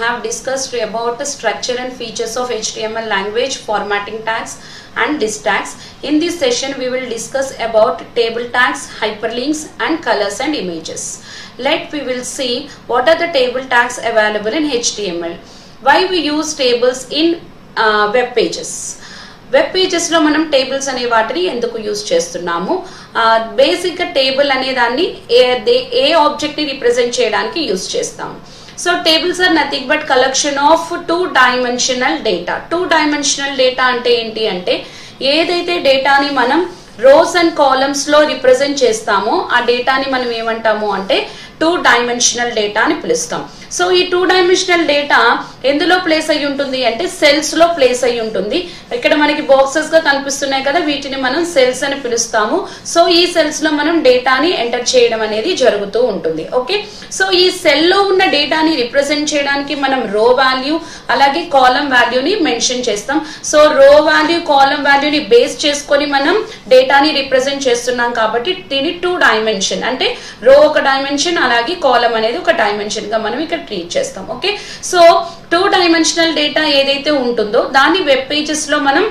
have discussed about the structure and features of HTML language, formatting tags and disk tags. In this session, we will discuss about table tags, hyperlinks and colors and images. Let we will see what are the table tags available in HTML. Why we use tables in uh, web pages. Web పేజెస్లో మనం tables అనే వాటిని ఎందుకు use చేస్తున్నాము బేసిక్గా table అనే దాన్ని ఏ they- ఏ ఆబ్జెక్ట్ని represent చేయడానికి యూజ్ చేస్తాము so tables are nothing but collection of two dimensional data two dimensional data అంటే ఏంటి అంటే ఏదైతే డేటాని మనం రోస్ అండ్ కాలమ్స్లో రిప్రజెంట్ చేస్తామో ఆ డేటాని మనం ఏమంటాము అంటే టూ డైమెన్షనల్ డేటా అని పిలుస్తాం. సో ఈ టూ డైమెన్షనల్ డేటా ఎందులో ప్లేస్ అయి ఉంటుంది అంటే సెల్స్లో ప్లేస్ అయి ఉంటుంది. ఇక్కడ మనకి బాక్సెస్గా కనిపిస్తున్నాయి కదా వీటిని మనం సెల్స్ అని పిలుస్తాము. సో ఈ సెల్స్లో మనం డేటాని ఎంటర్ చేయడం అనేది జరుగుతూ ఉంటుంది. ఓకే సో ఈ సెల్లో ఉన్న డేటాని రిప్రజెంట్ చేయడానికి మనం రో వాల్యూ అలాగే కాలం వాల్యూని మెన్షన్ చేస్తాం. సో రో వాల్యూ కాలం వాల్యూని బేస్ చేసుకొని మనం డేటాని రిప్రజెంట్ చేస్తున్నాం కాబట్టి దీని టూ డైమెన్షన్ అంటే రో ఒక డైమెన్షన్ అలాగే కాలం అనేది ఒక డైమెన్షన్గా మనం ఇక్కడ ట్రీట్ చేస్తాం okay? So two dimensional data ఏదైతే ఉంటుందో దాన్ని వెబ్ పేజెస్లో మనం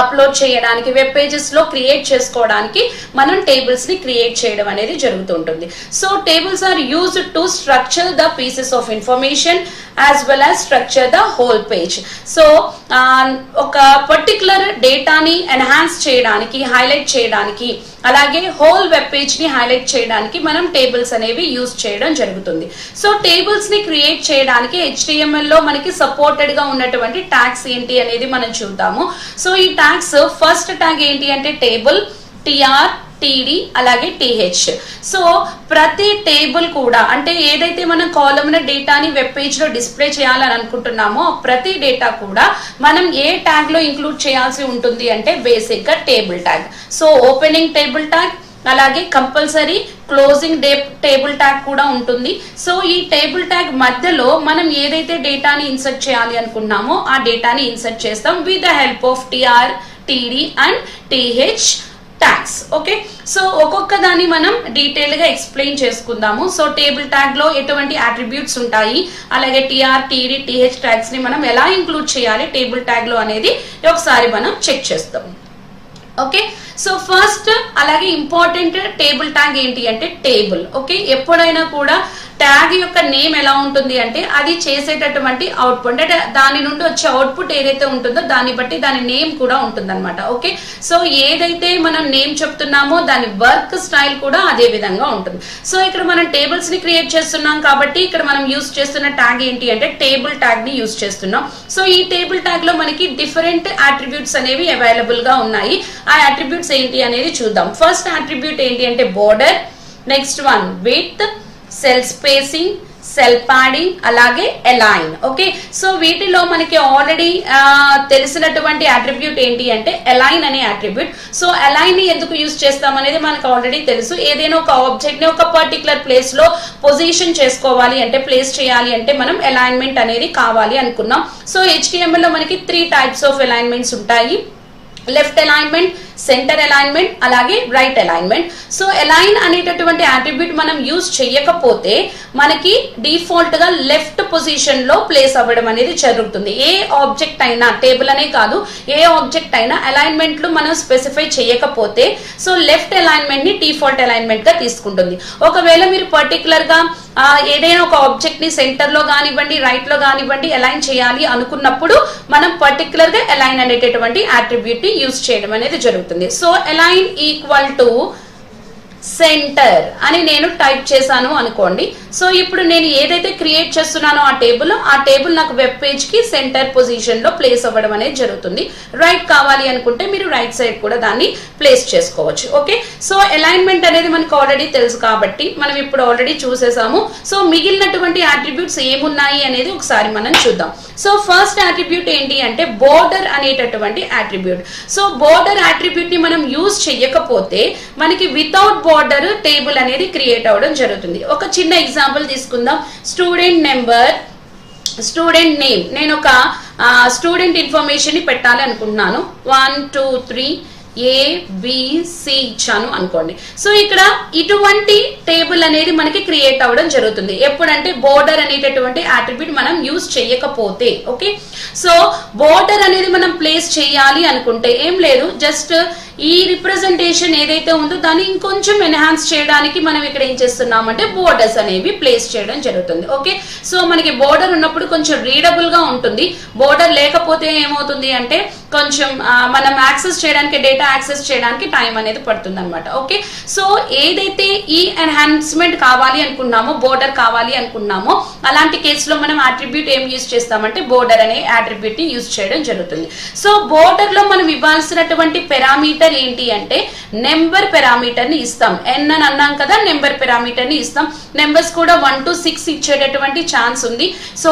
అప్లోడ్ చేయడానికి వెబ్ పేజెస్లో క్రియేట్ చేసుకోవడానికి మనం టేబుల్స్ని క్రియేట్ చేయడం అనేది జరుగుతుంటుంది. So tables are used to structure the pieces of information as well as structure the whole page. So ఒక పర్టికులర్ డేటాని ఎన్హాన్స్ చేయడానికి హైలైట్ చేయడానికి అలాగే హోల్ వెబ్ పేజ్ని హైలైట్ చేయడానికి మనం టేబుల్స్ అనేవి యూజ్ చేయడం జరుగుతుంది. సో టేబుల్స్ని క్రియేట్ చేయడానికి హెచ్డిఎంఎల్లో మనకి సపోర్టెడ్గా ఉన్నటువంటి ట్యాగ్స్ ఏంటి అనేది మనం చూద్దాము. సో ఈ ట్యాగ్స్ ఫస్ట్ ట్యాగ్ ఏంటి అంటే టేబుల్ టిఆర్ టీడీ అలాగే టీహెచ్ సో ప్రతి టేబుల్ కూడా అంటే ఏదైతే మనం కాలమ్న డేటాని వెబ్ పేజ్లో డిస్ప్లే చేయాలని అనుకుంటున్నామో ఆ ప్రతి డేటా కూడా మనం ఏ ట్యాగ్లో ఇంక్లూడ్ చేయాల్సి ఉంటుంది అంటే బేసిక్గా table tag. So opening table tag అలాగే compulsory closing the table tag కూడా ఉంటుంది. సో ఈ టేబుల్ ట్యాగ్ మధ్యలో మనం ఏదైతే డేటాని ఇన్సర్ట్ చేయాలి అనుకున్నామో ఆ డేటాని ఇన్సర్ట్ చేస్తాం with the help of TR TD and TH tags okay so ఒక్కొక్క దాన్ని మనం డీటెయిల్గా ఎక్స్ప్లెయిన్ చేసుకుందాము. సో టేబుల్ ట్యాగ్లో ఎటువంటి అట్రిబ్యూట్స్ ఉంటాయి? అలాగే టీఆర్ టీడీ టీహెచ్ ట్యాగ్స్ని మనం ఎలా ఇంక్లూడ్ చేయాలి? టేబుల్ ట్యాగ్లో అనేది ఒకసారి మనం చెక్ చేస్తాం ఓకే సో ఫస్ట్ అలాగే ఇంపార్టెంట్ టేబుల్ ట్యాగ్ ఏంటి అంటే టేబుల్ ఓకే ఎప్పుడైనా కూడా ట్యాగ్ యొక్క నేమ్ ఎలా ఉంటుంది అంటే అది చేసేటటువంటి అవుట్పుట్ అంటే దాని నుండి వచ్చే అవుట్పుట్ ఏదైతే ఉంటుందో దాన్ని బట్టి దాని నేమ్ కూడా ఉంటుందన్నమాట. ఓకే సో ఏదైతే మనం నేమ్ చెప్తున్నామో దాని వర్క్ స్టైల్ కూడా అదే విధంగా ఉంటుంది. సో ఇక్కడ మనం టేబుల్స్ని క్రియేట్ చేస్తున్నాం కాబట్టి ఇక్కడ మనం యూస్ చేస్తున్న ట్యాగ్ ఏంటి అంటే టేబుల్ ట్యాగ్ని యూస్ చేస్తున్నాం. సో ఈ టేబుల్ ట్యాగ్లో మనకి డిఫరెంట్ అట్రిబ్యూట్స్ అనేవి అవైలబుల్గా ఉన్నాయి. ఆ అట్రిబ్యూట్స్ ఏంటి అనేది చూద్దాం. ఫస్ట్ అట్రిబ్యూట్ ఏంటి అంటే border next one width cell spacing cell padding అలాగే ఎలైన్ ఓకే సో వీటిలో మనకి ఆల్రెడీ తెలిసినటువంటి అట్రిబ్యూట్ ఏంటి అంటే ఎలైన్ అనే అట్రిబ్యూట్ సో ఎలైన్ని ఎందుకు యూజ్ చేస్తాం అనేది మనకు ఆల్రెడీ తెలుసు. ఏదైనా ఒక ఆబ్జెక్ట్ని ఒక పర్టికులర్ ప్లేస్లో పొజిషన్ చేసుకోవాలి అంటే ప్లేస్ చేయాలి అంటే మనం అలైన్మెంట్ అనేది కావాలి అనుకున్నాం. సో హెచ్టిఎంఎల్లో మనకి త్రీ టైప్స్ ఆఫ్ అలైన్మెంట్స్ ఉంటాయి. లెఫ్ట్ అలైన్మెంట్ సెంటర్ అలైన్మెంట్ అలాగే రైట్ అలైన్మెంట్ సో అలైన్ అనేటటువంటి అట్రిబ్యూట్ మనం యూజ్ చేయకపోతే మనకి డిఫాల్ట్గా లెఫ్ట్ పొజిషన్లో ప్లేస్ అవ్వడం అనేది జరుగుతుంది. ఏ ఆబ్జెక్ట్ అయినా టేబుల్ అనే కాదు ఏ ఆబ్జెక్ట్ అయినా అలైన్మెంట్లు మనం స్పెసిఫై చేయకపోతే సో లెఫ్ట్ అలైన్మెంట్ని డిఫాల్ట్ అలైన్మెంట్గా తీసుకుంటుంది. ఒకవేళ మీరు పర్టికులర్గా ఏదైనా ఒక ఆబ్జెక్ట్ని సెంటర్లో కానివ్వండి రైట్లో కానివ్వండి అలైన్ చేయాలి అనుకున్నప్పుడు మనం పర్టికులర్గా అలైన్ అనేటటువంటి అట్రిబ్యూట్ని యూజ్ చేయడం అనేది జరుగుతుంది so align equal to center అని నేను టైప్ చేశాను అనుకోండి. సో ఇప్పుడు నేను ఏదైతే క్రియేట్ చేస్తున్నానో ఆ టేబుల్ ఆ టేబుల్ నాకు వెబ్ పేజ్కి సెంటర్ పొజిషన్లో ప్లేస్ అవ్వడం అనేది జరుగుతుంది. రైట్ కావాలి అనుకుంటే మీరు రైట్ సైడ్ కూడా దాన్ని ప్లేస్ చేసుకోవచ్చు ఓకే? సో అలైన్మెంట్ అనేది మనకు ఆల్రెడీ తెలుసు కాబట్టి మనం ఇప్పుడు ఆల్రెడీ చూసేసాము. సో మిగిలినటువంటి అట్రిబ్యూట్స్ ఏమున్నాయి అనేది ఒకసారి మనం చూద్దాం. సో ఫస్ట్ ఆట్రిబ్యూట్ ఏంటి అంటే బోర్డర్ అనేటటువంటి అట్రిబ్యూట్ సో బోర్డర్ అట్రిబ్యూట్ని మనం యూజ్ చేయకపోతే మనకి వితౌట్ బోర్డర్ టేబుల్ అనేది క్రియేట్ అవ్వడం జరుగుతుంది. ఒక చిన్న ఎగ్జాంపుల్ తీసుకుందాం. స్టూడెంట్ నెంబర్ స్టూడెంట్ నేమ్ నేను ఒక స్టూడెంట్ ఇన్ఫర్మేషన్ని పెట్టాలి అనుకుంటున్నాను. వన్ టూ త్రీ ఏబిసి ఇచ్చాను అనుకోండి. సో ఇక్కడ ఇటువంటి టేబుల్ అనేది మనకి క్రియేట్ అవ్వడం జరుగుతుంది. ఎప్పుడంటే బోర్డర్ అనేటటువంటి అట్రిబ్యూట్ మనం యూజ్ చేయకపోతే ఓకే సో బోర్డర్ అనేది మనం ప్లేస్ చేయాలి అనుకుంటే ఏం లేదు. జస్ట్ ఈ రిప్రజెంటేషన్ ఏదైతే ఉందో దాన్ని ఇంకొంచెం ఎన్హాన్స్ చేయడానికి మనం ఇక్కడ ఏం చేస్తున్నామంటే బోర్డర్స్ అనేవి ప్లేస్ చేయడం జరుగుతుంది. ఓకే సో మనకి బోర్డర్ ఉన్నప్పుడు కొంచెం రీడబుల్గా ఉంటుంది. బోర్డర్ లేకపోతే ఏమవుతుంది అంటే కొంచెం మనం యాక్సెస్ చేయడానికి డేటా యాక్సెస్ చేయడానికి టైం అనేది పడుతుంది అనమాట ఓకే సో ఏదైతే ఈ ఎన్హాన్స్మెంట్ కావాలి అనుకున్నామో బోర్డర్ కావాలి అనుకున్నామో అలాంటి కేసులో మనం అట్రిబ్యూట్ ఏం యూజ్ చేస్తామంటే బోర్డర్ అనే అట్రిబ్యూట్ని యూజ్ చేయడం జరుగుతుంది. సో బోర్డర్లో మనం ఇవ్వాల్సినటువంటి పెరామీటర్ ఏంటి అంటే నెంబర్ పెరామీటర్ని ఇస్తాం. ఎన్ అని అన్నాం కదా నెంబర్ పెరామీటర్ని ఇస్తాం. నెంబర్స్ కూడా వన్ టు సిక్స్ ఇచ్చేటటువంటి ఛాన్స్ ఉంది. సో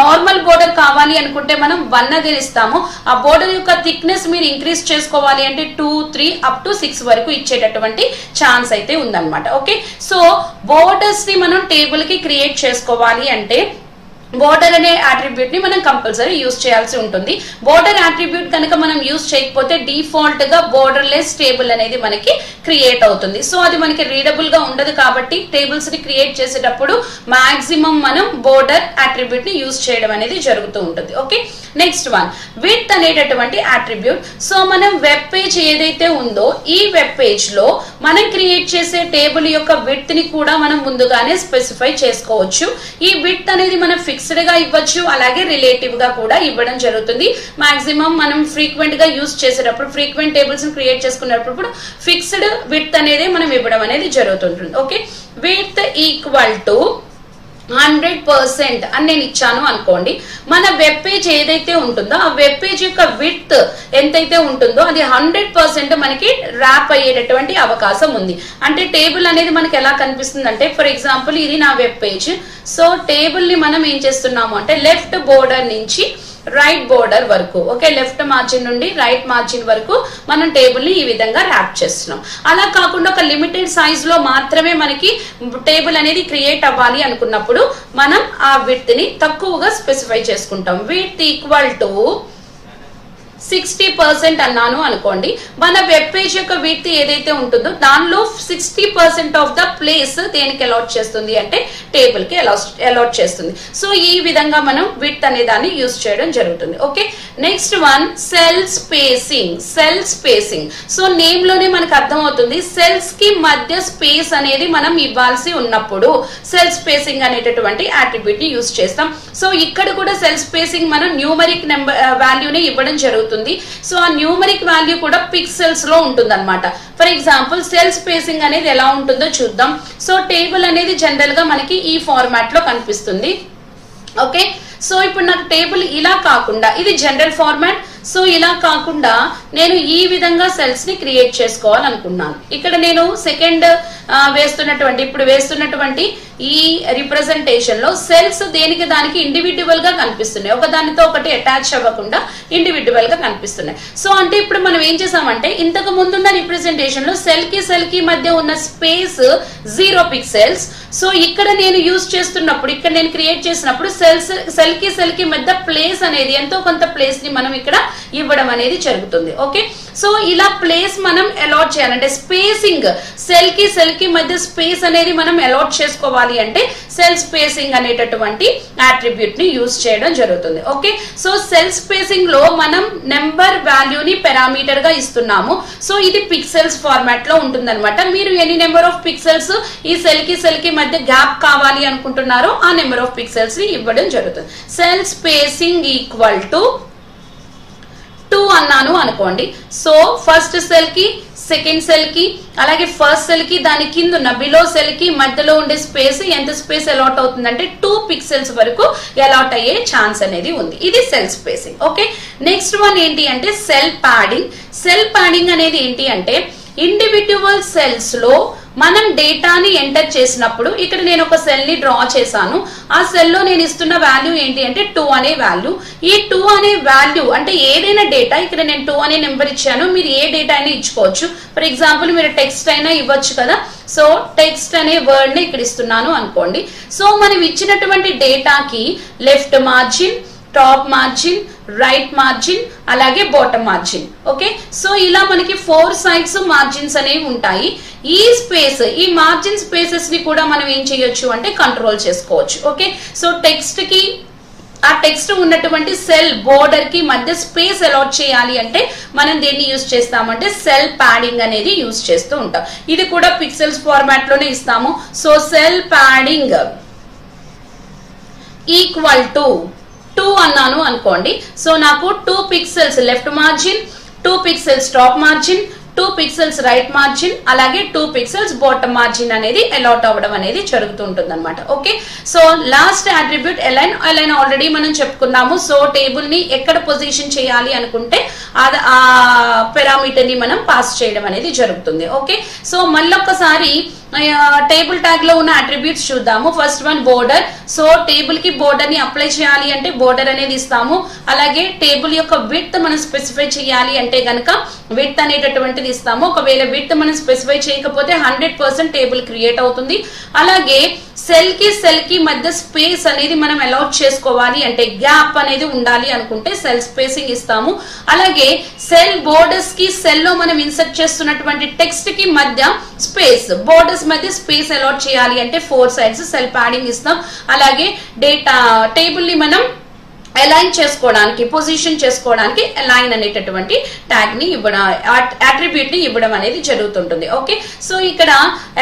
నార్మల్ బోర్డర్ కావాలి అనుకుంటే మనం వన్ అది ఇస్తాము. ఆ బోర్డర్ యొక్క థిక్నెస్ మీరు ఇంక్రీజ్ చేసుకోవాలి అంటే two three up to six వరకు ఇచ్చేటటువంటి ఛాన్స్ అయితే ఉందన్నమాట. ఓకే సో బోర్డర్స్ని మనం టేబుల్కి క్రియేట్ చేసుకోవాలి అంటే బోర్డర్ అనే అట్రిబ్యూట్ని మనం కంపల్సరీ యూస్ చేయాల్సి ఉంటుంది. బోర్డర్ అట్రిబ్యూట్ కనుక మనం యూస్ చేయకపోతే డిఫాల్ట్గా బోర్డర్ లెస్ టేబుల్ అనేది మనకి క్రియేట్ అవుతుంది. సో అది మనకి రీడబుల్గా ఉండదు కాబట్టి టేబుల్స్ని క్రియేట్ చేసేటప్పుడు మాక్సిమం మనం బోర్డర్ అట్రిబ్యూట్ని యూస్ చేయడం అనేది జరుగుతూ ఉంటుంది. ఓకే నెక్స్ట్ వన్ విత్ అనేటటువంటి అట్రిబ్యూట్ సో మనం వెబ్ పేజ్ ఏదైతే ఉందో ఈ వెబ్ పేజ్లో మనం క్రియేట్ చేసే టేబుల్ యొక్క విత్ని కూడా మనం ముందుగానే స్పెసిఫై చేసుకోవచ్చు. ఈ విత్ అనేది మనం ఫిక్స్ ఫిక్స్డ్గా ఇవ్వచ్చు అలాగే రిలేటివ్గా కూడా ఇవ్వడం జరుగుతుంది. మాక్సిమం మనం ఫ్రీక్వెంట్గా యూస్ చేసేటప్పుడు ఫ్రీక్వెంట్ టేబుల్స్ క్రియేట్ చేసుకునేటప్పుడు ఫిక్స్డ్ విత్ అనేది మనం ఇవ్వడం అనేది జరుగుతుంటుంది. Okay width equal to hundred percent అని నేను ఇచ్చాను అనుకోండి మన వెబ్ పేజ్ ఏదైతే ఉంటుందో ఆ వెబ్ పేజ్ యొక్క విత్ ఎంతైతే ఉంటుందో అది హండ్రెడ్ పర్సెంట్ మనకి ర్యాప్ అయ్యేటటువంటి అవకాశం ఉంది. అంటే టేబుల్ అనేది మనకి ఎలా కనిపిస్తుంది అంటే ఫర్ ఎగ్జాంపుల్ ఇది నా వెబ్ పేజ్ సో టేబుల్ని మనం ఏం చేస్తున్నాము అంటే లెఫ్ట్ బోర్డర్ నుంచి రైట్ బోర్డర్ వరకు. ఓకే లెఫ్ట్ మార్జిన్ నుండి రైట్ మార్జిన్ వరకు మనం టేబుల్ని ఈ విధంగా ర్యాప్ చేస్తున్నాం. అలా కాకుండా ఒక లిమిటెడ్ సైజ్లో మాత్రమే మనకి టేబుల్ అనేది క్రియేట్ అవ్వాలి అనుకున్నప్పుడు మనం ఆ విత్ని తక్కువగా స్పెసిఫై చేసుకుంటాం. Width equal to sixty percent అన్నాను అనుకోండి మన వెబ్ పేజ్ యొక్క విత్ ఏదైతే ఉంటుందో దానిలో sixty percent of the place దేనికి అలాట్ చేస్తుంది అంటే టేబుల్కి అలాట్ చేస్తుంది. సో ఈ విధంగా మనం విత్ అనే దాన్ని యూస్ చేయడం జరుగుతుంది. Okay? Next one cell spacing cell spacing so నేమ్లోనే మనకు అర్థమవుతుంది సెల్స్కి మధ్య స్పేస్ అనేది మనం ఇవ్వాల్సి ఉన్నప్పుడు సెల్ స్పేసింగ్ అనేటటువంటి యాక్టివిటీ ని యూస్ చేస్తాం. సో ఇక్కడ కూడా సెల్ స్పేసింగ్ మనం న్యూమరిక్ నెంబర్ వాల్యూని ఇవ్వడం జరుగుతుంది. సో ఆ న్యూమరిక్ వాల్యూ కూడా పిక్సెల్స్లో ఉంటుంది అనమాట ఫర్ ఎగ్జాంపుల్ సెల్ స్పేసింగ్ అనేది ఎలా ఉంటుందో చూద్దాం. సో టేబుల్ అనేది జనరల్గా మనకి ఈ ఫార్మాట్లో కనిపిస్తుంది. ఓకే సో ఇప్పుడు నాకు టేబుల్ ఇలా కాకుండా ఇది జనరల్ ఫార్మాట్ సో ఇలా కాకుండా నేను ఈ విధంగా సెల్స్ని క్రియేట్ చేసుకోవాలనుకున్నాను. ఇక్కడ నేను సెకండ్ వేస్తున్నటువంటి ఇప్పుడు వేస్తున్నటువంటి ఈ రిప్రజెంటేషన్లో సెల్స్ దేనికి దానికి ఇండివిజువల్గా కనిపిస్తున్నాయి. ఒక దానితో ఒకటి అటాచ్ అవ్వకుండా ఇండివిజువల్గా కనిపిస్తున్నాయి. సో అంటే ఇప్పుడు మనం ఏం చేసామంటే ఇంతకు ముందున్న రిప్రజెంటేషన్లో సెల్కి సెల్కి మధ్య ఉన్న స్పేస్ జీరో పిక్సెల్స్ సో ఇక్కడ నేను యూజ్ చేస్తున్నప్పుడు ఇక్కడ నేను క్రియేట్ చేసినప్పుడు సెల్స్ సెల్కి సెల్కి మధ్య ప్లేస్ అనేది ఎంతో కొంత ప్లేస్ని మనం ఇక్కడ ఇవ్వడం అనేది జరుగుతుంది. ఓకే? సో ఇలా ప్లేస్ మనం అలాట్ చేయాలంటే స్పేసింగ్ సెల్కి సెల్కి మధ్య స్పేస్ అనేది మనం అలాట్ చేసుకోవాలి అంటే సెల్ స్పేసింగ్ అనేటటువంటి అట్రిబ్యూట్ని యూజ్ చేయడం జరుగుతుంది. ఓకే? సో సెల్ స్పేసింగ్లో మనం నెంబర్ వాల్యూని పెరామీటర్గా ఇస్తున్నాము. సో ఇది పిక్సెల్స్ ఫార్మాట్లో ఉంటుందన్నమాట. మీరు ఎన్ని నెంబర్ ఆఫ్ పిక్సెల్స్ ఈ సెల్కి సెల్కి మధ్య గ్యాప్ కావాలి అనుకుంటున్నారో ఆ నెంబర్ ఆఫ్ పిక్సెల్స్ని ఇవ్వడం జరుగుతుంది. Cell spacing equal to two అన్నాను అనుకోండి. సో ఫస్ట్ సెల్కి సెకండ్ సెల్కి అలాగే ఫస్ట్ సెల్కి దాని కింద ఉన్న బిలో సెల్కి మధ్యలో ఉండే స్పేస్ ఎంత స్పేస్ అలాట్ అవుతుందంటే టూ పిక్సెల్స్ వరకు అలాట్ అయ్యే ఛాన్స్ అనేది ఉంది. ఇది cell spacing okay next one ఏంటి అంటే సెల్ ప్యాడింగ్ సెల్ ప్యాడింగ్ అనేది ఏంటి అంటే ఇండివిడ్యువల్ సెల్స్లో మనం డేటాని ఎంటర్ చేసినప్పుడు ఇక్కడ నేను ఒక సెల్ని డ్రా చేశాను. ఆ సెల్లో నేను ఇస్తున్న వాల్యూ ఏంటి అంటే టూ అనే వాల్యూ. ఈ టూ అనే వాల్యూ అంటే ఏదైనా డేటా ఇక్కడ నేను టూ అనే నెంబర్ ఇచ్చాను మీరు ఏ డేటా అయినా ఇచ్చుకోవచ్చు. ఫర్ ఎగ్జాంపుల్ మీరు టెక్స్ట్ అయినా ఇవ్వచ్చు కదా. సో టెక్స్ట్ అనే వర్డ్ని ఇక్కడ ఇస్తున్నాను అనుకోండి. సో మనం ఇచ్చినటువంటి డేటాకి left margin top margin right margin అలాగే బాటమ్ మార్జిన్ ఓకే సో ఇలా మనకి ఫోర్ సైడ్స్ మార్జిన్స్ అనేవి ఉంటాయి. ఈ స్పేస్ ఈ మార్జిన్ స్పేసెస్ని కూడా మనం ఏం చేయొచ్చు అంటే కంట్రోల్ చేసుకోవచ్చు. ఓకే సో టెక్స్ట్కి ఆ టెక్స్ట్ ఉన్నటువంటి సెల్ బోర్డర్కి మధ్య స్పేస్ అలాట్ చేయాలి అంటే మనం దేన్ని యూజ్ చేస్తామంటే సెల్ ప్యాడింగ్ అనేది యూజ్ చేస్తూ ఉంటాం. ఇది కూడా పిక్సెల్స్ ఫార్మాట్లోనే ఇస్తాము. So cell padding equal to two అన్నాను అనుకోండి. సో నాకు two pixels left margin two pixels top margin two pixels right margin అలాగే టూ పిక్సెల్స్ బాటమ్ మార్జిన్ అనేది అలాట్ అవ్వడం అనేది జరుగుతుంటుంది అనమాట okay? So last attribute align align already మనం చెప్పుకున్నాము. సో టేబుల్ని ఎక్కడ పొజిషన్ చేయాలి అనుకుంటే అది ఆ పెరామీటర్ని మనం పాస్ చేయడం అనేది జరుగుతుంది. ఓకే? సో మళ్ళొక్కసారి టేబుల్ ట్యాగ్లో ఉన్న అట్రిబ్యూట్స్ చూద్దాము. ఫస్ట్ వన్ బోర్డర్ సో టేబుల్కి బోర్డర్ని అప్లై చేయాలి అంటే బోర్డర్ అనేది ఇస్తాము. అలాగే టేబుల్ యొక్క విత్ మనం స్పెసిఫై చేయాలి అంటే గనక విత్ అనేటటువంటిది ఇస్తాము. ఒకవేళ విత్ మనం స్పెసిఫై చేయకపోతే హండ్రెడ్ పర్సెంట్ టేబుల్ క్రియేట్ అవుతుంది. అలాగే సెల్కి సెల్కి మధ్య స్పేస్ అనేది మనం అలౌట్ చేసుకోవాలి అంటే గ్యాప్ అనేది ఉండాలి అనుకుంటే సెల్ స్పేసింగ్ ఇస్తాము. అలాగే సెల్ బోర్డర్స్కి సెల్లో మనం ఇన్సర్ట్ చేస్తున్నటువంటి టెక్స్ట్కి మధ్య స్పేస్ బోర్డర్స్ మధ్య స్పేస్ అలాట్ చేయాలి అంటే ఫోర్ సైడ్స్ సెల్ ప్యాడింగ్ ఇస్తాం అలాగే డేటా టేబుల్ని మనం అలైన్ చేసుకోవడానికి పొజిషన్ చేసుకోవడానికి అలైన్ అనేటటువంటి ట్యాగ్ని ఇవ్వడం అట్రిబ్యూట్ని ఇవ్వడం అనేది జరుగుతుంటుంది. ఓకే సో ఇక్కడ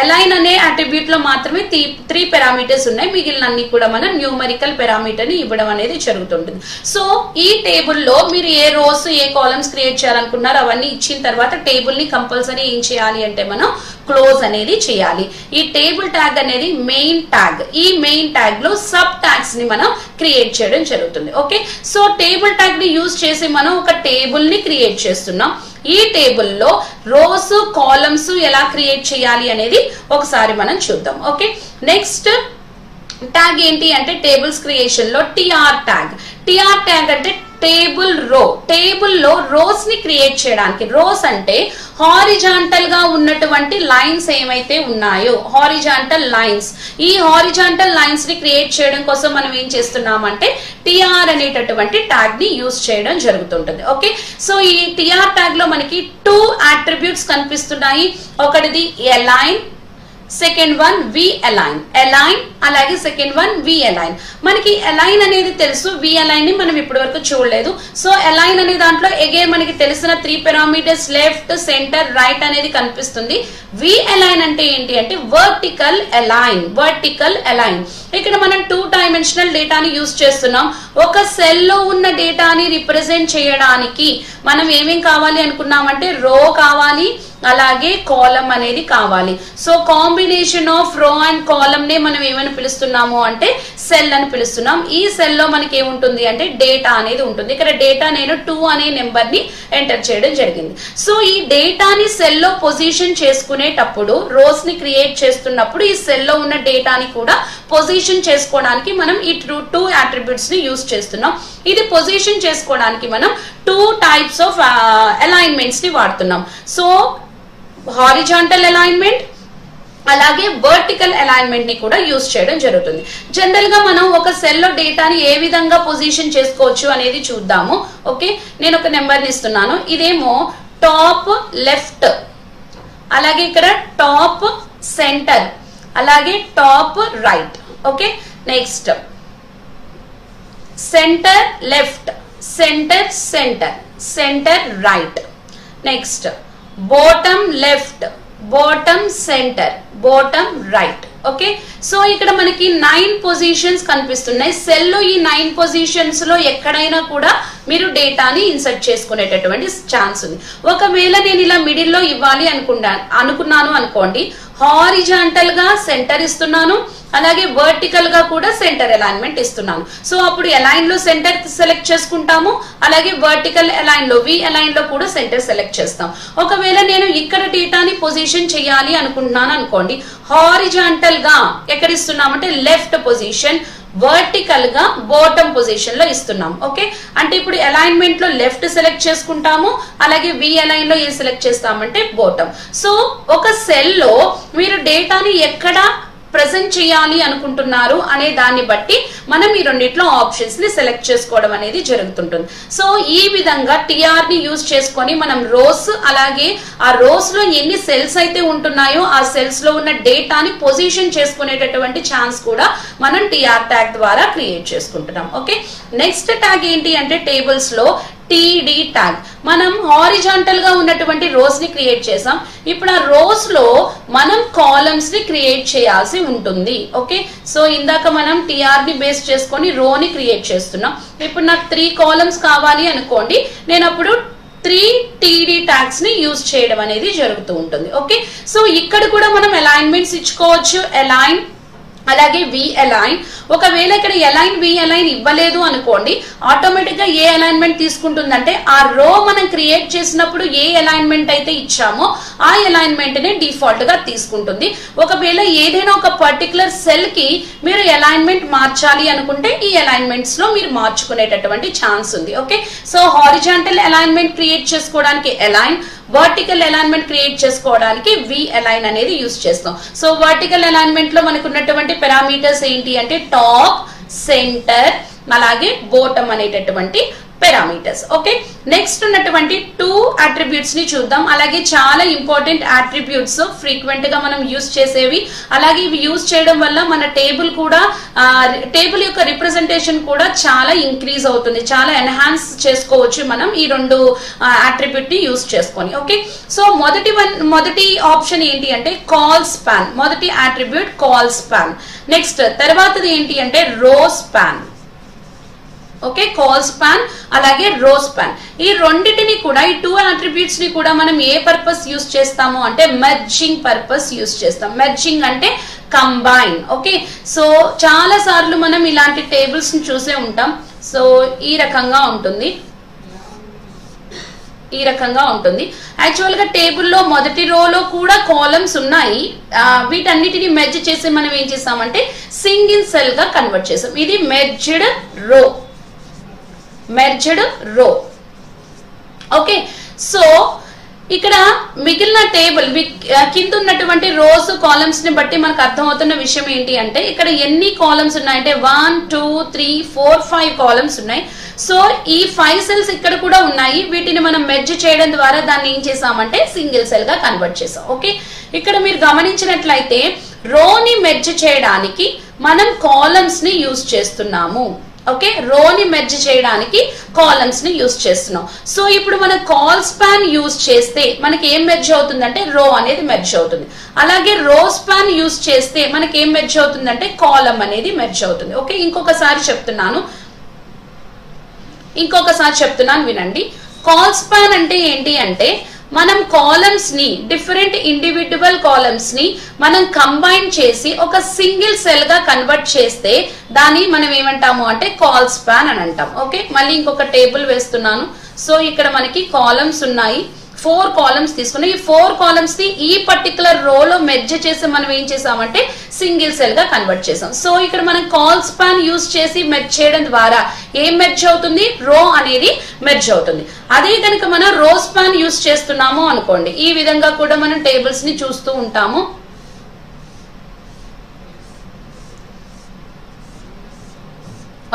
అలైన్ అనే అట్రిబ్యూట్లో మాత్రమే త్రీ పారామీటర్స్ ఉన్నాయి. మిగిలిన అన్ని కూడా మనం న్యూమరికల్ పారామీటర్ని ఇవ్వడం అనేది జరుగుతుంటుంది. సో ఈ టేబుల్లో మీరు ఏ రోస్ ఏ కాలమ్స్ క్రియేట్ చేయాలనుకున్నారో అవన్నీ ఇచ్చిన తర్వాత టేబుల్ని కంపల్సరీ ఏం చేయాలి అంటే మనం క్లోజ్ అనేది చేయాలి. ఈ టేబుల్ ట్యాగ్ అనేది మెయిన్ ట్యాగ్ ఈ మెయిన్ ట్యాగ్లో సబ్ ట్యాగ్స్ని మనం క్రియేట్ చేయడం జరుగుతుంది. ఓకే? సో టేబుల్ ట్యాగ్ని యూజ్ చేసి మనం ఒక టేబుల్ని క్రియేట్ చేస్తున్నాం. ఈ టేబుల్లో రోస్ కాలమ్స్ ఎలా క్రియేట్ చేయాలి అనేది ఒకసారి మనం చూద్దాం. ఓకే? నెక్స్ట్ ట్యాగ్ ఏంటి అంటే టేబుల్స్ క్రియేషన్లో టిఆర్ ట్యాగ్. టిఆర్ ట్యాగ్ అంటే టేబుల్ రో టేబుల్లో రోస్ని క్రియేట్ చేయడానికి. రోస్ అంటే హారిజాంటల్గా ఉన్నటువంటి లైన్స్ ఏమైతే ఉన్నాయో హారిజాంటల్ లైన్స్. ఈ హారిజాంటల్ లైన్స్ని క్రియేట్ చేయడం కోసం మనం ఏం చేస్తున్నామంటే టిఆర్ అనేటటువంటి ట్యాగ్ని యూజ్ చేయడం జరుగుతుంటుంది. ఓకే? సో ఈ టిఆర్ ట్యాగ్లో మనకి టూ అట్రిబ్యూట్స్ కనిపిస్తున్నాయి. ఒకటిది align second one V align align అలాగే సెకండ్ వన్ వి అలైన్ మనకి అలైన్ అనేది తెలుసు వి అలైన్ని మనం ఇప్పటి వరకు చూడలేదు. సో అలైన్ అనే దాంట్లో ఎగైన్ మనకి తెలిసిన three parameters left centre right అనేది కనిపిస్తుంది. వి అలైన్ అంటే ఏంటి అంటే వర్టికల్ అలైన్ వర్టికల్ అలైన్ ఇక్కడ మనం టూ డైమెన్షనల్ డేటాని యూజ్ చేస్తున్నాం. ఒక సెల్లో ఉన్న డేటాని రిప్రజెంట్ చేయడానికి మనం ఏమేం కావాలి అనుకున్నామంటే రో కావాలి అలాగే కాలం అనేది కావాలి. So combination of row and column నే మనం ఏమని పిలుస్తున్నాము అంటే సెల్ అని పిలుస్తున్నాం. ఈ సెల్లో మనకి ఏముంటుంది అంటే డేటా అనేది ఉంటుంది. ఇక్కడ డేటా నేను టూ అనే నెంబర్ని ఎంటర్ చేయడం జరిగింది. సో ఈ డేటాని సెల్లో పొజిషన్ చేసుకునేటప్పుడు రోస్ని క్రియేట్ చేస్తున్నప్పుడు ఈ సెల్లో ఉన్న డేటాని కూడా పొజిషన్ చేసుకోవడానికి మనం ఈ టూ టూ అట్రిబ్యూట్స్ని యూస్ చేస్తున్నాం. ఇది పొజిషన్ చేసుకోవడానికి మనం టూ టైప్స్ ఆఫ్ అలైన్మెంట్స్ని వాడుతున్నాం. సో హారిజాంటల్ అలైన్మెంట్ అలాగే వర్టికల్ అలైన్మెంట్ని కూడా యూజ్ చేయడం జరుగుతుంది. జనరల్గా మనం ఒక సెల్లో డేటాని ఏ విధంగా పొజిషన్ చేసుకోవచ్చు అనేది చూద్దాము. ఓకే నేను ఒక నెంబర్ని ఇస్తున్నాను. ఇదేమో టాప్ లెఫ్ట్ అలాగే ఇక్కడ టాప్ సెంటర్ అలాగే top right okay next centre left centre centre centre right next bottom left bottom centre bottom right okay so ఇక్కడ మనకి నైన్ పొజిషన్స్ కనిపిస్తున్నాయి. సెల్లో ఈ నైన్ పొజిషన్స్లో ఎక్కడైనా కూడా మీరు డేటాని ఇన్సర్ట్ చేసుకునేటటువంటి ఛాన్స్ ఉంది. ఒకవేళ నేను ఇలా మిడిల్లో ఇవ్వాలి అనుకున్నా అనుకున్నాను అనుకోండి హారిజాంటల్గా సెంటర్ ఇస్తున్నాను అలాగే వర్టికల్గా కూడా సెంటర్ అలైన్మెంట్ ఇస్తున్నాను. సో అప్పుడు అలైన్లో సెంటర్ సెలెక్ట్ చేసుకుంటాము అలాగే వర్టికల్ అలైన్లో వి అలైన్లో కూడా సెంటర్ సెలెక్ట్ చేస్తాం. ఒకవేళ నేను ఇక్కడ డేటాని పొజిషన్ చేయాలి అనుకుంటున్నాను అనుకోండి హారిజాంటల్గా ఎక్కడ ఇస్తున్నామంటే లెఫ్ట్ పొజిషన్ వర్టికల్గా బాటమ్ పొజిషన్లో ఇస్తున్నాం ఓకే అంటే ఇప్పుడు అలైన్మెంట్లో లెఫ్ట్ సెలెక్ట్ చేసుకుంటాము అలాగే వి అలైన్లో ఏం సెలెక్ట్ చేస్తామంటే బాటమ్ సో ఒక సెల్లో మీరు డేటాని ఎక్కడ ప్రజెంట్ చేయాలి అనుకుంటున్నారు అనే దాన్ని బట్టి మనం ఈ రెండిట్లో ఆప్షన్స్ని సెలెక్ట్ చేసుకోవడం అనేది జరుగుతుంటుంది. సో ఈ విధంగా టిఆర్ని యూజ్ చేసుకొని మనం రోస్ అలాగే ఆ రోస్లో ఎన్ని సెల్స్ అయితే ఉంటున్నాయో ఆ సెల్స్లో ఉన్న డేటాని పొజిషన్ చేసుకునేటటువంటి ఛాన్స్ కూడా మనం టిఆర్ ట్యాగ్ ద్వారా క్రియేట్ చేసుకుంటున్నాం. ఓకే నెక్స్ట్ ట్యాగ్ ఏంటి అంటే టేబుల్స్లో టీడీ ట్యాగ్ మనం హారిజాంటల్గా ఉన్నటువంటి రోస్ని క్రియేట్ చేసాం. ఇప్పుడు ఆ రోస్లో మనం కాలమ్స్ని క్రియేట్ చేయాల్సి ఉంటుంది. ఓకే సో ఇందాక మనం టిఆర్ని బేస్ చేసుకొని రో ని క్రియేట్ చేస్తున్నాం. ఇప్పుడు నాకు త్రీ కాలమ్స్ కావాలి అనుకోండి. నేను అప్పుడు త్రీ టీడీ ట్యాగ్స్ని యూజ్ చేయడం అనేది జరుగుతూ ఉంటుంది. ఓకే సో ఇక్కడ కూడా మనం అలైన్మెంట్స్ ఇచ్చుకోవచ్చు. అలైన్ అలాగే వి అలైన్ ఒకవేళ ఇక్కడ ఎలైన్ వి అలైన్ ఇవ్వలేదు అనుకోండి ఆటోమేటిక్గా ఏ అలైన్మెంట్ తీసుకుంటుందంటే ఆ రో మనం క్రియేట్ చేసినప్పుడు ఏ అలైన్మెంట్ అయితే ఇచ్చామో ఆ అలైన్మెంట్ని డిఫాల్ట్గా తీసుకుంటుంది. ఒకవేళ ఏదైనా ఒక పర్టికులర్ సెల్కి మీరు అలైన్మెంట్ మార్చాలి అనుకుంటే ఈ అలైన్మెంట్స్లో మీరు మార్చుకునేటటువంటి ఛాన్స్ ఉంది okay so horizontal alignment create చేసుకోవడానికి అలైన్ వర్టికల్ అలైన్మెంట్ క్రియేట్ చేసుకోవడానికి వి అలైన్ అనేది యూస్ చేస్తాం సో వర్టికల్ అలైన్మెంట్లో మనకు ఉన్నటువంటి పారామీటర్స్ ఏంటి అంటే టాప్ సెంటర్ అలాగే బోటం అనేటటువంటి పెరామీటర్స్ ఓకే నెక్స్ట్ ఉన్నటువంటి టూ అట్రిబ్యూట్స్ని చూద్దాం. అలాగే చాలా ఇంపార్టెంట్ అట్రిబ్యూట్స్ ఫ్రీక్వెంట్గా మనం యూస్ చేసేవి. అలాగే ఇవి యూస్ చేయడం వల్ల మన టేబుల్ కూడా టేబుల్ యొక్క రిప్రజెంటేషన్ కూడా చాలా ఇంక్రీజ్ అవుతుంది. చాలా ఎన్హాన్స్ చేసుకోవచ్చు మనం ఈ రెండు అట్రిబ్యూట్ని యూస్ చేసుకొని ఓకే సో మొదటి వన్ మొదటి ఆప్షన్ ఏంటి అంటే కాల్ స్పాన్ మొదటి అట్రిబ్యూట్ కాల్ స్పాన్ నెక్స్ట్ తర్వాతది ఏంటి అంటే రో స్పాన్ ఓకే కాల్ స్పాన్ అలాగే రో స్పాన్ ఈ రెండింటిని కూడా ఈ టూ అట్రిబ్యూట్స్ని కూడా మనం ఏ పర్పస్ యూస్ చేస్తాము అంటే మెర్జింగ్ పర్పస్ యూస్ చేస్తాం. మెర్జింగ్ అంటే కంబైన్ ఓకే? సో చాలా సార్లు మనం ఇలాంటి టేబుల్స్ని చూసే ఉంటాం. సో ఈ రకంగా ఉంటుంది. ఈ రకంగా ఉంటుంది. యాక్చువల్గా టేబుల్లో మొదటి రోలో కూడా కాలమ్స్ ఉన్నాయి. వీటన్నిటిని మెర్జ్ చేసి మనం ఏం చేస్తామంటే సింగిల్ సెల్గా కన్వర్ట్ చేసాం ఇది మెర్జ్డ్ రో మెర్జ్డ్ రో ఓకే సో ఇక్కడ మిగిలిన టేబుల్ కింద ఉన్నటువంటి రోస్ కాలమ్స్ని బట్టి మనకు అర్థమవుతున్న విషయం ఏంటి అంటే ఇక్కడ ఎన్ని కాలమ్స్ ఉన్నాయంటే one two three four five columns ఉన్నాయి. సో ఈ ఫైవ్ సెల్స్ ఇక్కడ కూడా ఉన్నాయి. వీటిని మనం మెర్జ్ చేయడం ద్వారా దాన్ని ఏం చేసామంటే సింగిల్ సెల్గా కన్వర్ట్ చేసాం ఓకే ఇక్కడ మీరు గమనించినట్లయితే రోని మెర్జ్ చేయడానికి మనం కాలమ్స్ని యూజ్ చేస్తున్నాము. ఓకే? రోని మెర్జ్ చేయడానికి కాలమ్స్ని యూజ్ చేస్తున్నాం. సో ఇప్పుడు మనం కాల్ స్పాన్ యూజ్ చేస్తే మనకి ఏం మెర్జ్ అవుతుందంటే రో అనేది మెర్జ్ అవుతుంది. అలాగే రో స్పాన్ యూజ్ చేస్తే మనకి ఏం మెర్జ్ అవుతుందంటే కాలం అనేది మెర్జ్ అవుతుంది. ఓకే? ఇంకొకసారి చెప్తున్నాను. ఇంకొకసారి చెప్తున్నాను వినండి. కాల్ స్పాన్ అంటే ఏంటి అంటే మనం కాలమ్స్ని డిఫరెంట్ ఇండివిజువల్ కాలమ్స్ని మనం కంబైన్ చేసి ఒక సింగిల్ సెల్గా కన్వర్ట్ చేస్తే దాన్ని మనం ఏమంటాము అంటే కాల్ స్పాన్ అని అంటాం. ఓకే మళ్ళీ ఇంకొక టేబుల్ వేస్తున్నాను. సో ఇక్కడ మనకి కాలమ్స్ ఉన్నాయి. ఫోర్ కాలమ్స్ తీసుకుని ఈ ఫోర్ కాలమ్స్ని ఈ పర్టికులర్ రోలో మెర్జ్ చేసి మనం ఏం చేసామంటే సింగిల్ సెల్గా కన్వర్ట్ చేసాం. సో ఇక్కడ మనం కాల్ స్పాన్ యూజ్ చేసి మెర్జ్ చేయడం ద్వారా ఏం మెర్జ్ అవుతుంది? రో అనేది మెర్జ్ అవుతుంది. అదే కనుక మనం రో స్పాన్ యూజ్ చేస్తున్నాము అనుకోండి. ఈ విధంగా కూడా మనం టేబుల్స్ని చూస్తూ ఉంటాము.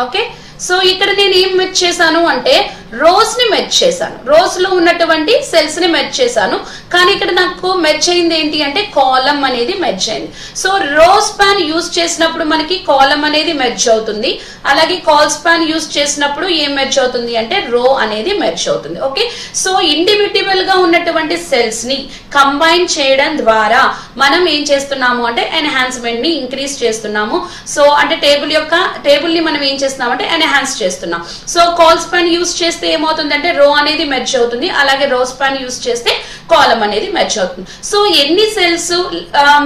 ఓకే సో ఇక్కడ నేను ఏం మెచ్ చేశాను అంటే రోస్ని మెచ్ చేశాను. రోస్లో ఉన్నటువంటి సెల్స్ని మెచ్ చేశాను. కానీ ఇక్కడ నాకు మెచ్ అయింది ఏంటి అంటే కాలం అనేది మెచ్ అయింది. సో రోస్ పాన్ యూస్ చేసినప్పుడు మనకి కాలం అనేది మెచ్ అవుతుంది. అలాగే కాల్స్ ప్యాన్ యూస్ చేసినప్పుడు ఏం మెచ్ అవుతుంది అంటే రో అనేది మెచ్ అవుతుంది. ఓకే? సో ఇండివిజువల్గా ఉన్నటువంటి సెల్స్ని కంబైన్ చేయడం ద్వారా మనం ఏం చేస్తున్నాము అంటే ఎన్హాన్స్మెంట్ని ఇంక్రీజ్ చేస్తున్నాము. సో అంటే టేబుల్ యొక్క టేబుల్ని మనం ఏం చేస్తున్నాం అంటే ఎన్హాన్స్ చేస్తున్నాం. సో కాల్స్ స్పాన్ యూస్ చేస్తే ఏమవుతుందంటే రో అనేది మెర్జ్ అవుతుంది. అలాగే రో స్పాన్ యూస్ చేస్తే కాలం అనేది మెర్జ్ అవుతుంది. సో ఎన్ని సెల్స్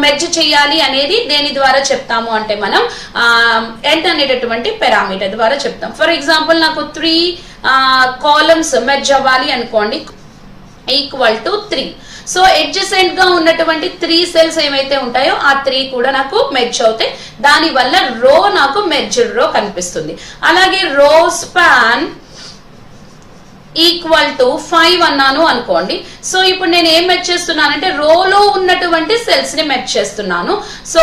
మెర్జ్ చేయాలి అనేది దేని ద్వారా చెప్తాము అంటే మనం ఎండ్ అనేటటువంటి పెరామీటర్ ద్వారా చెప్తాం. ఫర్ ఎగ్జాంపుల్ నాకు త్రీ కాలమ్స్ మెర్జ్ అవ్వాలి అనుకోండి. Equal to three. సో ఎడ్జసెంట్గా ఉన్నటువంటి త్రీ సెల్స్ ఏమైతే ఉంటాయో ఆ త్రీ కూడా నాకు మెర్జ్ అవుతాయి. దాని వల్ల రో నాకు మెర్జ్డ్ రో కనిపిస్తుంది. అలాగే రో స్పాన్ ఈక్వల్ టు ఫైవ్ అన్నాను అనుకోండి. సో ఇప్పుడు నేను ఏం మెచ్ చేస్తున్నానంటే రోలో ఉన్నటువంటి సెల్స్ని మెచ్ చేస్తున్నాను. సో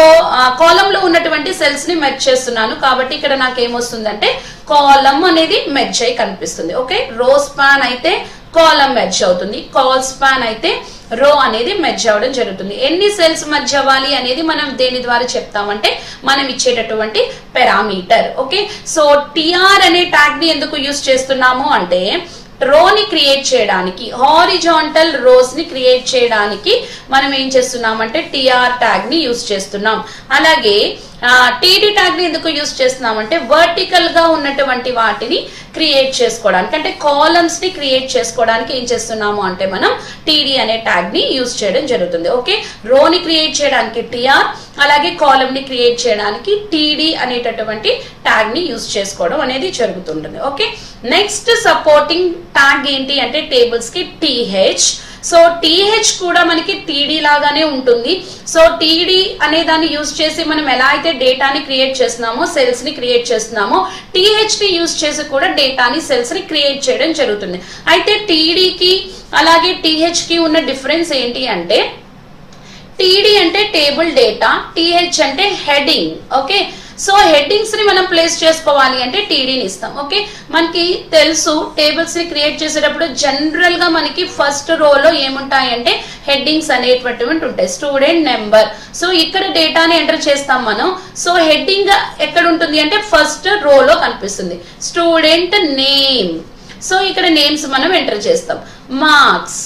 కాలం లో ఉన్నటువంటి సెల్స్ని మెచ్ చేస్తున్నాను. కాబట్టి ఇక్కడ నాకు ఏమొస్తుందంటే కాలం అనేది మెచ్ అయి కనిపిస్తుంది. ఓకే? రో స్పాన్ అయితే కాలం మెచ్ అవుతుంది. కాల్ స్పాన్ అయితే రో అనేది మెచ్ అవ్వడం జరుగుతుంది. ఎన్ని సెల్స్ మధ్య అవ్వాలి అనేది మనం దేని ద్వారా చెప్తామంటే మనం ఇచ్చేటటువంటి పెరామీటర్ ఓకే? సో టిఆర్ అనే ట్యాగ్ని ఎందుకు యూస్ చేస్తున్నాము అంటే రోని క్రియేట్ చేయడానికి హారిజాంటల్ రోస్ని క్రియేట్ చేయడానికి మనం ఏం చేస్తున్నామంటే టిఆర్ ట్యాగ్ని యూస్ చేస్తున్నాం. అలాగే టీడీ ట్యాగ్ని ఎందుకు యూజ్ చేస్తున్నామంటే వర్టికల్గా ఉన్నటువంటి వాటిని క్రియేట్ చేసుకోవడానికి. అంటే కాలమ్స్ని క్రియేట్ చేసుకోవడానికి ఏం చేస్తున్నాము అంటే మనం టీడీ అనే ట్యాగ్ని యూజ్ చేయడం జరుగుతుంది. ఓకే? రోని క్రియేట్ చేయడానికి టిఆర్ అలాగే కాలమ్ని క్రియేట్ చేయడానికి టీడీ అనేటటువంటి ట్యాగ్ని యూజ్ చేసుకోవడం అనేది జరుగుతుంటుంది. ఓకే? నెక్స్ట్ సపోర్టింగ్ ట్యాగ్ ఏంటి అంటే టేబుల్స్కి టీహెచ్ సో టీహెచ్ కూడా మనకి టీడీ లాగానే ఉంటుంది. సో టీడీ అనే దాన్ని యూజ్ చేసి మనం ఎలా అయితే డేటాని క్రియేట్ చేస్తున్నామో సెల్స్ని క్రియేట్ చేస్తున్నామో టీహెచ్ని యూజ్ చేసి కూడా డేటాని సెల్స్ని క్రియేట్ చేయడం జరుగుతుంది. అయితే టీడీకి అలాగే టీహెచ్కి ఉన్న డిఫరెన్స్ ఏంటి అంటే టీడీ అంటే టేబుల్ డేటా టీహెచ్ అంటే హెడింగ్ ఓకే? సో హెడ్డింగ్స్ని మనం ప్లేస్ చేసుకోవాలి అంటే టీడీని ఇస్తాం ఓకే? మనకి తెలుసు టేబుల్స్ని క్రియేట్ చేసేటప్పుడు జనరల్గా మనకి ఫస్ట్ రోలో ఏముంటాయి అంటే హెడ్డింగ్స్ అనేటువంటివి ఉంటాయి. స్టూడెంట్ నెంబర్ సో ఇక్కడ డేటాని ఎంటర్ చేస్తాం మనం. సో హెడ్డింగ్ ఎక్కడ ఉంటుంది అంటే ఫస్ట్ రోలో కనిపిస్తుంది. స్టూడెంట్ నేమ్ సో ఇక్కడ నేమ్స్ మనం ఎంటర్ చేస్తాం. మార్క్స్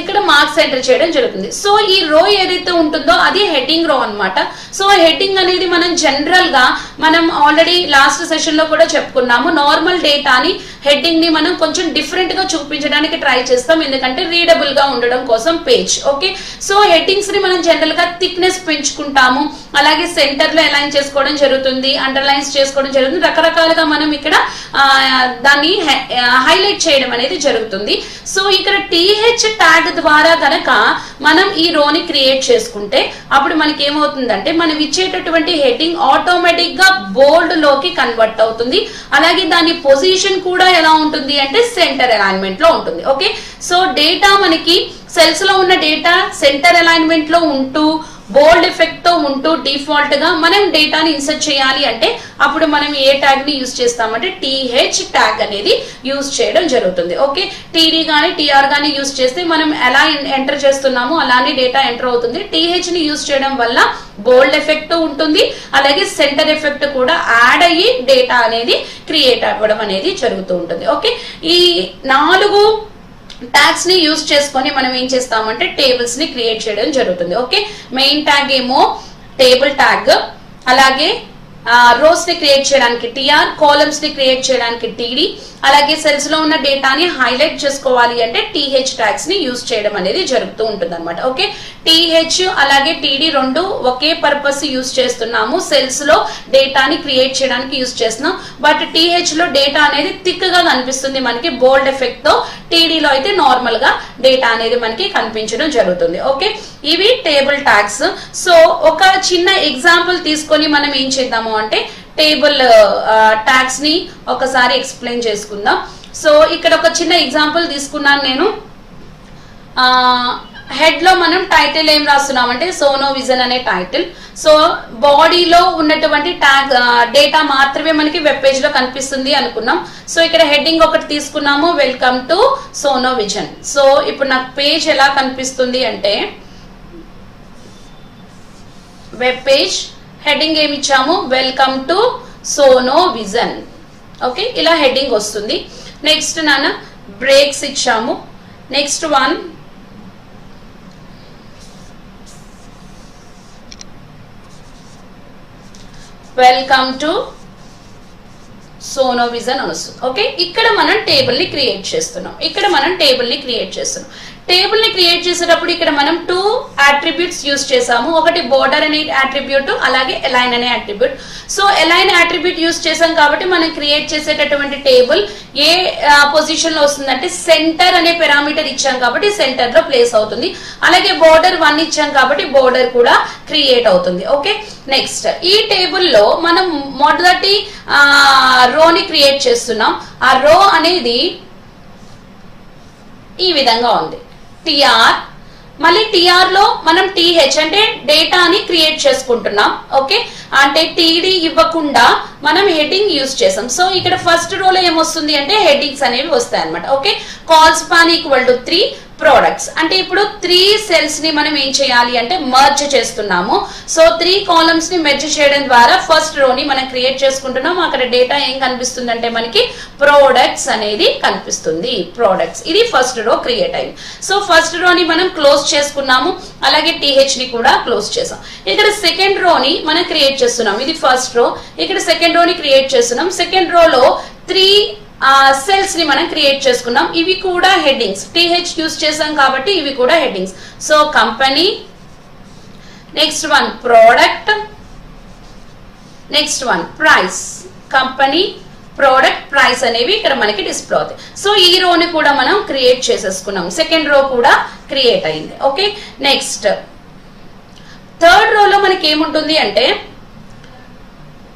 ఇక్కడ మార్క్స్ ఎంటర్ చేయడం జరుగుతుంది. సో ఈ రో ఏదైతే ఉంటుందో అది హెడ్డింగ్ రో అన్నమాట. సో హెడ్డింగ్ అనేది మనం జనరల్గా మనం ఆల్రెడీ లాస్ట్ సెషన్లో కూడా చెప్పుకున్నాము. నార్మల్ డేటాని హెడ్డింగ్ని మనం కొంచెం డిఫరెంట్గా చూపించడానికి ట్రై చేస్తాం. ఎందుకంటే రీడబుల్గా ఉండడం కోసం పేజ్ ఓకే సో హెడ్డింగ్స్ని మనం జనరల్గా థిక్నెస్ పెంచుకుంటాము. అలాగే సెంటర్లో అలైన్ చేసుకోవడం జరుగుతుంది అండర్లైన్స్ చేసుకోవడం జరుగుతుంది. రకరకాలుగా మనం ఇక్కడ దాన్ని హైలైట్ చేయడం అనేది జరుగుతుంది. సో ఇక్కడ టీహెచ్ ట్యాగ్ ద్వారా గనక మనం ఈ రోని క్రియేట్ చేసుకుంటే అప్పుడు మనకి ఏమవుతుందంటే మనం ఇచ్చేటటువంటి హెడ్డింగ్ ఆటోమేటిక్గా బోల్డ్లోకి కన్వర్ట్ అవుతుంది. అలాగే దాని పొజిషన్ కూడా ఎలా ఉంటుంది అంటే సెంటర్ అలైన్మెంట్లో ఉంటుంది. ఓకే సో డేటా మనకి సెల్స్లో ఉన్న డేటా సెంటర్ అలైన్మెంట్లో ఉంటూ బోల్డ్ ఎఫెక్ట్తో ఉంటూ డిఫాల్ట్గా మనం డేటాని ఇన్సర్ట్ చేయాలి అంటే అప్పుడు మనం ఏ ట్యాగ్ని యూజ్ చేస్తామంటే టీహెచ్ ట్యాగ్ అనేది యూజ్ చేయడం జరుగుతుంది. ఓకే? టీడీ గానీ టీఆర్ గానీ యూజ్ చేస్తే మనం ఎలా ఎంటర్ చేస్తున్నామో అలానే డేటా ఎంటర్ అవుతుంది. టీహెచ్ని యూజ్ చేయడం వల్ల బోల్డ్ ఎఫెక్ట్ ఉంటుంది. అలాగే సెంటర్ ఎఫెక్ట్ కూడా యాడ్ అయ్యి డేటా అనేది క్రియేట్ అవ్వడం అనేది జరుగుతూ ఉంటుంది. ఓకే? ఈ నాలుగు ట్యాగ్స్ని యూజ్ చేసుకొని మనం ఏం చేస్తామంటే టేబుల్స్ని క్రియేట్ చేయడం జరుగుతుంది. ఓకే మెయిన్ ట్యాగ్ ఏమో టేబుల్ ట్యాగ్ అలాగే రోస్ని క్రియేట్ చేయడానికి టిఆర్ కాలమ్స్ని క్రియేట్ చేయడానికి టీడీ అలాగే సెల్స్లో ఉన్న డేటాని హైలైట్ చేసుకోవాలి అంటే టీహెచ్ ట్యాగ్స్ని యూజ్ చేయడం అనేది జరుగుతూ ఉంటుంది అనమాట ఓకే టీహెచ్ అలాగే టీడీ రెండు ఒకే పర్పస్ యూజ్ చేస్తున్నాము సెల్స్లో డేటాని క్రియేట్ చేయడానికి యూజ్ చేస్తున్నాం బట్ టీహెచ్లో డేటా అనేది థిక్గా కనిపిస్తుంది మనకి బోల్డ్ ఎఫెక్ట్తో టీడీలో అయితే నార్మల్గా డేటా అనేది మనకి కనిపించడం జరుగుతుంది ఓకే ఇవి టేబుల్ ట్యాగ్స్ సో ఒక చిన్న ఎగ్జాంపుల్ తీసుకొని మనం ఏం చేద్దాము అంటే టేబుల్ ట్యాక్స్ని ఒకసారి ఎక్స్ప్లెయిన్ చేసుకుందాం. సో ఇక్కడ ఒక చిన్న ఎగ్జాంపుల్ తీసుకున్నాను నేను. హెడ్లో మనం టైటిల్ ఏం రాస్తున్నాం అంటే సోనో విజన్ అనే టైటిల్ సో బాడీలో ఉన్నటువంటి ట్యాగ్ డేటా మాత్రమే మనకి వెబ్ పేజ్లో కనిపిస్తుంది అనుకున్నాం. సో ఇక్కడ హెడ్డింగ్ ఒకటి తీసుకున్నాము. Welcome to Sono Vision so ఇప్పుడు నాకు పేజ్ ఎలా కనిపిస్తుంది అంటే వెబ్ పేజ్ హెడ్డింగ్ ఏమి ఇచ్చాము welcome to Sono Vision okay ఇలా హెడ్డింగ్ వస్తుంది. నెక్స్ట్ నాన్న బ్రేక్స్ ఇచ్చాము. Next one welcome to Sono Vision అని వస్తుంది ఓకే ఇక్కడ మనం టేబుల్ని క్రియేట్ చేస్తున్నాం. ఇక్కడ మనం టేబుల్ని క్రియేట్ చేస్తున్నాం. టేబుల్ని క్రియేట్ చేసేటప్పుడు ఇక్కడ మనం టూ అట్రిబ్యూట్స్ యూస్ చేసాము ఒకటి బోర్డర్ అనే అట్రిబ్యూట్ అలాగే ఎలైన్ అనే attribute so align attribute use చేసాం కాబట్టి మనం క్రియేట్ చేసేటటువంటి టేబుల్ ఏ పొజిషన్లో వస్తుందంటే సెంటర్ అనే పెరామీటర్ ఇచ్చాం కాబట్టి సెంటర్లో ప్లేస్ అవుతుంది. అలాగే బోర్డర్ వన్ ఇచ్చాం కాబట్టి బోర్డర్ కూడా క్రియేట్ అవుతుంది. ఓకే? నెక్స్ట్ ఈ టేబుల్లో మనం మొదటి రోని క్రియేట్ చేస్తున్నాం. ఆ రో అనేది ఈ విధంగా ఉంది. టిఆర్ మళ్ళీ టిఆర్లో మనం టీహెచ్ అంటే డేటాని క్రియేట్ చేసుకుంటున్నాం ఓకే అంటే టీడీ ఇవ్వకుండా మనం హెడ్డింగ్ యూజ్ చేసాం. సో ఇక్కడ ఫస్ట్ రోలో ఏమొస్తుంది అంటే హెడ్డింగ్స్ అనేవి వస్తాయి అనమాట okay colspan equal to three products అంటే ఇప్పుడు త్రీ సెల్స్ని మనం ఏం చేయాలి అంటే మర్జ్ చేస్తున్నాము. సో త్రీ కాలమ్స్ని మెర్జ్ చేయడం ద్వారా ఫస్ట్ రో ని మనం క్రియేట్ చేసుకుంటున్నాం. అక్కడ డేటా ఏం కనిపిస్తుంది అంటే మనకి ప్రోడక్ట్స్ అనేది కనిపిస్తుంది. ప్రోడక్ట్స్ ఇది ఫస్ట్ రో క్రియేట్ అయింది. సో ఫస్ట్ రో ని మనం క్లోజ్ చేసుకున్నాము. అలాగే టీహెచ్ని కూడా క్లోజ్ చేసాం. ఇక్కడ సెకండ్ రో ని మనం క్రియేట్ చేస్తున్నాం. ఇది ఫస్ట్ రో ఇక్కడ సెకండ్ రో ని క్రియేట్ చేస్తున్నాం. సెకండ్ రోలో త్రీ సెల్స్ని మనం క్రియేట్ చేసుకున్నాం. ఇవి కూడా హెడ్డింగ్స్ టీహెచ్ యూస్ చేసాం కాబట్టి ఇవి కూడా headings so company next one product next one price company product price అనేవి ఇక్కడ మనకి డిస్ప్లే అవుతాయి. సో ఈ రోని కూడా మనం క్రియేట్ చేసేసుకున్నాం. సెకండ్ రో కూడా క్రియేట్ అయింది. ఓకే నెక్స్ట్ థర్డ్ రోలో మనకి ఏముంటుంది అంటే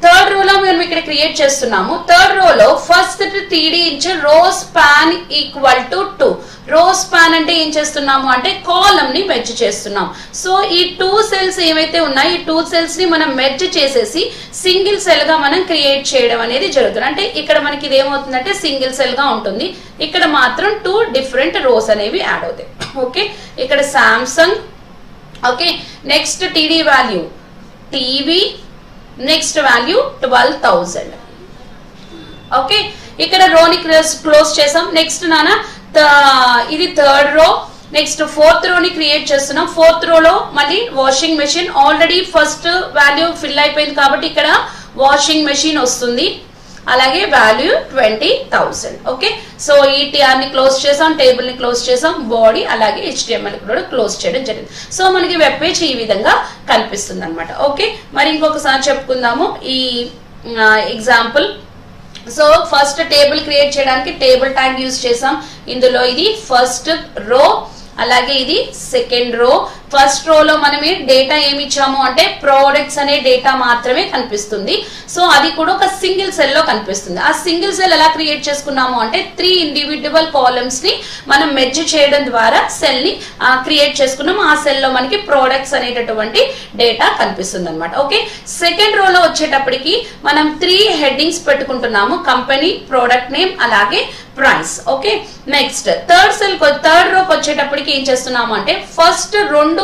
థర్డ్ రోలో మేము ఇక్కడ క్రియేట్ చేస్తున్నాము. థర్డ్ రోలో first TD inch rowspan equal to two. Rowspan అంటే ఏం చేస్తున్నాము అంటే కాలం ని మెర్జ్ చేస్తున్నాం. సో ఈ టూ సెల్స్ ఏవైతే ఉన్నాయో ఈ టూ సెల్స్ని మనం మెర్జ్ చేసేసి సింగిల్ సెల్గా మనం క్రియేట్ చేయడం అనేది జరుగుతుంది. అంటే ఇక్కడ మనకి ఇది ఏమవుతుందంటే సింగిల్ సెల్గా ఉంటుంది. ఇక్కడ మాత్రం టూ డిఫరెంట్ రోస్ అనేవి యాడ్ అవుతాయి. ఓకే? ఇక్కడ Samsung. Okay? Next TD value. TV. Next value twelve thousand okay ఇక్కడ రోని క్లోజ్ చేసాం. నెక్స్ట్ నాన్న ఇది థర్డ్ రో నెక్స్ట్ ఫోర్త్ రోని క్రియేట్ చేస్తున్నాం. ఫోర్త్ రోలో మళ్ళీ washing machine already first value fill అయిపోయింది కాబట్టి ఇక్కడ వాషింగ్ మెషిన్ వస్తుంది. అలాగే value twenty thousand okay so ఈ టీఆర్ని క్లోజ్ చేసాం టేబుల్ని క్లోజ్ చేసాం బాడీ అలాగే హెచ్డిఎంఎల్ కూడా క్లోజ్ చేయడం జరిగింది. సో మనకి వెబ్ పేజ్ ఈ విధంగా కనిపిస్తుంది అనమాట ఓకే మరి ఇంకొకసారి చెప్పుకుందాము. ఈ example so first table create చేయడానికి టేబుల్ ట్యాగ్ యూజ్ చేసాం ఇందులో ఇది ఫస్ట్ రో అలాగే ఇది సెకండ్ రో ఫస్ట్ రోలో మనమే డేటా ఏమి ఇచ్చాము అంటే ప్రోడక్ట్స్ అనే డేటా మాత్రమే కనిపిస్తుంది. సో అది కూడా ఒక సింగిల్ సెల్లో కనిపిస్తుంది. ఆ సింగిల్ సెల్ ఎలా క్రియేట్ చేసుకున్నాము అంటే త్రీ ఇండివిజువల్ కాలమ్స్ని మనం మెర్జ్ చేయడం ద్వారా సెల్ని క్రియేట్ చేసుకున్నాం ఆ సెల్లో మనకి ప్రోడక్ట్స్ అనేటటువంటి డేటా కనిపిస్తుంది అనమాట ఓకే సెకండ్ రోలో వచ్చేటప్పటికి మనం త్రీ హెడ్డింగ్స్ పెట్టుకుంటున్నాము. కంపెనీ ప్రోడక్ట్ నేమ్ అలాగే price okay next third cell third రోకి వచ్చేటప్పటికి ఏం చేస్తున్నాము అంటే ఫస్ట్ రెండు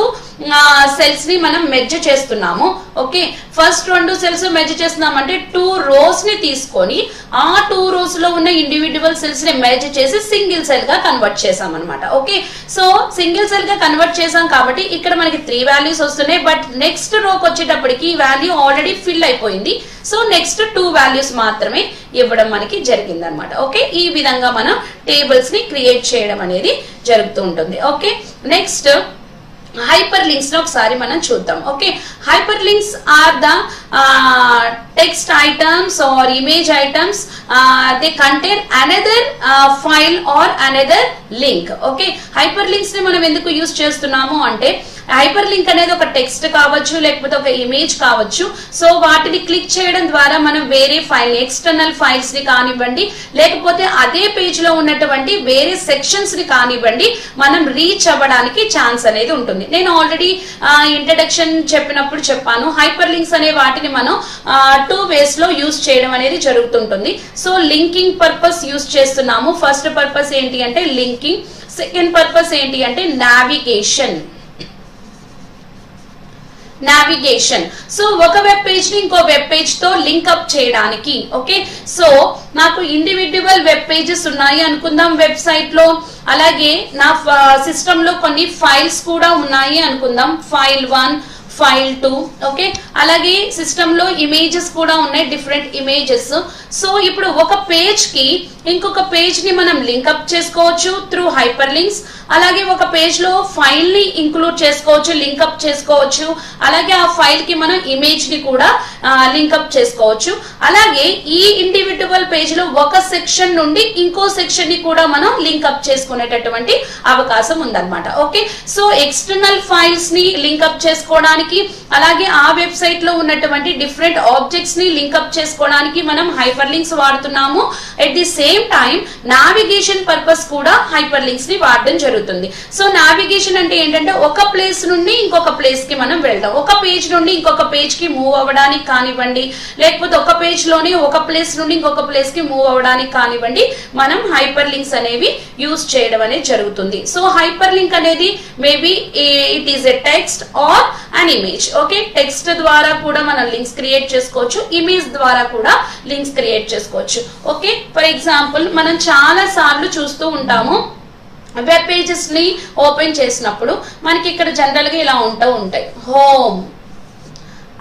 సెల్స్ని మనం మెర్జ్ చేస్తున్నాము. ఓకే ఫస్ట్ రెండు సెల్స్ మెర్జ్ చేస్తున్నామంటే టూ రోస్ని తీసుకొని ఆ టూ రోస్లో ఉన్న ఇండివిజువల్ సెల్స్ని మెర్జ్ చేసి సింగిల్ సెల్గా కన్వర్ట్ చేసాం అనమాట ఓకే సో సింగిల్ సెల్గా కన్వర్ట్ చేసాం కాబట్టి ఇక్కడ మనకి త్రీ వాల్యూస్ వస్తున్నాయి. బట్ నెక్స్ట్ రోకి వచ్చేటప్పటికి వాల్యూ ఆల్రెడీ ఫిల్ అయిపోయింది. సో నెక్స్ట్ టూ వాల్యూస్ మాత్రమే ఇవ్వడం మనకి జరిగింది అనమాట ఓకే ఈ విధంగా మనం టేబుల్స్ని క్రియేట్ చేయడం అనేది జరుగుతూ ఉంటుంది. ఓకే నెక్స్ట్ హైపర్ లింక్స్ ఒకసారి మనం చూద్దాం. Okay hyperlinks are the text items or image items they contain another file or another link okay hyper లింక్స్ని మనం ఎందుకు యూజ్ చేస్తున్నాము అంటే హైపర్ లింక్ అనేది ఒక టెక్స్ట్ కావచ్చు లేకపోతే ఒక ఇమేజ్ కావచ్చు. సో వాటిని క్లిక్ చేయడం ద్వారా మనం వేరే ఫైల్ ఎక్స్టర్నల్ ఫైల్స్ని కానివ్వండి లేకపోతే అదే పేజ్లో ఉన్నటువంటి వేరే సెక్షన్స్ని కానివ్వండి మనం రీచ్ అవ్వడానికి ఛాన్స్ అనేది ఉంటుంది. నేను ఆల్రెడీ ఇంట్రడక్షన్ చెప్పినప్పుడు చెప్పాను. హైపర్ లింక్స్ అనే వాటిని మనం టూ వేస్లో యూస్ చేయడం అనేది జరుగుతుంటుంది. సో లింకింగ్ పర్పస్ యూస్ చేస్తున్నాము. ఫస్ట్ పర్పస్ ఏంటి అంటే లింకింగ్ సెకండ్ పర్పస్ ఏంటి అంటే నావిగేషన్ నావిగేషన్ సో ఒక వెబ్ పేజ్ని ఇంకో వెబ్ పేజ్తో లింక్ అప్ చేయడానికి ఓకే సో నాకు ఇండివిజువల్ వెబ్ పేజెస్ ఉన్నాయి అనుకుందాం వెబ్సైట్లో. అలాగే నా సిస్టమ్లో కొన్ని ఫైల్స్ కూడా ఉన్నాయి అనుకుందాం. File one file two okay అలాగే సిస్టమ్లో ఇమేజెస్ కూడా ఉన్నాయి డిఫరెంట్ ఇమేజెస్ సో ఇప్పుడు ఒక పేజ్కి ఇంకొక పేజ్ని మనం లింకప్ చేసుకోవచ్చు త్రూ హైపర్ లింక్స్ అలాగే ఒక పేజ్లో ఫైల్ని ఇంక్లూడ్ చేసుకోవచ్చు లింకప్ చేసుకోవచ్చు. అలాగే ఆ ఫైల్కి మనం ఇమేజ్ని కూడా లింకప్ చేసుకోవచ్చు. అలాగే ఈ ఇండివిజువల్ పేజ్లో ఒక సెక్షన్ నుండి ఇంకో సెక్షన్ని కూడా మనం లింకప్ చేసుకునేటటువంటి అవకాశం ఉందన్నమాట ఓకే సో ఎక్స్టర్నల్ ఫైల్స్ని లింకప్ చేసుకోవడానికి చేసుకోవడానికి అలాగే ఆ వెబ్సైట్లో ఉన్నటువంటి డిఫరెంట్ ఆబ్జెక్ట్స్ని లింకప్ చేసుకోవడానికి మనం హైపర్ లింక్స్ వాడుతున్నాము. At the same time navigation purpose కూడా హైపర్ లింక్స్ని వాడడం జరుగుతుంది. సో నావిగేషన్ అంటే ఏంటంటే ఒక ప్లేస్ నుండి ఇంకొక ప్లేస్కి మనం వెళ్తాం. ఒక పేజ్ నుండి ఇంకొక పేజ్కి మూవ్ అవ్వడానికి కానివ్వండి లేకపోతే ఒక పేజ్లోని ఒక ప్లేస్ నుండి ఇంకొక ప్లేస్కి మూవ్ అవ్వడానికి కానివ్వండి మనం హైపర్ లింక్స్ అనేవి యూజ్ చేయడం అనేది జరుగుతుంది. సో హైపర్ లింక్ అనేది maybe it is a text or an image okay text ద్వారా కూడా మనం లింక్స్ క్రియేట్ చేసుకోవచ్చు ఇమేజ్ ద్వారా కూడా లింక్స్ క్రియేట్ చేసుకోవచ్చు ఓకే ఫర్ ఎగ్జాంపుల్ మనం చాలా సార్లు చూస్తూ ఉంటాము వెబ్ పేజెస్ని ఓపెన్ చేసినప్పుడు మనకి ఇక్కడ జనరల్గా ఇలా ఉంటూ ఉంటాయి. హోమ్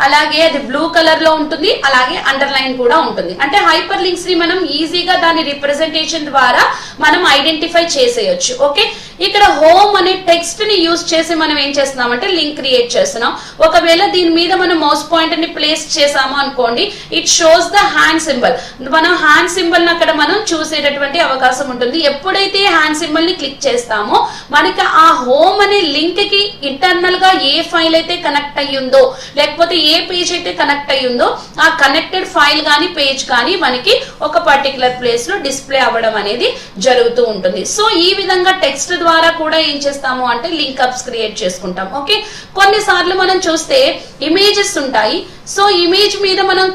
అలాగే అది బ్లూ కలర్లో ఉంటుంది అలాగే అండర్లైన్ కూడా ఉంటుంది. అంటే హైపర్ లింక్స్ని మనం ఈజీగా దాని రిప్రజెంటేషన్ ద్వారా మనం ఐడెంటిఫై చేసేయచ్చు ఓకే ఇక్కడ హోమ్ అనే టెక్స్ట్ని యూజ్ చేసి మనం ఏం చేస్తున్నాం అంటే లింక్ క్రియేట్ చేస్తున్నాం. ఒకవేళ దీని మీద మనం మౌస్ పాయింట్ని ప్లేస్ చేసాము అనుకోండి it shows the hand symbol మనం హ్యాండ్ సింబల్ అక్కడ మనం చూసేటటువంటి అవకాశం ఉంటుంది. ఎప్పుడైతే హ్యాండ్ సింబల్ని క్లిక్ చేస్తామో మనకి ఆ హోమ్ అనే లింక్కి ఇంటర్నల్గా ఏ ఫైల్ అయితే కనెక్ట్ అయ్యిందో లేకపోతే ఏ పేజ్ అయితే కనెక్ట్ అయ్యిందో ఆ కనెక్టెడ్ ఫైల్ కానీ పేజ్ కానీ మనకి ఒక పర్టికులర్ ప్లేస్లో డిస్ప్లే అవ్వడం అనేది జరుగుతూ ఉంటుంది. సో ఈ విధంగా టెక్స్ట్ ద్వారా కూడా ఏం చేస్తాము అంటే లింక్ అప్స్ క్రియేట్ చేసుకుంటాం ఓకే? కొన్నిసార్లు మనం చూస్తే ఇమేజెస్ ఉంటాయి. సో ఇమేజ్ మీద మనం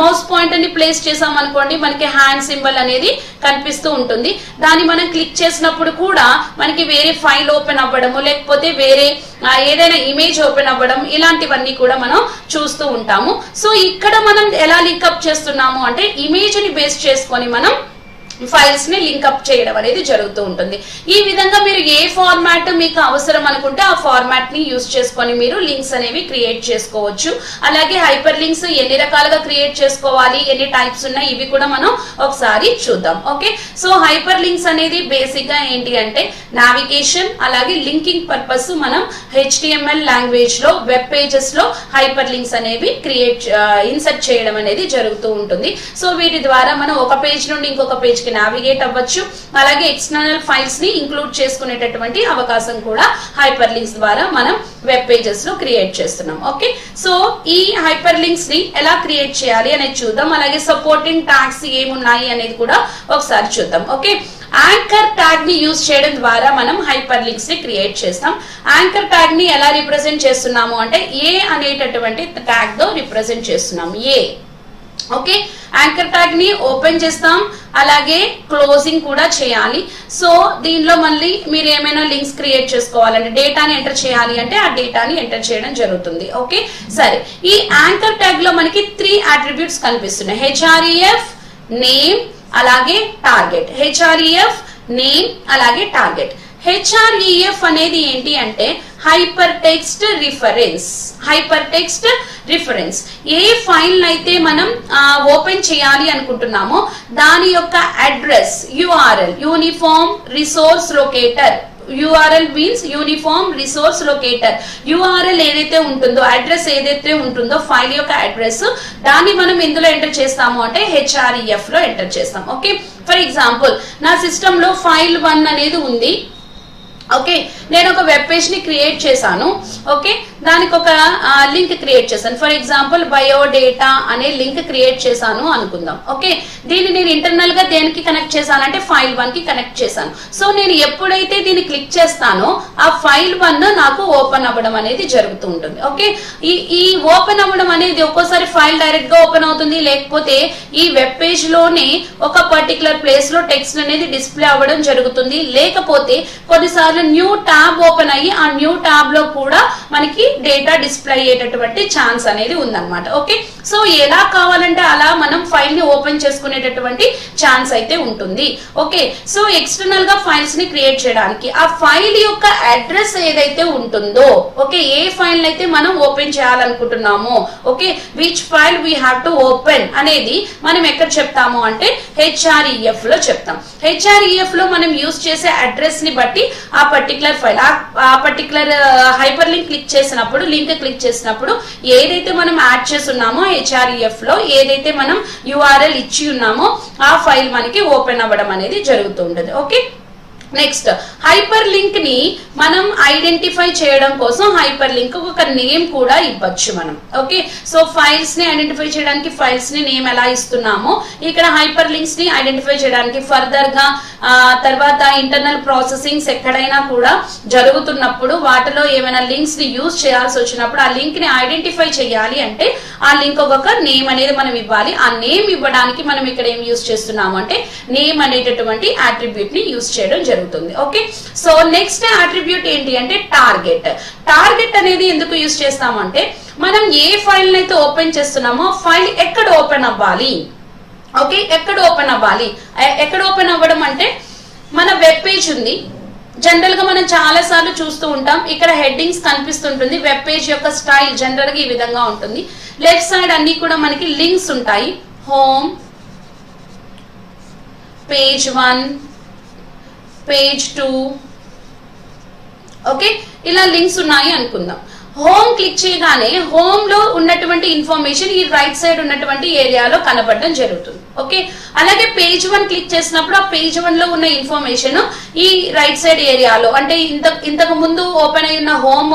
మౌస్ పాయింట్ అని ప్లేస్ చేసాం అనుకోండి మనకి హ్యాండ్ సింబల్ అనేది కనిపిస్తూ ఉంటుంది. దాన్ని మనం క్లిక్ చేసినప్పుడు కూడా మనకి వేరే ఫైల్ ఓపెన్ అవ్వడము లేకపోతే వేరే ఏదైనా ఇమేజ్ ఓపెన్ అవ్వడం ఇలాంటివన్నీ కూడా మనం చూస్తూ ఉంటాము. సో ఇక్కడ మనం ఎలా లింకప్ చేస్తున్నాము అంటే ఇమేజ్ని బేస్ చేసుకొని మనం ఫైల్స్ని లింకప్ చేయడం అనేది జరుగుతూ ఉంటుంది. ఈ విధంగా మీరు ఏ ఫార్మాట్ మీకు అవసరం అనుకుంటే ఆ ఫార్మాట్ని యూస్ చేసుకొని మీరు లింక్స్ అనేవి క్రియేట్ చేసుకోవచ్చు. అలాగే హైపర్ లింక్స్ ఎన్ని రకాలుగా క్రియేట్ చేసుకోవాలి ఎన్ని టైప్స్ ఉన్నాయి ఇవి కూడా మనం ఒకసారి చూద్దాం. ఓకే సో హైపర్ లింక్స్ అనేది బేసిక్గా ఏంటి అంటే నావిగేషన్ అలాగే లింకింగ్ పర్పస్ మనం హెచ్డిఎంఎల్ లాంగ్వేజ్లో వెబ్ పేజెస్లో హైపర్ లింక్స్ అనేవి క్రియేట్ ఇన్సర్ట్ uh, చేయడం అనేది జరుగుతూ ఉంటుంది. సో వీటి ద్వారా మనం ఒక పేజ్ నుండి ఇంకొక పేజ్కి నావిగేట్ అవ్వచ్చు. అలాగే ఎక్స్టర్నల్ ఫైల్స్ని ఇంక్లూడ్ చేసుకునేటటువంటి అవకాశం కూడా హైపర్ లింక్స్ ద్వారా మనం వెబ్ పేజెస్లో క్రియేట్ చేస్తున్నాం. ఓకే సో ఈ హైపర్ లింక్స్ని ఎలా క్రియేట్ చేయాలి అనేది చూద్దాం. అలాగే సపోర్టింగ్ ట్యాగ్స్ ఏమున్నాయి అనేది కూడా ఒకసారి చూద్దాం. ఓకే యాంకర్ ట్యాగ్ని యూజ్ చేయడం ద్వారా మనం హైపర్ లింక్స్ని క్రియేట్ చేస్తాం. యాంకర్ ట్యాగ్ని ఎలా రిప్రజెంట్ చేస్తున్నాము అంటే ఏ అనేటటువంటి ట్యాగ్తో రిప్రజెంట్ చేస్తున్నాం. A okay? యాంకర్ ట్యాగ్ని ఓపెన్ చేస్తాం. అలాగే క్లోజింగ్ కూడా చేయాలి. సో దీనిలో మళ్ళీ మీరు ఏమైనా లింక్స్ క్రియేట్ చేసుకోవాలంటే డేటాని ఎంటర్ చేయాలి అంటే ఆ డేటాని ఎంటర్ చేయడం జరుగుతుంది. ఓకే? సరే. ఈ యాంకర్ ట్యాగ్లో మనకి త్రీ అట్రిబ్యూట్స్ కనిపిస్తున్నాయి. హెచ్ఆర్ఈఎఫ్ నేమ్ అలాగే టార్గెట్ హెచ్ఆర్ఈఎఫ్ నేమ్ అలాగే టార్గెట్ హెచ్ఆర్ఈఎఫ్ అనేది ఏంటి అంటే hypertext reference. Hypertext reference. ఏ ఫైల్ అయితే మనం ఓపెన్ చేయాలి అనుకుంటున్నామో దాని యొక్క address URL uniform resource locator. URL means uniform resource locator. URL ఏదైతే ఉంటుందో అడ్రస్ ఏదైతే ఉంటుందో ఫైల్ యొక్క అడ్రస్ దాన్ని మనం ఎందులో ఎంటర్ చేస్తాము అంటే హెచ్ఆర్ఈఎఫ్లో ఎంటర్ చేస్తాం. ఓకే? ఫర్ ఎగ్జాంపుల్ నా సిస్టమ్లో ఫైల్ వన్ అనేది ఉంది. ఓకే నేను ఒక వెబ్ పేజ్ని క్రియేట్ చేశాను. ఓకే దానికి ఒక లింక్ క్రియేట్ చేశాను. ఫర్ ఎగ్జాంపుల్ బయోడేటా అనే లింక్ క్రియేట్ చేశాను అనుకుందాం. ఓకే? దీన్ని నేను ఇంటర్నల్గా దేనికి కనెక్ట్ చేశానంటే ఫైల్ వన్కి కనెక్ట్ చేశాను. సో నేను ఎప్పుడైతే దీన్ని క్లిక్ చేస్తానో ఆ ఫైల్ వన్ నాకు ఓపెన్ అవ్వడం అనేది జరుగుతూ ఉంటుంది. ఓకే? ఈ ఈ ఓపెన్ అవ్వడం అనేది ఒక్కోసారి ఫైల్ డైరెక్ట్గా ఓపెన్ అవుతుంది. లేకపోతే ఈ వెబ్ పేజ్లోనే ఒక పర్టికులర్ ప్లేస్లో టెక్స్ట్ అనేది డిస్ప్లే అవ్వడం జరుగుతుంది. లేకపోతే కొన్నిసార్లు న్యూ ట్యాబ్ ఓపెన్ అయ్యి ఆ న్యూ ట్యాబ్లో కూడా మనకి డేటా డిస్ప్లే అయ్యేటటువంటి ఛాన్స్ అనేది ఉందన్నమాట. ఓకే సో ఎలా కావాలంటే అలా మనం ఫైల్ని ఓపెన్ చేసుకునేటటువంటి ఛాన్స్ అయితే ఉంటుంది. ఓకే సో ఎక్స్టర్నల్గా ఫైల్స్ని క్రియేట్ చేయడానికి ఆ ఫైల్ యొక్క అడ్రస్ ఏదైతే ఉంటుందో ఓకే ఏ ఫైల్ అయితే మనం open చేయాలనుకుంటున్నామో okay which file we have to open అనేది మనం ఎక్కడ చెప్తాము అంటే హెచ్ఆర్ఈఎఫ్లో చెప్తాం. హెచ్ఆర్ఈఎఫ్లో మనం యూజ్ చేసే అడ్రస్ని బట్టి ఆ పర్టికులర్ ఫైల్ ఆ పర్టికులర్ హైపర్ లింక్ క్లిక్ చేసిన చేసినప్పుడు లింక్ క్లిక్ చేసినప్పుడు ఏదైతే మనం యాడ్ చేస్తున్నామో హెచ్ఆర్ఈఎఫ్లో ఏదైతే మనం యుఆర్ఎల్ ఇచ్చి ఉన్నామో ఆ ఫైల్ మనకి ఓపెన్ అవ్వడం అనేది జరుగుతూ ఉండదు. ఓకే నెక్స్ట్ హైపర్ లింక్ని మనం ఐడెంటిఫై చేయడం కోసం హైపర్ లింక్ ఒక నేమ్ కూడా ఇవ్వచ్చు మనం. ఓకే సో ఫైల్స్ని ఐడెంటిఫై చేయడానికి ఫైల్స్ని నేమ్ ఎలా ఇస్తున్నామో ఇక్కడ హైపర్ లింక్స్ని ఐడెంటిఫై చేయడానికి ఫర్దర్గా తర్వాత ఇంటర్నల్ ప్రాసెసింగ్స్ ఎక్కడైనా కూడా జరుగుతున్నప్పుడు వాటిలో ఏమైనా లింక్స్ని యూజ్ చేయాల్సి వచ్చినప్పుడు ఆ లింక్ని ఐడెంటిఫై చేయాలి అంటే ఆ లింక్ ఒక నేమ్ అనేది మనం ఇవ్వాలి. ఆ నేమ్ ఇవ్వడానికి మనం ఇక్కడ ఏం యూజ్ చేస్తున్నాము అంటే నేమ్ అనేటటువంటి అట్రిబ్యూట్ని యూజ్ చేయడం జరుగుతుంది. ఓకే సో నెక్స్ట్ అట్రిబ్యూట్ ఏంటి అంటే టార్గెట్ టార్గెట్ అనేది ఎందుకు యూజ్ చేస్తామంటే మనం ఏ ఫైల్ అయితే ఓపెన్ చేస్తున్నామో ఫైల్ ఎక్కడ ఓపెన్ అవ్వాలి? ఓకే ఎక్కడ ఓపెన్ అవ్వాలి? ఎక్కడ ఓపెన్ అవ్వడం అంటే మన వెబ్ పేజ్ ఉంది. జనరల్గా మనం చాలా సార్లు చూస్తూ ఉంటాం. ఇక్కడ హెడ్డింగ్స్ కనిపిస్తుంటుంది. వెబ్ పేజ్ యొక్క స్టైల్ జనరల్గా ఈ విధంగా ఉంటుంది. లెఫ్ట్ సైడ్ అన్ని కూడా మనకి లింక్స్ ఉంటాయి. Home page one page two okay ఇలా లింక్స్ ఉన్నాయి అనుకుందాం. హోమ్ క్లిక్ చేయగానే హోమ్లో ఉన్నటువంటి ఇన్ఫర్మేషన్ ఈ రైట్ సైడ్ ఉన్నటువంటి ఏరియాలో కనబడడం జరుగుతుంది. ఓకే? అలాగే పేజ్ వన్ క్లిక్ చేసినప్పుడు ఆ పేజ్ వన్లో ఉన్న ఇన్ఫర్మేషన్ ఈ రైట్ సైడ్ ఏరియాలో అంటే ఇంత ఇంతకు ముందు ఓపెన్ అయి ఉన్న హోమ్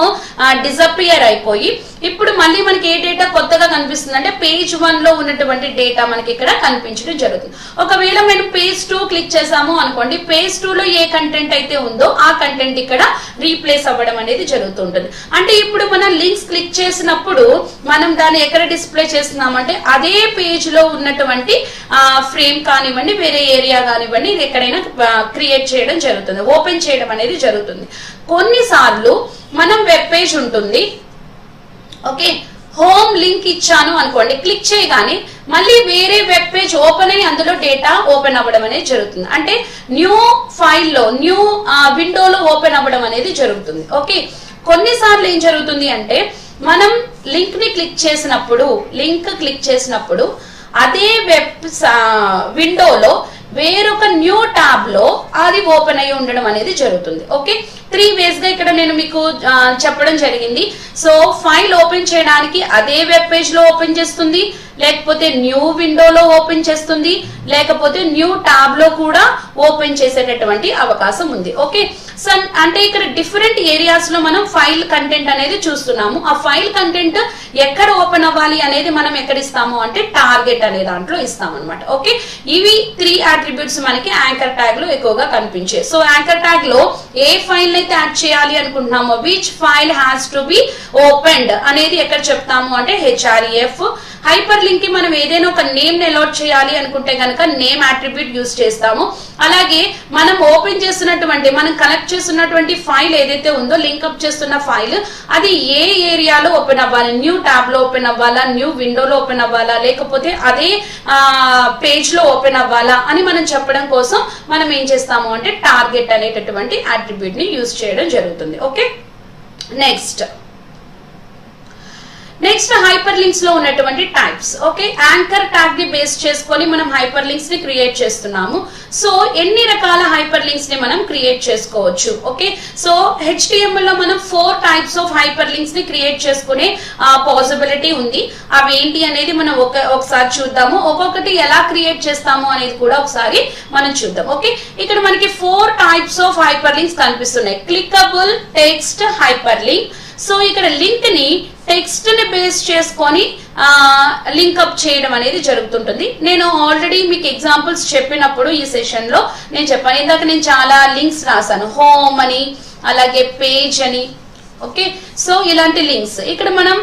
డిజపియర్ అయిపోయి ఇప్పుడు మళ్ళీ మనకి ఏ డేటా కొత్తగా కనిపిస్తుంది అంటే పేజ్ వన్లో ఉన్నటువంటి డేటా మనకి ఇక్కడ కనిపించడం జరుగుతుంది. ఒకవేళ మేము పేజ్ టూ క్లిక్ చేసాము అనుకోండి పేజ్ టూ లో ఏ కంటెంట్ అయితే ఉందో ఆ కంటెంట్ ఇక్కడ రీప్లేస్ అవ్వడం అనేది జరుగుతుంటుంది. అంటే ఇప్పుడు మనం లింక్స్ క్లిక్ చేసినప్పుడు మనం దాన్ని ఎక్కడ డిస్ప్లే చేస్తున్నామంటే అదే పేజ్లో ఉన్నటువంటి ఫ్రేమ్ కానివ్వండి వేరే ఏరియా కానివ్వండి ఇది ఎక్కడైనా క్రియేట్ చేయడం జరుగుతుంది. ఓపెన్ చేయడం అనేది జరుగుతుంది. కొన్నిసార్లు మనం వెబ్ పేజ్ ఉంటుంది. ఓకే హోమ్ లింక్ ఇచ్చాను అనుకోండి క్లిక్ చేయగానే మళ్ళీ వేరే వెబ్ పేజ్ ఓపెన్ అయ్యి అందులో డేటా ఓపెన్ అవ్వడం అనేది జరుగుతుంది. అంటే న్యూ ఫైల్లో న్యూ విండోలో ఓపెన్ అవ్వడం అనేది జరుగుతుంది. ఓకే కొన్నిసార్లు ఏం జరుగుతుంది అంటే మనం లింక్ని క్లిక్ చేసినప్పుడు లింక్ క్లిక్ చేసినప్పుడు అదే వెబ్ విండోలో వేరొక న్యూ ట్యాబ్లో అది ఓపెన్ అయ్యి ఉండడం అనేది జరుగుతుంది. ఓకే? త్రీ వేస్గా ఇక్కడ నేను మీకు చెప్పడం జరిగింది. సో ఫైల్ ఓపెన్ చేయడానికి అదే వెబ్ పేజ్లో ఓపెన్ చేస్తుంది. లేకపోతే న్యూ విండోలో ఓపెన్ చేస్తుంది. లేకపోతే న్యూ ట్యాబ్లో కూడా ఓపెన్ చేసేటటువంటి అవకాశం ఉంది. ఓకే? సో అంటే ఇక్కడ డిఫరెంట్ ఏరియాస్లో మనం ఫైల్ కంటెంట్ అనేది చూస్తున్నాము. ఆ ఫైల్ కంటెంట్ ఎక్కడ ఓపెన్ అవ్వాలి అనేది మనం ఎక్కడ ఇస్తాము అంటే టార్గెట్ అనే దాంట్లో ఇస్తాం అనమాట ఓకే? ఇవి త్రీ అట్రిబ్యూట్స్ మనకి యాంకర్ ట్యాగ్లో ఎక్కువగా కనిపించాయి సో యాంకర్ ట్యాగ్లో ఏ ఫైల్ అయితే యాడ్ చేయాలి అనుకుంటున్నామో which file has to be opened అనేది ఎక్కడ చెప్తాము అంటే హెచ్ఆర్ఎఫ్ హైపర్ లింక్కి మనం ఏదైనా ఒక నేమ్ అలాట్ చేయాలి అనుకుంటే కనుక నేమ్ అట్రిబ్యూట్ యూస్ చేస్తాము. అలాగే మనం ఓపెన్ చేస్తున్నటువంటి మనం కనెక్ట్ చేస్తున్నటువంటి ఫైల్ ఏదైతే ఉందో లింక్అప్ చేస్తున్న ఫైల్ అది ఏ ఏరియాలో ఓపెన్ అవ్వాలి? న్యూ ట్యాబ్లో ఓపెన్ అవ్వాలా? న్యూ విండోలో ఓపెన్ అవ్వాలా? లేకపోతే అదే పేజ్లో ఓపెన్ అవ్వాలా? అని మనం చెప్పడం కోసం మనం ఏం చేస్తాము అంటే టార్గెట్ అనేటటువంటి అట్రిబ్యూట్ని యూస్ చేయడం జరుగుతుంది. ఓకే నెక్స్ట్ నెక్స్ట్ హైపర్ లింక్స్లో ఉన్నటువంటి టైప్స్ ఓకే యాంకర్ ట్యాగ్ని బేస్ చేసుకొని మనం హైపర్ లింక్స్ని క్రియేట్ చేస్తున్నాము. సో ఎన్ని రకాల హైపర్ లింక్స్ని మనం క్రియేట్ చేసుకోవచ్చు? ఓకే సో హెచ్టిఎంఎల్లో మనం ఫోర్ టైప్స్ ఆఫ్ హైపర్ లింక్స్ని క్రియేట్ చేసుకునే పాసిబిలిటీ ఉంది. అవి ఏంటి అనేది మనం ఒక ఒకసారి చూద్దాము. ఒక్కొక్కటి ఎలా క్రియేట్ చేస్తాము అనేది కూడా ఒకసారి మనం చూద్దాం. ఓకే ఇక్కడ మనకి four types of hyper links కనిపిస్తున్నాయి. Clickable text hyper link so ఇక్కడ లింక్ని టెక్స్ట్ని బేస్ చేసుకొని లింక్ అప్ చేయడం అనేది జరుగుతుంటుంది. నేను ఆల్రెడీ మీకు ఎగ్జాంపుల్స్ చెప్పినప్పుడు ఈ సెషన్లో నేను చెప్పాను. ఇందాక నేను చాలా లింక్స్ రాశాను. హోమ్ అని అలాగే పేజ్ అని ఓకే సో ఇలాంటి లింక్స్ ఇక్కడ మనం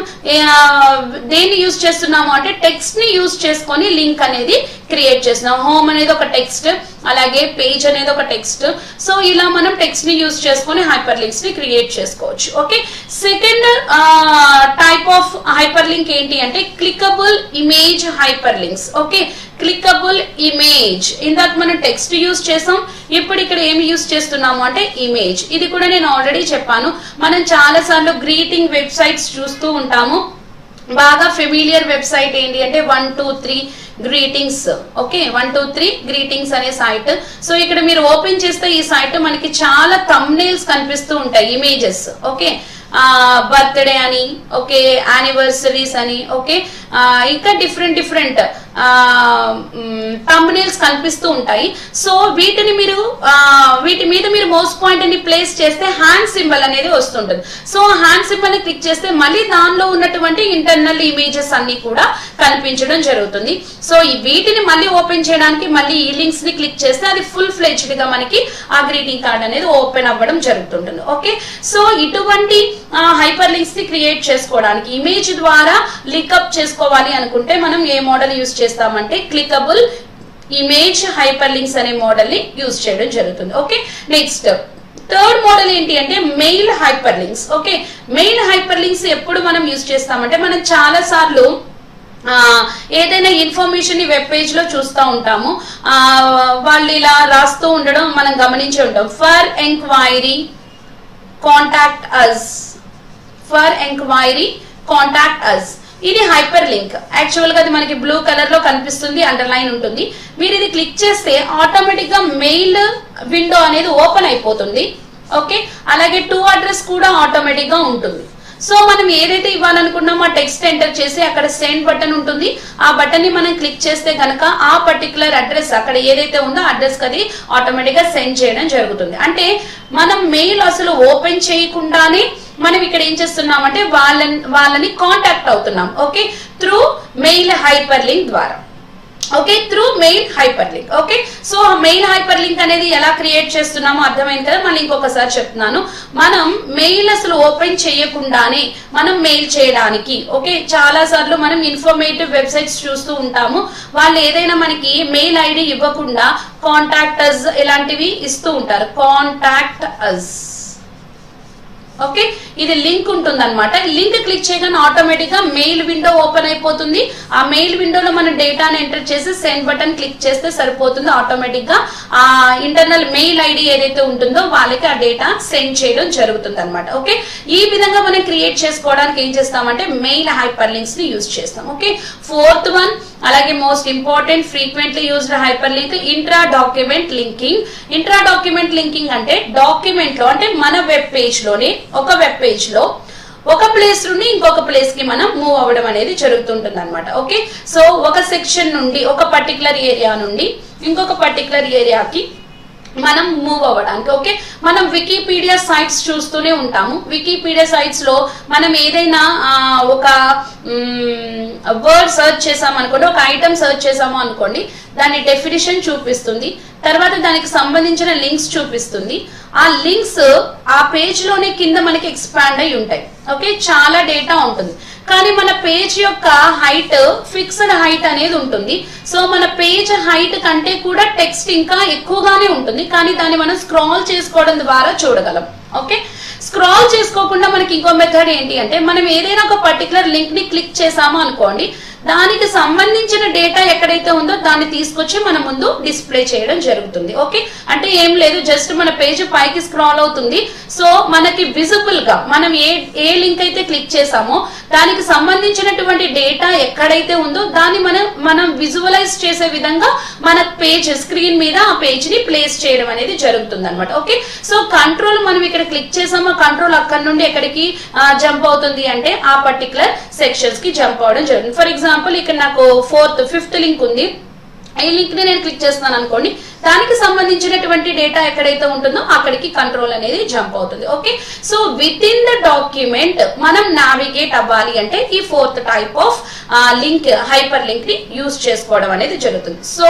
దేన్ని యూజ్ చేస్తున్నాము అంటే టెక్స్ట్ని యూజ్ చేసుకొని లింక్ అనేది క్రియేట్ చేస్తున్నాం. హోమ్ అనేది ఒక టెక్స్ట్ అలాగే పేజ్ అనేది ఒక టెక్స్ట్ సో ఇలా మనం టెక్స్ట్ని యూజ్ చేసుకొని హైపర్ లింక్స్ని క్రియేట్ చేసుకోవచ్చు. Okay second type of hyperlink ఏంటి అంటే clickable image hyperlinks okay clickable image ఇందాక మనం టెక్స్ట్ యూజ్ చేసాం. ఇప్పుడు ఇక్కడ ఏమి యూజ్ చేస్తున్నాము అంటే ఇమేజ్ ఇది కూడా నేను ఆల్రెడీ చెప్పాను. మనం చాలా సార్లు గ్రీటింగ్ వెబ్సైట్స్ చూస్తూ ఉంటాము. బాగా ఫెమిలియర్ వెబ్సైట్ ఏంటి అంటే one two three greetings okay one two three greetings అనే సైట్ సో ఇక్కడ మీరు ఓపెన్ చేస్తే ఈ సైట్ మనకి చాలా thumbnails కనిపిస్తూ ఉంటాయి ఇమేజెస్ ఓకే బర్త్డే అని ఓకే యానివర్సరీస్ అని ఓకే ఇంకా డిఫరెంట్ డిఫరెంట్ థంబ్నైల్స్ కనిపిస్తూ ఉంటాయి. సో వీటిని మీరు వీటి మీద మౌస్ పాయింట్ని ప్లేస్ చేస్తే హ్యాండ్ సింబల్ అనేది వస్తుంటుంది. సో హ్యాండ్ సింబల్ని క్లిక్ చేస్తే మళ్ళీ దానిలో ఉన్నటువంటి ఇంటర్నల్ ఇమేజెస్ అన్ని కూడా కనిపించడం జరుగుతుంది. సో ఈ వీటిని మళ్ళీ ఓపెన్ చేయడానికి మళ్ళీ ఈ లింక్స్ని క్లిక్ చేస్తే అది ఫుల్ ఫ్లెజ్డ్గా మనకి ఆ గ్రీటింగ్ కార్డ్ అనేది ఓపెన్ అవ్వడం జరుగుతుంటుంది. ఓకే? సో ఇటువంటి హైపర్ లింక్స్ని క్రియేట్ చేసుకోవడానికి ఇమేజ్ ద్వారా లింకప్ చేసుకోవాలి అనుకుంటే మనం ఏ మోడల్ యూస్ చేస్తామంటే క్లికబుల్ ఇమేజ్ హైపర్ లింక్స్ అనే మోడల్ని యూజ్ చేయడం జరుగుతుంది. ఓకే? నెక్స్ట్ థర్డ్ మోడల్ ఏంటి అంటే mail hyperlinks okay? Mail hyperlinks ఎప్పుడు మనం యూజ్ చేస్తామంటే మనం చాలా సార్లు ఏదైనా ఇన్ఫర్మేషన్ని వెబ్ పేజ్లో చూస్తూ ఉంటాము. ఆ, వాళ్ళు ఇలా రాస్తూ ఉండడం మనం గమనించి ఉంటాం. For enquiry contact us for enquiry contact us ఇది హైపర్ లింక్ యాక్చువల్గా అది మనకి బ్లూ కలర్లో కనిపిస్తుంది అండర్లైన్ ఉంటుంది. మీరు ఇది క్లిక్ చేస్తే ఆటోమేటిక్గా మెయిల్ విండో అనేది ఓపెన్ అయిపోతుంది. ఓకే అలాగే టూ అడ్రస్ కూడా ఆటోమేటిక్గా ఉంటుంది. సో మనం ఏదైతే ఇవ్వాలనుకున్నామో ఆ టెక్స్ట్ ఎంటర్ చేసి అక్కడ సెండ్ బటన్ ఉంటుంది. ఆ బటన్ని మనం క్లిక్ చేస్తే కనుక ఆ పర్టికులర్ అడ్రస్ అక్కడ ఏదైతే ఉందో అడ్రస్ అది ఆటోమేటిక్గా సెండ్ చేయడం జరుగుతుంది. అంటే మనం మెయిల్ అసలు ఓపెన్ చేయకుండానే మనం ఇక్కడ ఏం చేస్తున్నామంటే వాళ్ళని వాళ్ళని కాంటాక్ట్ అవుతున్నాం okay? Through mail hyper link ద్వారా. Okay? Through mail hyperlink okay? So mail hyperlink అనేది ఎలా క్రియేట్ చేస్తున్నామో అర్థమైంది కదా? మళ్ళీ ఇంకొకసారి చెప్తున్నాను. మనం మెయిల్ అసలు ఓపెన్ చేయకుండానే మనం మెయిల్ చేయడానికి ఓకే? చాలా సార్లు మనం ఇన్ఫర్మేటివ్ వెబ్సైట్స్ చూస్తూ ఉంటాము. వాళ్ళు ఏదైనా మనకి మెయిల్ ఐడి ఇవ్వకుండా కాంటాక్ట్ అస్ ఇలాంటివి ఇస్తూ ఉంటారు. Contact us okay? ఇది లింక్ ఉంటుంది అనమాట లింక్ క్లిక్ చేయగానే ఆటోమేటిక్గా మెయిల్ విండో ఓపెన్ అయిపోతుంది. ఆ మెయిల్ విండోలో మన డేటాను ఎంటర్ చేసి సెండ్ బటన్ క్లిక్ చేస్తే సరిపోతుంది ఆటోమేటిక్గా ఆ ఇంటర్నల్ మెయిల్ ఐడి ఏదైతే ఉంటుందో వాళ్ళకి ఆ డేటా సెండ్ చేయడం జరుగుతుంది అనమాట ఓకే? ఈ విధంగా మనం క్రియేట్ చేసుకోవడానికి ఏం చేస్తామంటే మెయిల్ హైపర్ లింక్స్ని యూజ్ చేస్తాం. ఓకే? ఫోర్త్ వన్ అలాగే most important frequently used hyperlink intra document linking. Intra document linking అంటే డాక్యుమెంట్లో అంటే మన వెబ్ పేజ్లోనే ఒక వెబ్ పేజ్లో ఒక ప్లేస్ నుండి ఇంకొక ప్లేస్కి మనం మూవ్ అవ్వడం అనేది జరుగుతుంటుంది అనమాట ఓకే సో ఒక సెక్షన్ నుండి ఒక పర్టికులర్ ఏరియా నుండి ఇంకొక పర్టికులర్ ఏరియాకి మనం మూవ్ అవ్వడానికి ఓకే మనం వికీపీడియా సైట్స్ చూస్తూనే ఉంటాము. వికీపీడియా సైట్స్లో మనం ఏదైనా ఒక వర్డ్ సర్చ్ చేసాము అనుకోండి ఒక ఐటమ్ సర్చ్ చేసాము అనుకోండి దాని డెఫినిషన్ చూపిస్తుంది. తర్వాత దానికి సంబంధించిన లింక్స్ చూపిస్తుంది. ఆ లింక్స్ ఆ పేజ్లోనే కింద మనకి ఎక్స్పాండ్ అయి ఉంటాయి. ఓకే చాలా డేటా ఉంటుంది. కానీ మన పేజ్ యొక్క హైట్ ఫిక్స్డ్ హైట్ అనేది ఉంటుంది. సో మన పేజ్ హైట్ కంటే కూడా టెక్స్ట్ ఇంకా ఎక్కువగానే ఉంటుంది. కానీ దాన్ని మనం స్క్రాల్ చేసుకోవడం ద్వారా చూడగలం. ఓకే స్క్రాల్ చేసుకోకుండా మనకి ఇంకో మెథడ్ ఏంటి అంటే మనం ఏదైనా ఒక పర్టికులర్ లింక్ని క్లిక్ చేసాము అనుకోండి దానికి సంబంధించిన డేటా ఎక్కడైతే ఉందో దాన్ని తీసుకొచ్చి మన ముందు డిస్ప్లే చేయడం జరుగుతుంది ఓకే? అంటే ఏం లేదు జస్ట్ మన పేజ్ పైకి స్క్రాల్ అవుతుంది. సో మనకి విజిబుల్గా మనం ఏ ఏ లింక్ అయితే క్లిక్ చేసామో దానికి సంబంధించినటువంటి డేటా ఎక్కడైతే ఉందో దాన్ని మనం మనం విజువలైజ్ చేసే విధంగా మన పేజ్ స్క్రీన్ మీద ఆ పేజ్ని ప్లేస్ చేయడం అనేది జరుగుతుంది అనమాట ఓకే? సో కంట్రోల్ మనం ఇక్కడ క్లిక్ చేసామో కంట్రోల్ అక్కడ నుండి ఎక్కడికి జంప్ అవుతుంది అంటే ఆ పర్టికులర్ సెక్షన్స్కి జంప్ అవడం జరుగుతుంది. ఫర్ ఎగ్జాంపుల్ ఇక్కడ నాకు ఫోర్త్ ఫిఫ్త్ లింక్ ఉంది. ఈ లింక్ని నేను క్లిక్ చేస్తున్నాను అనుకోండి. దానికి సంబంధించినటువంటి డేటా ఎక్కడైతే ఉంటుందో అక్కడికి కంట్రోల్ అనేది జంప్ అవుతుంది. Okay so within the document మనం నావిగేట్ అవ్వాలి అంటే ఈ fourth type of link hyper లింక్ని యూజ్ చేసుకోవడం అనేది జరుగుతుంది. సో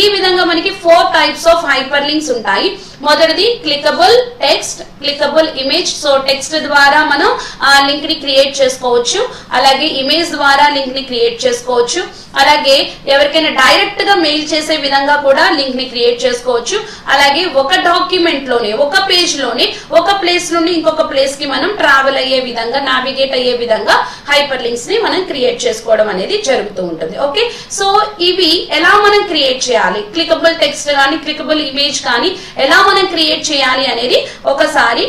ఈ విధంగా మనకి four types of hyper links ఉంటాయి. మొదటిది clickable text clickable image so text ద్వారా మనం ఆ లింక్ని క్రియేట్ చేసుకోవచ్చు. అలాగే ఇమేజ్ ద్వారా లింక్ని క్రియేట్ చేసుకోవచ్చు. అలాగే ఎవరికైనా డైరెక్ట్గా మెయిల్ చేసే విధంగా కూడా లింక్ని క్రియేట్ చేసుకోవచ్చు. అలాగే ఒక డాక్యుమెంట్లోనే ఒక పేజ్లోనే ఒక ప్లేస్ నుండి ఇంకొక ప్లేస్కి మనం ట్రావెల్ అయ్యే విధంగా నావిగేట్ అయ్యే విధంగా హైపర్ లింక్స్ని మనం క్రియేట్ చేసుకోవడం అనేది జరుగుతూ ఉంటుంది. ఓకే సో ఇవి ఎలా మనం క్రియేట్ చేయాలి? క్లికబుల్ టెక్స్ట్ కానీ క్లికబుల్ ఇమేజ్ కానీ ఎలా మనం క్రియేట్ చేయాలి అనేది ఒకసారి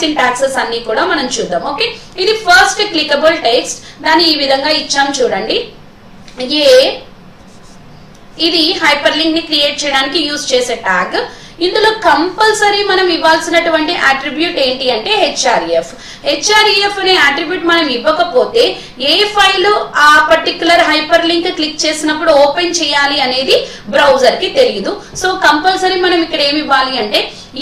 సింటాక్సెస్ అన్ని కూడా మనం చూద్దాం. ఓకే ఇది ఫస్ట్ క్లికబుల్ టెక్స్ట్ దాన్ని ఈ విధంగా ఇచ్చాం చూడండి. ఏ ఇది హైపర్ లింక్ని క్రియేట్ చేయడానికి యూజ్ చేసే ట్యాగ్ ఇందులో కంపల్సరీ మనం ఇవ్వాల్సినటువంటి అట్రిబ్యూట్ ఏంటి అంటే హెచ్ఆర్ఈఎఫ్ హెచ్ఆర్ఈఎఫ్ అనే అట్రిబ్యూట్ మనం ఇవ్వకపోతే ఏ ఫైల్ ఆ పర్టికులర్ హైపర్ లింక్ క్లిక్ చేసినప్పుడు ఓపెన్ చేయాలి అనేది బ్రౌజర్కి తెలియదు సో కంపల్సరీ మనం ఇక్కడ ఏమి ఇవ్వాలి అంటే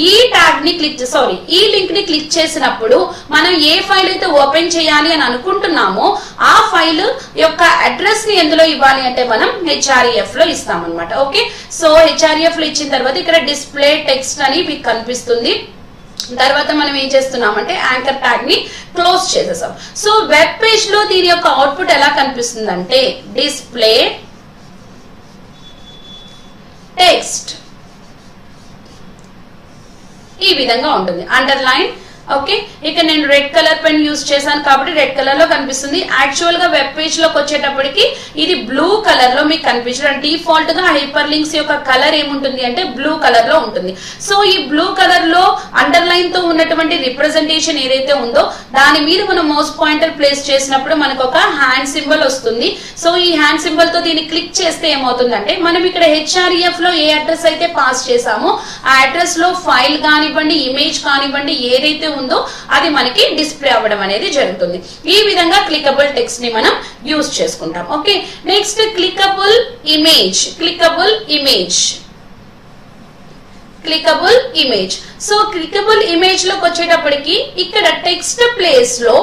ఈ ట్యాగ్ని క్లిక్ సారీ ఈ లింక్ని క్లిక్ చేసినప్పుడు మనం ఏ ఫైల్ అయితే ఓపెన్ చేయాలి అని అనుకుంటున్నామో ఆ ఫైల్ యొక్క అడ్రస్ని ఎందులో ఇవ్వాలి అంటే మనం హెచ్ఆర్ఎఫ్లో ఇస్తాం అనమాట ఓకే సో హెచ్ఆర్ఎఫ్లో ఇచ్చిన తర్వాత ఇక్కడ డిస్ప్లే టెక్స్ట్ అని మీకు కనిపిస్తుంది. తర్వాత మనం ఏం చేస్తున్నామంటే యాంకర్ ట్యాగ్ని క్లోజ్ చేసేసాం. సో వెబ్ పేజ్లో దీని యొక్క అవుట్పుట్ ఎలా కనిపిస్తుంది అంటే డిస్ప్లే టెక్స్ట్ ఈ విధంగా ఉంటుంది. Underline okay? ఇక నేను రెడ్ కలర్ పెన్ యూస్ చేశాను కాబట్టి రెడ్ కలర్లో కనిపిస్తుంది. యాక్చువల్గా వెబ్ పేజ్లోకి వచ్చేటప్పటికి ఇది బ్లూ కలర్లో మీకు కనిపించడం. డిఫాల్ట్గా హైపర్ లింక్స్ యొక్క కలర్ ఏముంటుంది అంటే బ్లూ కలర్లో ఉంటుంది. సో ఈ బ్లూ కలర్లో అండర్లైన్తో ఉన్నటువంటి రిప్రజెంటేషన్ ఏదైతే ఉందో దాని మీద మనం మౌస్ పాయింటర్ ప్లేస్ చేసినప్పుడు మనకు ఒక హ్యాండ్ సింబల్ వస్తుంది. సో ఈ హ్యాండ్ సింబల్తో దీన్ని క్లిక్ చేస్తే ఏమవుతుందంటే మనం ఇక్కడ హెచ్ఆర్ఈఎఫ్లో ఏ అడ్రస్ అయితే పాస్ చేసామో ఆ అడ్రస్లో ఫైల్ కానివ్వండి ఇమేజ్ కానివ్వండి ఏదైతే ఉందో అది మనకి డిస్ప్లే అవ్వడం అనేది జరుగుతుంది. ఈ విధంగా క్లికబుల్ టెక్స్ట్ని మనం యూజ్ చేసుకుంటాం. Okay next clickable image clickable image clickable image so clickable ఇమేజ్లోకి వచ్చేటప్పటికి ఇక్కడ టెక్స్ట్ ప్లేస్లో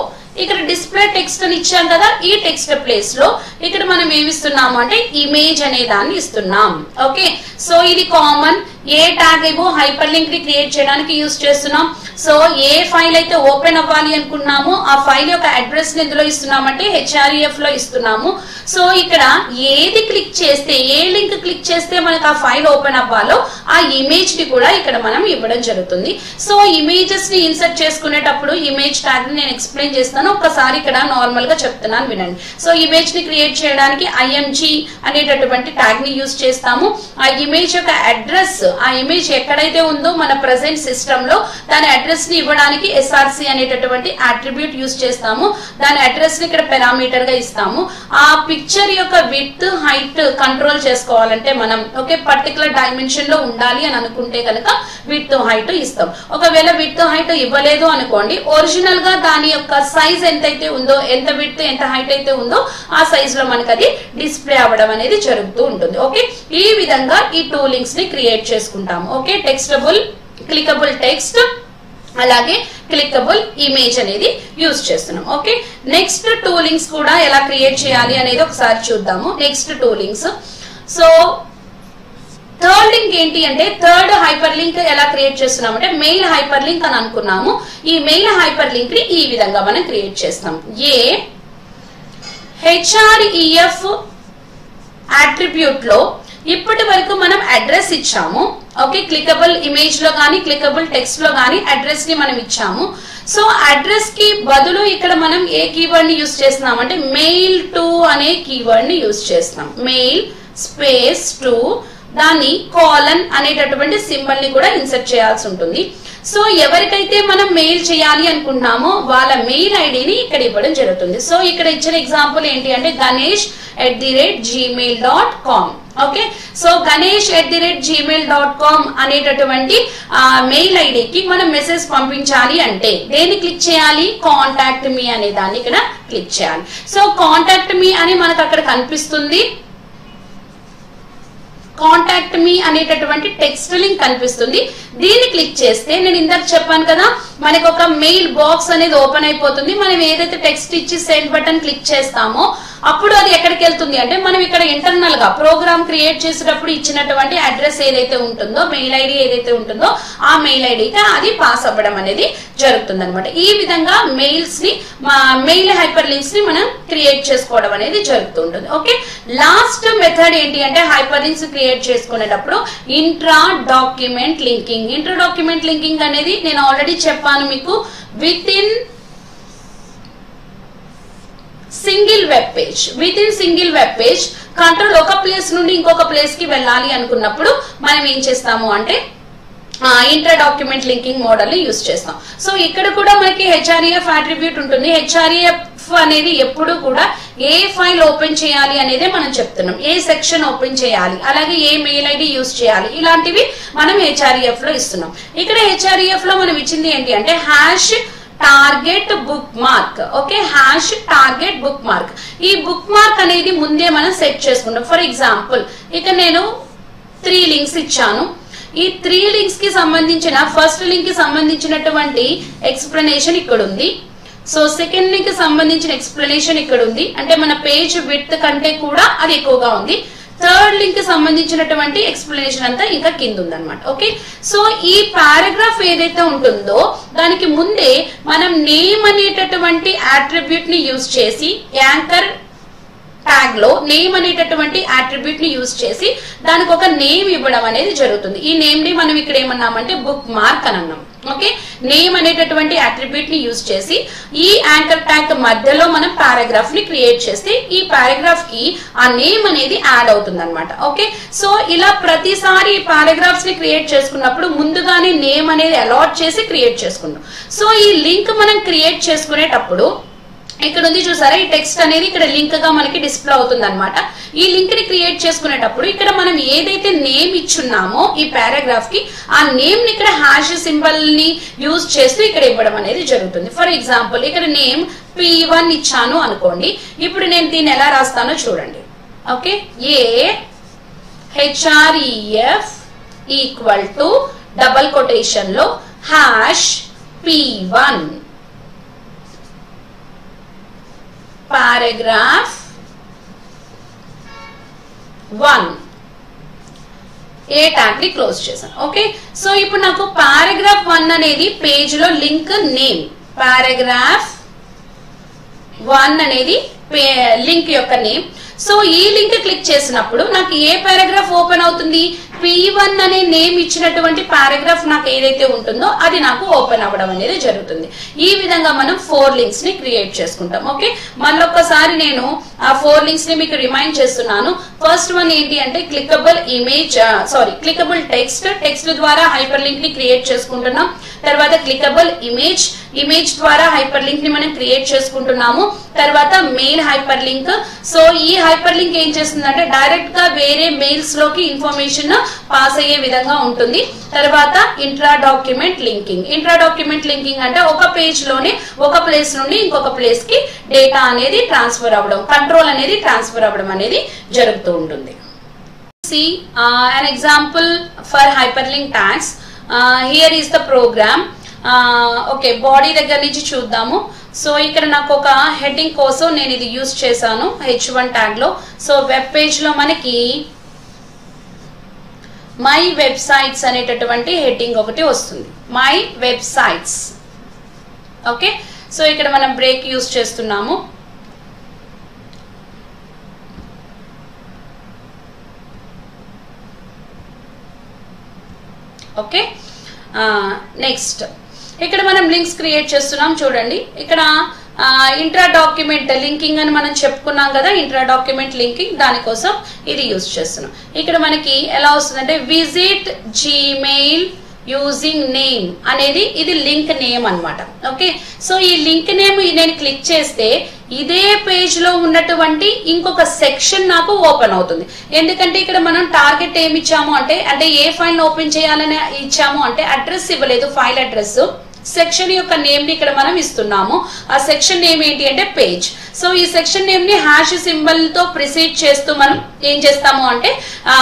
ఇక్కడ డిస్ప్లే టెక్స్ట్ అని ఇచ్చాం కదా ఈ టెక్స్ట్ ప్లేస్లో ఇక్కడ మనం ఏమిస్తున్నాము అంటే ఇమేజ్ అనే దాన్ని ఇస్తున్నాం. ఓకే సో ఇది కామన్ ఏ ట్యాగ్ ఏమో హైపర్ లింక్ని క్రియేట్ చేయడానికి యూస్ చేస్తున్నాం. సో ఏ ఫైల్ అయితే ఓపెన్ అవ్వాలి అనుకున్నామో ఆ ఫైల్ యొక్క అడ్రస్ని ఎందులో ఇస్తున్నామంటే హెచ్ఆర్ఈఎఫ్లో ఇస్తున్నాము. సో ఇక్కడ ఏది క్లిక్ చేస్తే ఏ లింక్ క్లిక్ చేస్తే మనకు ఆ ఫైల్ ఓపెన్ అవ్వాలో ఆ ఇమేజ్ని కూడా ఇక్కడ మనం ఇవ్వడం జరుగుతుంది. సో ఇమేజెస్ని ఇన్సర్ట్ చేసుకునేటప్పుడు ఇమేజ్ ట్యాగ్ని నేను ఎక్స్ప్లెయిన్ చేస్తాను. ఒక్కసారి ఇక్కడ నార్మల్గా చెప్తున్నాను వినండి. సో ఇమేజ్ని క్రియేట్ చేయడానికి ఐఎంజి అనేటటువంటి ట్యాగ్ని యూజ్ చేస్తాము. ఆ ఇమేజ్ యొక్క అడ్రస్ ఆ ఇమేజ్ ఎక్కడైతే ఉందో మన ప్రజెంట్ సిస్టమ్లో దాని అడ్రస్ని ఇవ్వడానికి ఎస్ఆర్సి అనేటటువంటి అట్రిబ్యూట్ యూజ్ చేస్తాము. దాని అడ్రస్ని ఇక్కడ పెరామీటర్గా ఇస్తాము. ఆ పిక్చర్ యొక్క విత్ హైట్ కంట్రోల్ చేసుకోవాలంటే మనం ఓకే పర్టికులర్ డైమెన్షన్లో ఉండాలి అని అనుకుంటే కనుక విత్ హైట్ ఇస్తాం. ఒకవేళ విత్ హైట్ ఇవ్వలేదు అనుకోండి ఒరిజినల్గా దాని యొక్క సైజ్ ఎంతైతే ఉందో ఎంత విడ్త్ ఎంత హైట్ అయితే ఉందో ఆ సైజ్లో మనకు అది డిస్ప్లే అవ్వడం అనేది జరుగుతూ ఉంటుంది. ఓకే ఈ విధంగా ఈ టూ లింక్స్ని క్రియేట్ చేసుకుంటాము. ఓకే టెక్స్టబుల్ క్లికబుల్ టెక్స్ట్ అలాగే క్లికబుల్ ఇమేజ్ అనేది యూజ్ చేస్తున్నాం ఓకే నెక్స్ట్ టూ లింక్స్ కూడా ఎలా క్రియేట్ చేయాలి అనేది ఒకసారి చూద్దాము. Next two links so third link ఏంటి అంటే థర్డ్ హైపర్ లింక్ ఎలా క్రియేట్ చేస్తున్నాం అంటే మెయిల్ హైపర్ లింక్ అని అనుకున్నాము. ఈ మెయిల్ హైపర్ లింక్ని ఈ విధంగా మనం క్రియేట్ చేస్తాం. ఏ హెచ్ఆర్ఈఎఫ్ అట్రిబ్యూట్లో ఇప్పటి వరకు మనం అడ్రస్ ఇచ్చాము. ఓకే క్లికబుల్ ఇమేజ్లో కానీ క్లికబుల్ టెక్స్ట్లో కానీ అడ్రస్ని మనం ఇచ్చాము. సో అడ్రస్కి బదులు ఇక్కడ మనం ఏ కీవర్డ్ని యూస్ చేస్తున్నాం అంటే మెయిల్ టు అనే కీవర్డ్ని యూస్ చేస్తున్నాం. మెయిల్ స్పేస్ టు దాన్ని కాలన్ అనేటటువంటి సింబల్ని కూడా ఇన్సర్ట్ చేయాల్సి ఉంటుంది. సో ఎవరికైతే మనం మెయిల్ చేయాలి అనుకుంటున్నామో వాళ్ళ మెయిల్ ఐడిని ఇక్కడ ఇవ్వడం జరుగుతుంది. సో ఇక్కడ ఇచ్చిన ఎగ్జాంపుల్ ఏంటి అంటే Ganesh at the rate Gmail dot com. Okay? So Ganesh at the rate Gmail dot com అనేటటువంటి మెయిల్ ఐడికి మనం మెసేజ్ పంపించాలి అంటే దేన్ని క్లిక్ చేయాలి? కాంటాక్ట్ మీ అనే దాన్ని ఇక్కడ క్లిక్ చేయాలి. సో కాంటాక్ట్ మీ అని మనకు అక్కడ కనిపిస్తుంది. కాంటాక్ట్ మీ అనేటటువంటి టెక్స్ట్ లింక్ కనిపిస్తుంది. దీన్ని క్లిక్ చేస్తే నేను ఇందాక చెప్పాను కదా మనకు ఒక మెయిల్ బాక్స్ అనేది ఓపెన్ అయిపోతుంది. మనం ఏదైతే టెక్స్ట్ ఇచ్చి సెండ్ బటన్ క్లిక్ చేస్తామో అప్పుడు అది ఎక్కడికి వెళ్తుంది అంటే మనం ఇక్కడ ఇంటర్నల్గా ప్రోగ్రామ్ క్రియేట్ చేసేటప్పుడు ఇచ్చినటువంటి అడ్రస్ ఏదైతే ఉంటుందో మెయిల్ ఐడి ఏదైతే ఉంటుందో ఆ మెయిల్ ఐడికి అది పాస్ అవ్వడం అనేది జరుగుతుంది అనమాట ఈ విధంగా మెయిల్స్ని మెయిల్ హైపర్ లింక్స్ని మనం క్రియేట్ చేసుకోవడం అనేది జరుగుతుంటుంది. ఓకే లాస్ట్ మెథడ్ ఏంటి అంటే హైపర్ లింక్స్ క్రియేట్ చేసుకునేటప్పుడు intra document linking intra document linking అనేది నేను ఆల్రెడీ చెప్పాను మీకు. Within single web page within single web page control ఒక ప్లేస్ నుండి ఇంకొక ప్లేస్కి వెళ్ళాలి అనుకున్నప్పుడు మనం ఏం చేస్తాము అంటే ఇంట్రా డాక్యుమెంట్ లింకింగ్ మోడల్ని యూస్ చేస్తాం. సో ఇక్కడ కూడా మనకి హెచ్ఆర్ఈఎఫ్ అట్రిబ్యూట్ ఉంటుంది. హెచ్ఆర్ఈఎఫ్ అనేది ఎప్పుడు కూడా ఏ ఫైల్ ఓపెన్ చేయాలి అనేది మనం చెప్తున్నాం. ఏ సెక్షన్ ఓపెన్ చేయాలి అలాగే ఏ మెయిల్ ఐడి యూస్ చేయాలి ఇలాంటివి మనం హెచ్ఆర్ఈఎఫ్లో ఇస్తున్నాం. ఇక్కడ హెచ్ఆర్ఈఎఫ్లో మనం ఇచ్చింది ఏంటి అంటే hash target bookmark okay hash target bookmark ఈ బుక్ మార్క్ అనేది ముందే మనం సెట్ చేసుకుంటాం. ఫర్ ఎగ్జాంపుల్ ఇక నేను త్రీ లింక్స్ ఇచ్చాను. ఈ త్రీ లింక్స్కి సంబంధించిన ఫస్ట్ లింక్కి సంబంధించినటువంటి ఎక్స్ప్లెనేషన్ ఇక్కడ ఉంది సో సెకండ్ లింక్కి సంబంధించిన ఎక్స్ప్లెనేషన్ ఇక్కడ ఉంది అంటే మన పేజ్ విత్ కంటే కూడా అది ఎక్కువగా ఉంది. థర్డ్ లింక్కి సంబంధించినటువంటి ఎక్స్ప్లెనేషన్ అంతా ఇంకా కింద ఉందన్నమాట. ఓకే సో ఈ పారాగ్రాఫ్ ఏదైతే ఉంటుందో దానికి ముందే మనం నేమ్ అనేటటువంటి అట్రిబ్యూట్ని యూజ్ చేసి యాంకర్ ట్యాగ్లో నేమ్ అనేటటువంటి అట్రిబ్యూట్ని యూజ్ చేసి దానికి ఒక నేమ్ ఇవ్వడం అనేది జరుగుతుంది. ఈ నేమ్ని మనం ఇక్కడ ఏమన్నామంటే బుక్ మార్క్ అని అన్నాం. ఓకే నేమ్ అనేటటువంటి అట్రిబ్యూట్ని యూజ్ చేసి ఈ యాంకర్ ట్యాగ్ మధ్యలో మనం పారాగ్రాఫ్ని క్రియేట్ చేస్తే ఈ పారాగ్రాఫ్కి ఆ నేమ్ అనేది యాడ్ అవుతుంది అనమాట ఓకే సో ఇలా ప్రతిసారి ఈ పారాగ్రాఫ్స్ని క్రియేట్ చేసుకున్నప్పుడు ముందుగానే నేమ్ అనేది అలాట్ చేసి క్రియేట్ చేసుకున్నాం. సో ఈ లింక్ మనం క్రియేట్ చేసుకునేటప్పుడు ఇక్కడ ఉంది చూసారా? ఈ టెక్స్ట్ అనేది ఇక్కడ లింక్గా మనకి డిస్ప్లే అవుతుంది అనమాట ఈ లింక్ని క్రియేట్ చేసుకునేటప్పుడు ఇక్కడ మనం ఏదైతే నేమ్ ఇచ్చున్నామో ఈ పారాగ్రాఫ్కి ఆ నేమ్ని ఇక్కడ హ్యాష్ సింబల్ని యూజ్ చేస్తూ ఇక్కడ ఇవ్వడం అనేది జరుగుతుంది. ఫర్ ఎగ్జాంపుల్ ఇక్కడ నేమ్ పి వన్ ఇచ్చాను అనుకోండి. ఇప్పుడు నేను దీన్ని ఎలా రాస్తానో చూడండి. Okay A HREF equal to double కొటేషన్లో hash P one paragraph 1 A ట్యాగ్ని close చేశాను. ఓకే సో ఇప్పుడు నాకు పారాగ్రాఫ్ వన్ అనేది పేజ్లో లింక్ నేమ్ పారాగ్రాఫ్ వన్ అనేది లింక్ యొక్క నేమ్ సో ఈ లింక్ క్లిక్ చేసినప్పుడు నాకు ఏ పారాగ్రాఫ్ ఓపెన్ అవుతుంది? పి వన్ అనే నేమ్ ఇచ్చినటువంటి పారాగ్రాఫ్ నాకు ఏదైతే ఉంటుందో అది నాకు ఓపెన్ అవ్వడం అనేది జరుగుతుంది. ఈ విధంగా మనం ఫోర్ లింక్స్ని క్రియేట్ చేసుకుంటాం ఓకే మళ్ళొక్కసారి నేను ఆ ఫోర్ లింక్స్ని మీకు రిమైండ్ చేస్తున్నాను. ఫస్ట్ వన్ ఏంటి అంటే clickable image sorry clickable text text ద్వారా హైపర్ లింక్ని క్రియేట్ చేసుకుంటున్నాం. తర్వాత క్లికబుల్ ఇమేజ్ ఇమేజ్ ద్వారా హైపర్ లింక్ని మనం క్రియేట్ చేసుకుంటున్నాము. తర్వాత మెయిన్ హైపర్ లింక్ సో ఈ హైపర్ లింక్ ఏం చేస్తుందంటే డైరెక్ట్గా వేరే మెయిల్స్లోకి ఇన్ఫర్మేషన్ పాస్ అయ్యే విధంగా ఉంటుంది. తర్వాత intra document linking intra document linking అంటే ఒక పేజ్లోనే ఒక ప్లేస్ నుండి ఇంకొక ప్లేస్కి డేటా అనేది ట్రాన్స్ఫర్ అవ్వడం కంట్రోల్ అనేది ట్రాన్స్ఫర్ అవ్వడం అనేది జరుగుతూ ఉంటుంది. See uh, an example for hyperlink tags. Uh, here is the program. Uh, okay body దగ్గర నుంచి చూద్దాము. సో ఇక్కడ నాకు ఒక హెడ్డింగ్ కోసం నేను ఇది యూస్ చేశాను హెచ్ వన్ ట్యాగ్లో. సో వెబ్ పేజ్లో మనకి మై వెబ్సైట్స్ అనేటటువంటి హెడ్డింగ్ ఒకటి వస్తుంది. My websites. ఓకే? సో ఇక్కడ మనం బ్రేక్ యూస్ చేస్తున్నాము. ఓకే? నెక్స్ట్. ఇక్కడ మనం లింక్స్ క్రియేట్ చేస్తున్నాం చూడండి. ఇక్కడ ఇంట్రా డాక్యుమెంట్ లింకింగ్ అని మనం చెప్పుకున్నాం కదా ఇంట్రా డాక్యుమెంట్ లింకింగ్ దానికోసం ఇది యూజ్ చేస్తున్నాం. ఇక్కడ మనకి ఎలా వస్తుందంటే విజిట్ జీమెయిల్ యూజింగ్ నేమ్ అనేది ఇది లింక్ నేమ్ అన్నమాట. ఓకే సో ఈ లింక్ నేమ్ నేను క్లిక్ చేస్తే ఇదే పేజ్లో ఉన్నటువంటి ఇంకొక సెక్షన్ నాకు ఓపెన్ అవుతుంది. ఎందుకంటే ఇక్కడ మనం టార్గెట్ ఏమి ఇచ్చాము అంటే అంటే ఏ ఫైల్ ఓపెన్ చేయాలని ఇచ్చాము అంటే అడ్రస్ ఇవ్వలేదు ఫైల్ అడ్రస్ సెక్షన్ యొక్క నేమ్ని ఇక్కడ మనం ఇస్తున్నాము. ఆ సెక్షన్ నేమ్ ఏంటి అంటే పేజ్ సో ఈ సెక్షన్ నేమ్ని హ్యాష్ సింబల్తో ప్రిసీడ్ చేస్తూ మనం ఏం చేస్తాము అంటే ఆ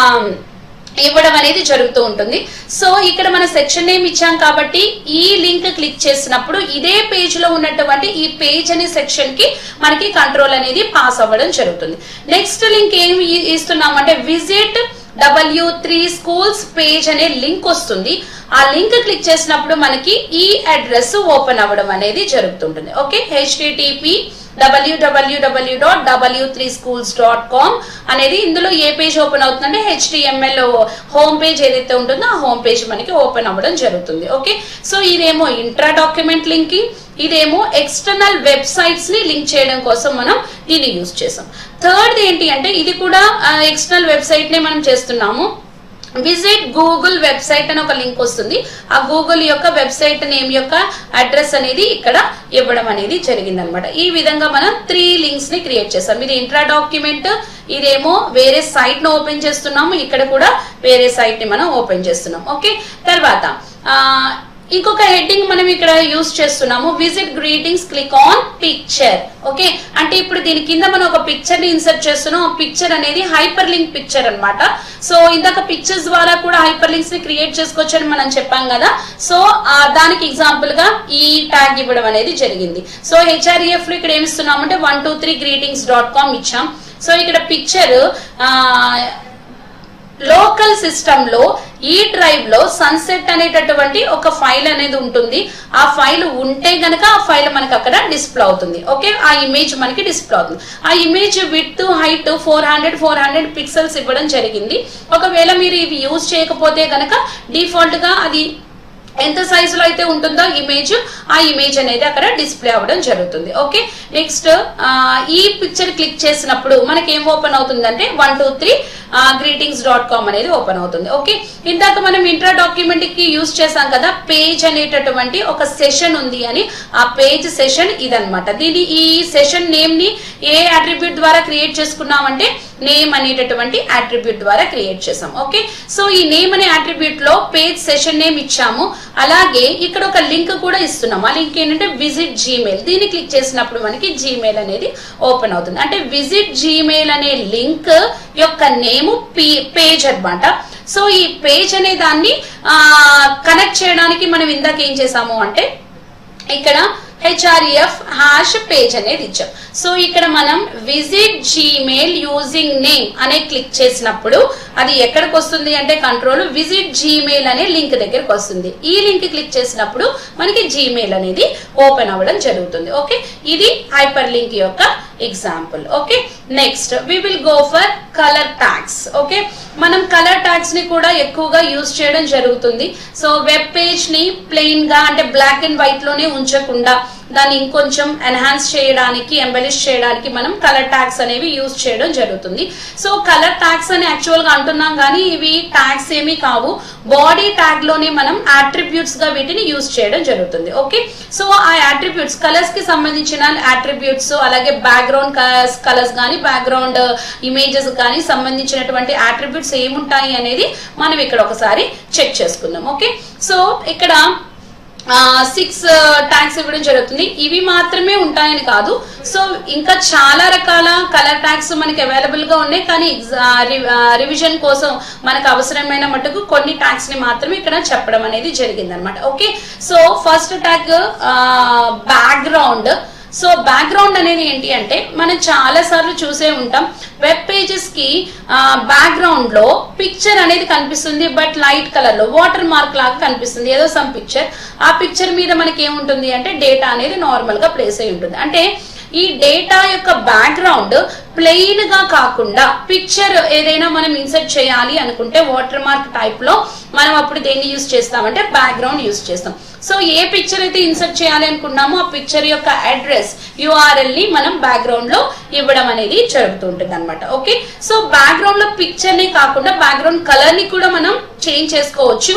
ఇవ్వడం అనేది జరుగుతూ ఉంటుంది. సో ఇక్కడ మన సెక్షన్ నేమ్ ఇచ్చాం కాబట్టి ఈ లింక్ క్లిక్ చేసినప్పుడు ఇదే పేజ్లో ఉన్నటువంటి ఈ పేజ్ అనే సెక్షన్కి మనకి కంట్రోల్ అనేది పాస్ అవ్వడం జరుగుతుంది. నెక్స్ట్ లింక్ ఏం ఇస్తున్నామంటే visit W three schools page అనే లింక్ వస్తుంది. ఆ లింక్ క్లిక్ చేసినప్పుడు మనకి ఈ అడ్రస్ ఓపెన్ అవ్వడం అనేది జరుగుతుంటుంది. Okay HTTP WWW dot W three schools dot com అనేది ఇందులో ఏ పేజ్ ఓపెన్ అవుతుందంటే హెచ్డిఎంఎల్ హోమ్ పేజ్ ఏదైతే ఉంటుందో ఆ హోమ్ పేజ్ మనకి ఓపెన్ అవ్వడం జరుగుతుంది. ఓకే సో ఇదేమో ఇంట్రా డాక్యుమెంట్ లింకింగ్ ఇదేమో ఎక్స్టర్నల్ వెబ్సైట్స్ని లింక్ చేయడం కోసం మనం దీన్ని యూజ్ చేసాం థర్డ్ ఏంటి అంటే ఇది కూడా ఎక్స్టర్నల్ వెబ్సైట్ నే మనం చేస్తున్నాము. విజిట్ గూగుల్ వెబ్సైట్ అని ఒక లింక్ వస్తుంది. ఆ గూగుల్ యొక్క వెబ్సైట్ నేమ్ యొక్క అడ్రస్ అనేది ఇక్కడ ఇవ్వడం అనేది జరిగిందనమాట. ఈ విధంగా మనం త్రీ లింక్స్ని క్రియేట్ చేస్తాం. ఇది ఇంట్రా డాక్యుమెంట్ ఇదేమో వేరే సైట్ను ఓపెన్ చేస్తున్నాము. ఇక్కడ కూడా వేరే సైట్ని మనం ఓపెన్ చేస్తున్నాం. ఓకే తర్వాత ఆ, ఇంకొక హెడ్డింగ్ మనం ఇక్కడ యూస్ చేస్తున్నాము. Visit greetings click on picture. Okay? అంటే ఇప్పుడు దీని కింద మనం ఒక పిక్చర్ని ఇన్సర్ట్ చేస్తున్నాం. పిక్చర్ అనేది హైపర్ లింక్ పిక్చర్ అన్నమాట. సో ఇందాక పిక్చర్స్ ద్వారా కూడా హైపర్ లింక్స్ని క్రియేట్ చేసుకోవచ్చు అని మనం చెప్పాం కదా. సో దానికి ఎగ్జాంపుల్గా ఈ ట్యాగ్ ఇవ్వడం అనేది జరిగింది. సో హెచ్ఆర్ఈఎఫ్లో ఇక్కడ ఏమిస్తున్నామంటే one two three greetings dot com ఇచ్చాం. సో ఇక్కడ పిక్చర్ లోకల్ సిస్టమ్లో ఈ డ్రైవ్లో సన్సెట్ అనేటటువంటి ఒక ఫైల్ అనేది ఉంటుంది. ఆ ఫైల్ ఉంటే గనక ఆ ఫైల్ మనకి అక్కడ డిస్ప్లే అవుతుంది. ఓకే ఆ ఇమేజ్ మనకి డిస్ప్లే అవుతుంది. ఆ image width height four hundred four hundred pixels ఇవ్వడం జరిగింది. ఒకవేళ మీరు ఇవి యూజ్ చేయకపోతే గనక డిఫాల్ట్గా అది ఎంత సైజులో అయితే ఉంటుందో ఇమేజ్ ఆ ఇమేజ్ అనేది అక్కడ డిస్ప్లే అవ్వడం జరుగుతుంది. ఓకే నెక్స్ట్ ఈ పిక్చర్ క్లిక్ చేసినప్పుడు మనకి ఏం ఓపెన్ అవుతుందంటే one two three greetings dot com అనేది ఓపెన్ అవుతుంది. ఓకే ఇందాక మనం ఇంట్రా డాక్యుమెంట్కి యూజ్ చేసాం కదా పేజ్ అనేటటువంటి ఒక సెషన్ ఉంది అని ఆ పేజ్ సెషన్ ఇదనమాట దీని ఈ సెషన్ నేమ్ని ఏ అట్రిబ్యూట్ ద్వారా క్రియేట్ చేసుకున్నామంటే నేమ్ అనేటటువంటి అట్రిబ్యూట్ ద్వారా క్రియేట్ చేసాం ఓకే సో ఈ నేమ్ అనే అట్రిబ్యూట్లో పేజ్ సెషన్ నేమ్ ఇచ్చాము. అలాగే ఇక్కడ ఒక లింక్ కూడా ఇస్తున్నాం ఆ లింక్ ఏంటంటే విజిట్ జీమెయిల్ దీన్ని క్లిక్ చేసినప్పుడు మనకి జీమెయిల్ అనేది ఓపెన్ అవుతుంది. అంటే విజిట్ జీమెయిల్ అనే లింక్ యొక్క నేమ్ పేజ్ అనమాట సో ఈ పేజ్ అనే దాన్ని కనెక్ట్ చేయడానికి మనం ఇందాక ఏం చేసాము అంటే ఇక్కడ హెచ్ఆర్ఎఫ్ హ్యాష్ పేజ్ అనేది ఇచ్చాం. సో ఇక్కడ మనం విజిట్ జీమెయిల్ యూజింగ్ నేమ్ అనే క్లిక్ చేసినప్పుడు అది ఎక్కడికి వస్తుంది అంటే కంట్రోల్ విజిట్ జీమెయిల్ అనే లింక్ దగ్గరికి వస్తుంది. ఈ లింక్ క్లిక్ చేసినప్పుడు మనకి జీమెయిల్ అనేది ఓపెన్ అవ్వడం జరుగుతుంది. ఓకే ఇది హైపర్ లింక్ యొక్క example okay next we will go for colour tags okay మనం కలర్ ట్యాగ్స్ని కూడా ఎక్కువగా యూజ్ చేయడం జరుగుతుంది. సో వెబ్ పేజ్ని ప్లెయిన్గా అంటే బ్లాక్ అండ్ వైట్లోనే ఉంచకుండా దాన్ని ఇంకొంచెం ఎన్హాన్స్ చేయడానికి ఎంబలిష్ చేయడానికి మనం కలర్ ట్యాగ్స్ అనేవి యూజ్ చేయడం జరుగుతుంది. సో కలర్ ట్యాగ్స్ అని యాక్చువల్గా అంటున్నాం కానీ ఇవి ట్యాగ్స్ ఏమీ కావు. బాడీ ట్యాగ్లోనే మనం అట్రిబ్యూట్స్గా వీటిని యూజ్ చేయడం జరుగుతుంది. ఓకే సో ఆ అట్రిబ్యూట్స్ కలర్స్కి సంబంధించిన అట్రిబ్యూట్స్ అలాగే బ్యాక్గ్రౌండ్ కలర్స్ కానీ బ్యాక్గ్రౌండ్ ఇమేజెస్ కానీ సంబంధించినటువంటి అట్రిబ్యూట్స్ ఏముంటాయి అనేది మనం ఇక్కడ ఒకసారి చెక్ చేసుకుందాం. ఓకే సో ఇక్కడ సిక్స్ ట్యాగ్స్ ఇవ్వడం జరుగుతుంది. ఇవి మాత్రమే ఉంటాయని కాదు. సో ఇంకా చాలా రకాల కలర్ ట్యాగ్స్ మనకి అవైలబుల్గా ఉన్నాయి. కానీ రివిజన్ కోసం మనకు అవసరమైన మటుకు కొన్ని ట్యాగ్స్ని మాత్రమే ఇక్కడ చెప్పడం అనేది జరిగింది అనమాట okay so first tag background so background అనేది ఏంటి అంటే మనం చాలా సార్లు చూసే ఉంటాం. వెబ్ పేజెస్కి బ్యాక్గ్రౌండ్లో పిక్చర్ అనేది కనిపిస్తుంది బట్ లైట్ కలర్లో వాటర్ మార్క్ లాగా కనిపిస్తుంది. ఏదో సమ్ పిక్చర్ ఆ పిక్చర్ మీద మనకి ఏముంటుంది అంటే డేటా అనేది నార్మల్గా ప్లేస్ అయి ఉంటుంది. అంటే ఈ డేటా యొక్క బ్యాక్గ్రౌండ్ ప్లెయిన్గా కాకుండా పిక్చర్ ఏదైనా మనం ఇన్సర్ట్ చేయాలి అనుకుంటే వాటర్ మార్క్ టైప్లో మనం అప్పుడు దేన్ని యూస్ చేస్తామంటే బ్యాక్గ్రౌండ్ యూస్ చేస్తాం. సో ఏ పిక్చర్ అయితే ఇన్సర్ట్ చేయాలి అనుకున్నామో ఆ పిక్చర్ యొక్క అడ్రస్ యుఆర్ఎల్ని మనం బ్యాక్గ్రౌండ్లో ఇవ్వడం అనేది జరుగుతుంటుంది అనమాట ఓకే? సో బ్యాక్గ్రౌండ్లో పిక్చర్ని కాకుండా బ్యాక్గ్రౌండ్ కలర్ని కూడా మనం చేంజ్ చేసుకోవచ్చు.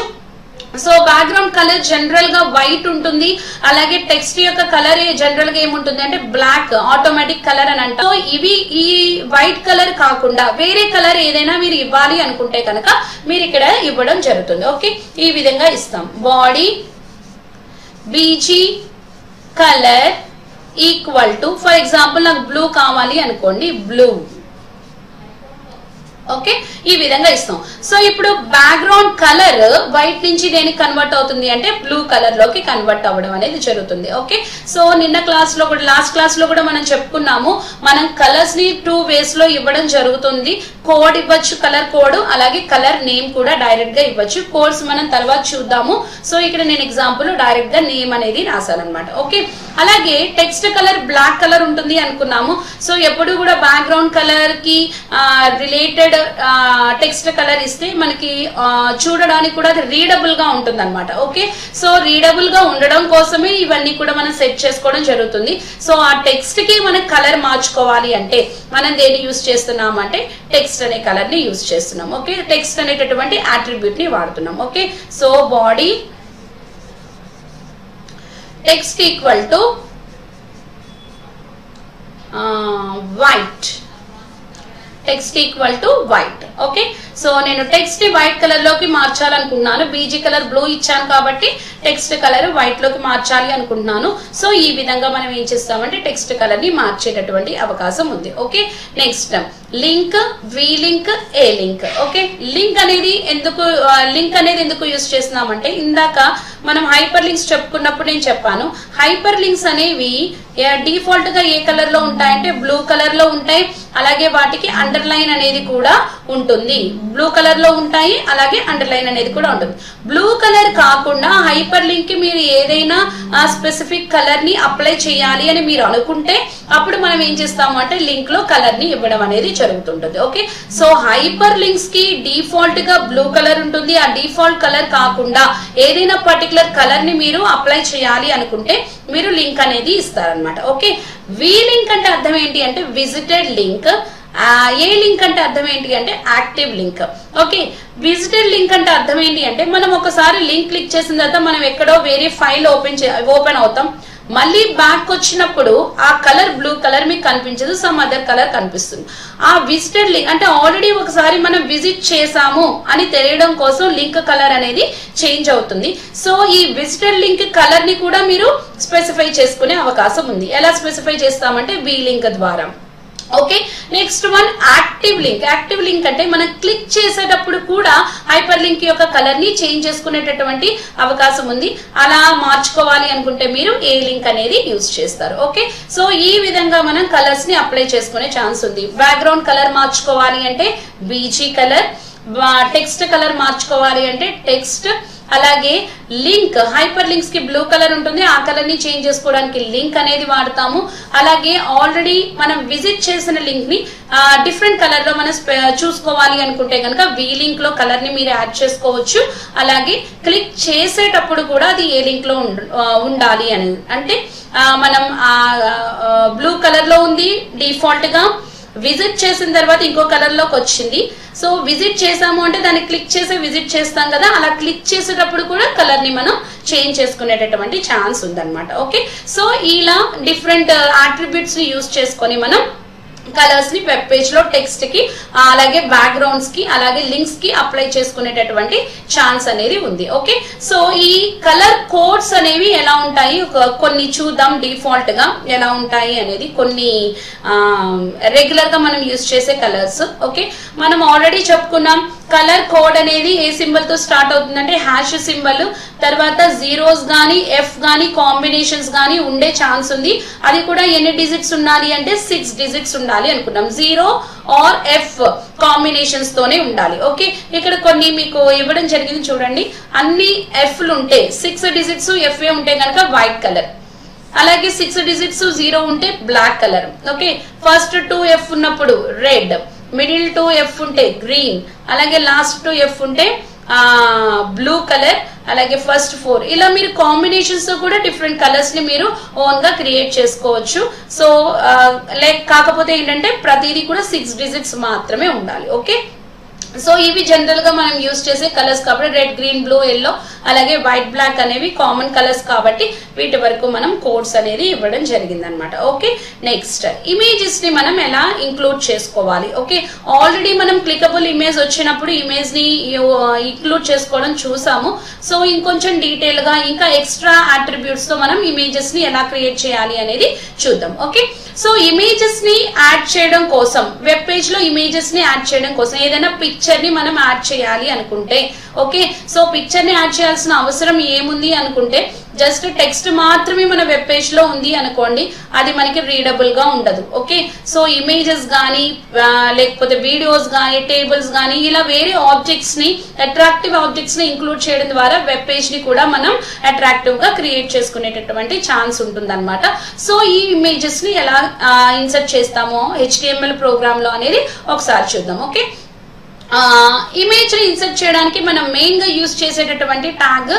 సో బ్యాక్గ్రౌండ్ కలర్ జనరల్గా వైట్ ఉంటుంది. అలాగే టెక్స్ట్ యొక్క కలర్ జనరల్గా ఏముంటుంది అంటే బ్లాక్ ఆటోమేటిక్ కలర్ అని అంట సో ఇవి ఈ వైట్ కలర్ కాకుండా వేరే కలర్ ఏదైనా మీరు ఇవ్వాలి అనుకుంటే కనుక మీరు ఇక్కడ ఇవ్వడం జరుగుతుంది. ఓకే ఈ విధంగా ఇస్తాం. Body BG colour equal to for example నాకు బ్లూ కావాలి అనుకోండి బ్లూ ఓకే? ఈ విధంగా ఇస్తాం. సో ఇప్పుడు బ్యాక్గ్రౌండ్ కలర్ వైట్ నుంచి దేనికి కన్వర్ట్ అవుతుంది అంటే బ్లూ కలర్లోకి కన్వర్ట్ అవ్వడం అనేది జరుగుతుంది. ఓకే? సో నిన్న క్లాస్లో కూడా లాస్ట్ క్లాస్లో కూడా మనం చెప్పుకున్నాము మనం కలర్స్ని టూ వేస్లో ఇవ్వడం జరుగుతుంది. కోడ్ ఇవ్వచ్చు కలర్ కోడ్ అలాగే కలర్ నేమ్ కూడా డైరెక్ట్గా ఇవ్వచ్చు. కోడ్స్ మనం తర్వాత చూద్దాము. సో ఇక్కడ నేను ఎగ్జాంపుల్ డైరెక్ట్గా నేమ్ అనేది రాశాను అనమాట ఓకే? అలాగే టెక్స్ట్ కలర్ బ్లాక్ కలర్ ఉంటుంది అనుకున్నాము. సో ఎప్పుడు కూడా బ్యాక్గ్రౌండ్ కలర్కి రిలేటెడ్ టెక్స్ట్ కలర్ ఇస్తే మనకి చూడడానికి కూడా అది రీడబుల్గా ఉంటుంది అనమాట ఓకే? సో రీడబుల్గా ఉండడం కోసమే ఇవన్నీ కూడా మనం సెట్ చేసుకోవడం జరుగుతుంది. సో ఆ టెక్స్ట్కి మనం కలర్ మార్చుకోవాలి అంటే మనం దేన్ని యూస్ చేస్తున్నాం అంటే టెక్స్ట్ అనే కలర్ని యూస్ చేస్తున్నాం ఓకే? టెక్స్ట్ అనేటటువంటి అట్రిబ్యూట్ని వాడుతున్నాం okay? So body text equal to white text equal to white okay so నేను టెక్స్ట్ వైట్ కలర్లోకి మార్చాలనుకుంటున్నాను. బీజీ కలర్ బ్లూ ఇచ్చాను కాబట్టి టెక్స్ట్ కలర్ వైట్లోకి మార్చాలి అనుకుంటున్నాను. సో ఈ విధంగా మనం ఏం చేస్తామంటే టెక్స్ట్ కలర్ని మార్చేటటువంటి అవకాశం ఉంది. Okay next link V link A link okay? Link అనేది ఎందుకు లింక్ అనేది ఎందుకు యూస్ చేస్తున్నామంటే ఇందాక మనం హైపర్ లింక్స్ చెప్పుకున్నప్పుడు నేను చెప్పాను. హైపర్ లింక్స్ అనేవి డిఫాల్ట్గా ఏ కలర్లో ఉంటాయంటే బ్లూ కలర్లో ఉంటాయి. అలాగే వాటికి అండర్లైన్ అనేది కూడా ఉంటుంది. బ్లూ కలర్లో ఉంటాయి అలాగే అండర్లైన్ అనేది కూడా ఉంటుంది. బ్లూ కలర్ కాకుండా హైపర్ లింక్కి మీరు ఏదైనా స్పెసిఫిక్ కలర్ని అప్లై చేయాలి అని మీరు అనుకుంటే అప్పుడు మనం ఏం చేస్తాము అంటే లింక్లో కలర్ని ఇవ్వడం అనేది జరుగుతుంటుంది. ఓకే సో హైపర్ లింక్స్కి డిఫాల్ట్గా బ్లూ కలర్ ఉంటుంది. ఆ డిఫాల్ట్ కలర్ కాకుండా ఏదైనా పర్టికులర్ కలర్ని మీరు అప్లై చేయాలి అనుకుంటే మీరు లింక్ అనేది ఇస్తారనమాట ఓకే వి లింక్ అంటే అర్థం ఏంటి అంటే విజిటెడ్ లింక్ ఏ లింక్ అంటే అర్థం ఏంటి అంటే active link okay visited link అంటే అర్థం ఏంటి అంటే మనం ఒకసారి లింక్ క్లిక్ చేసిన తర్వాత మనం ఎక్కడో వేరే ఫైల్ ఓపెన్ ఓపెన్ అవుతాం. మళ్ళీ బ్యాక్ వచ్చినప్పుడు ఆ కలర్ బ్లూ కలర్ మీకు కనిపించదు సమ్ అదర్ కలర్ కనిపిస్తుంది. ఆ విజిటెడ్ లింక్ అంటే ఆల్రెడీ ఒకసారి మనం విజిట్ చేసాము అని తెలియడం కోసం లింక్ కలర్ అనేది చేంజ్ అవుతుంది. సో ఈ విజిటెడ్ లింక్ కలర్ని కూడా మీరు స్పెసిఫై చేసుకునే అవకాశం ఉంది. ఎలా స్పెసిఫై చేస్తామంటే వీ లింక్ ద్వారా. Okay next one active link active link అంటే మనం క్లిక్ చేసేటప్పుడు కూడా హైపర్ లింక్ యొక్క కలర్ని చేంజ్ చేసుకునేటటువంటి అవకాశం ఉంది. అలా మార్చుకోవాలి అనుకుంటే మీరు ఏ లింక్ అనేది యూజ్ చేస్తారు. ఓకే సో ఈ విధంగా మనం కలర్స్ని అప్లై చేసుకునే ఛాన్స్ ఉంది. బ్యాక్గ్రౌండ్ కలర్ మార్చుకోవాలి అంటే బీజీ కలర్ టెక్స్ట్ కలర్ మార్చుకోవాలి అంటే టెక్స్ట్ అలాగే లింక్ హైపర్ లింక్స్కి బ్లూ కలర్ ఉంటుంది ఆ కలర్ని చేంజ్ చేసుకోవడానికి లింక్ అనేది వాడతాము. అలాగే ఆల్రెడీ మనం విజిట్ చేసిన లింక్ని డిఫరెంట్ కలర్లో మనం చూసుకోవాలి అనుకుంటే కనుక వి లింక్లో కలర్ని మీరు యాడ్ చేసుకోవచ్చు. అలాగే క్లిక్ చేసేటప్పుడు కూడా అది ఏ లింక్లో ఉండాలి అని. అంటే ఆ, మనం బ్లూ కలర్లో ఉంది డిఫాల్ట్గా విజిట్ చేసిన తర్వాత ఇంకో కలర్లోకి వచ్చింది. సో విజిట్ చేసాము అంటే దాన్ని క్లిక్ చేసి విజిట్ చేస్తాం కదా అలా క్లిక్ చేసేటప్పుడు కూడా కలర్ని మనం చేంజ్ చేసుకునేటటువంటి ఛాన్స్ ఉందన్నమాట. ఓకే సో ఇలా డిఫరెంట్ ఆట్రిబ్యూట్స్ uh, ని యూస్ చేసుకొని మనం కలర్స్ని వెబ్ పేజ్లో టెక్స్ట్కి అలాగే బ్యాక్గ్రౌండ్స్కి అలాగే లింక్స్కి అప్లై చేసుకునేటటువంటి ఛాన్స్ అనేది ఉంది. ఓకే సో ఈ కలర్ కోడ్స్ అనేవి ఎలా ఉంటాయి? ఒక- కొన్ని చూద్దాం డిఫాల్ట్గా ఎలా ఉంటాయి అనేది కొన్ని రెగ్యులర్గా మనం యూజ్ చేసే కలర్స్ ఓకే మనం ఆల్రెడీ చెప్పుకున్నాం కలర్ కోడ్ అనేది ఏ సింబల్తో స్టార్ట్ అవుతుందంటే హ్యాష్ సింబల్ తర్వాత జీరోస్ గానీ ఎఫ్ గానీ కాంబినేషన్స్ గానీ ఉండే ఛాన్స్ ఉంది. అది కూడా ఎన్ని డిజిట్స్ ఉండాలి అంటే సిక్స్ డిజిట్స్ ఉండాలి అనుకున్నాం. జీరో ఆర్ ఎఫ్ కాంబినేషన్స్ తోనే ఉండాలి. ఓకే? ఇక్కడ కొన్ని మీకు ఇవ్వడం జరిగింది చూడండి. అన్ని ఎఫ్ ఉంటే సిక్స్ డిజిట్స్ ఎఫ్ ఉంటే కనుక వైట్ కలర్. అలాగే సిక్స్ డిజిట్స్ జీరో ఉంటే black colour. Okay? First two F ఉన్నప్పుడు రెడ్. మిడిల్ టూ ఎఫ్ ఉంటే గ్రీన్ అలాగే లాస్ట్ టూ ఎఫ్ ఉంటే బ్లూ కలర్ అలాగే ఫస్ట్ ఫోర్ ఇలా మీరు కాంబినేషన్స్తో కూడా డిఫరెంట్ కలర్స్ని మీరు ఓన్గా క్రియేట్ చేసుకోవచ్చు. సో లైక్ కాకపోతే ఏంటంటే ప్రతిదీ కూడా సిక్స్ డిజిట్స్ మాత్రమే ఉండాలి. ఓకే సో ఇవి జనరల్గా మనం యూస్ చేసే కలర్స్ కాబట్టి రెడ్ గ్రీన్ బ్లూ ఎల్లో అలాగే వైట్ బ్లాక్ అనేవి కామన్ కలర్స్ కాబట్టి వీటి వరకు మనం కోడ్స్ అనేది ఇవ్వడం జరిగింది అనమాట ఓకే నెక్స్ట్ ఇమేజెస్ని మనం ఎలా ఇంక్లూడ్ చేసుకోవాలి? ఓకే ఆల్రెడీ మనం క్లికబుల్ ఇమేజ్ వచ్చినప్పుడు ఇమేజ్ని ఇంక్లూడ్ uh, చేసుకోవడం చూసాము. సో ఇంకొంచెం డీటెయిల్గా ఇంకా ఎక్స్ట్రా అట్రిబ్యూట్స్తో మనం ఇమేజెస్ని ఎలా క్రియేట్ చేయాలి అనేది చూద్దాం. ఓకే సో ఇమేజెస్ని యాడ్ చేయడం కోసం వెబ్ పేజ్లో ఇమేజెస్ని యాడ్ చేయడం కోసం ఏదైనా పిక్చర్ ని మనం యాడ్ చేయాలి అనుకుంటే ఓకే సో పిక్చర్ని యాడ్ చేయాల్సిన అవసరం ఏముంది అనుకుంటే జస్ట్ టెక్స్ట్ మాత్రమే మన వెబ్ పేజ్లో ఉంది అనుకోండి అది మనకి రీడబుల్గా ఉండదు ఓకే సో ఇమేజెస్ గానీ లేకపోతే వీడియోస్ గానీ టేబుల్స్ గానీ ఇలా వేరే ఆబ్జెక్ట్స్ని అట్రాక్టివ్ ఆబ్జెక్ట్స్ని ఇంక్లూడ్ చేయడం ద్వారా వెబ్ పేజ్ని కూడా మనం అట్రాక్టివ్గా క్రియేట్ చేసుకునేటటువంటి ఛాన్స్ ఉంటుంది సో ఈ ఇమేజెస్ని ఎలా ఇన్సర్ట్ చేస్తామో హెచ్డిఎంఎల్ ప్రోగ్రామ్లో అనేది ఒకసారి చూద్దాం ఓకే ఇమేజ్ని ఇన్సర్ట్ చేయడానికి మనం మెయిన్గా యూజ్ చేసేటటువంటి ట్యాగ్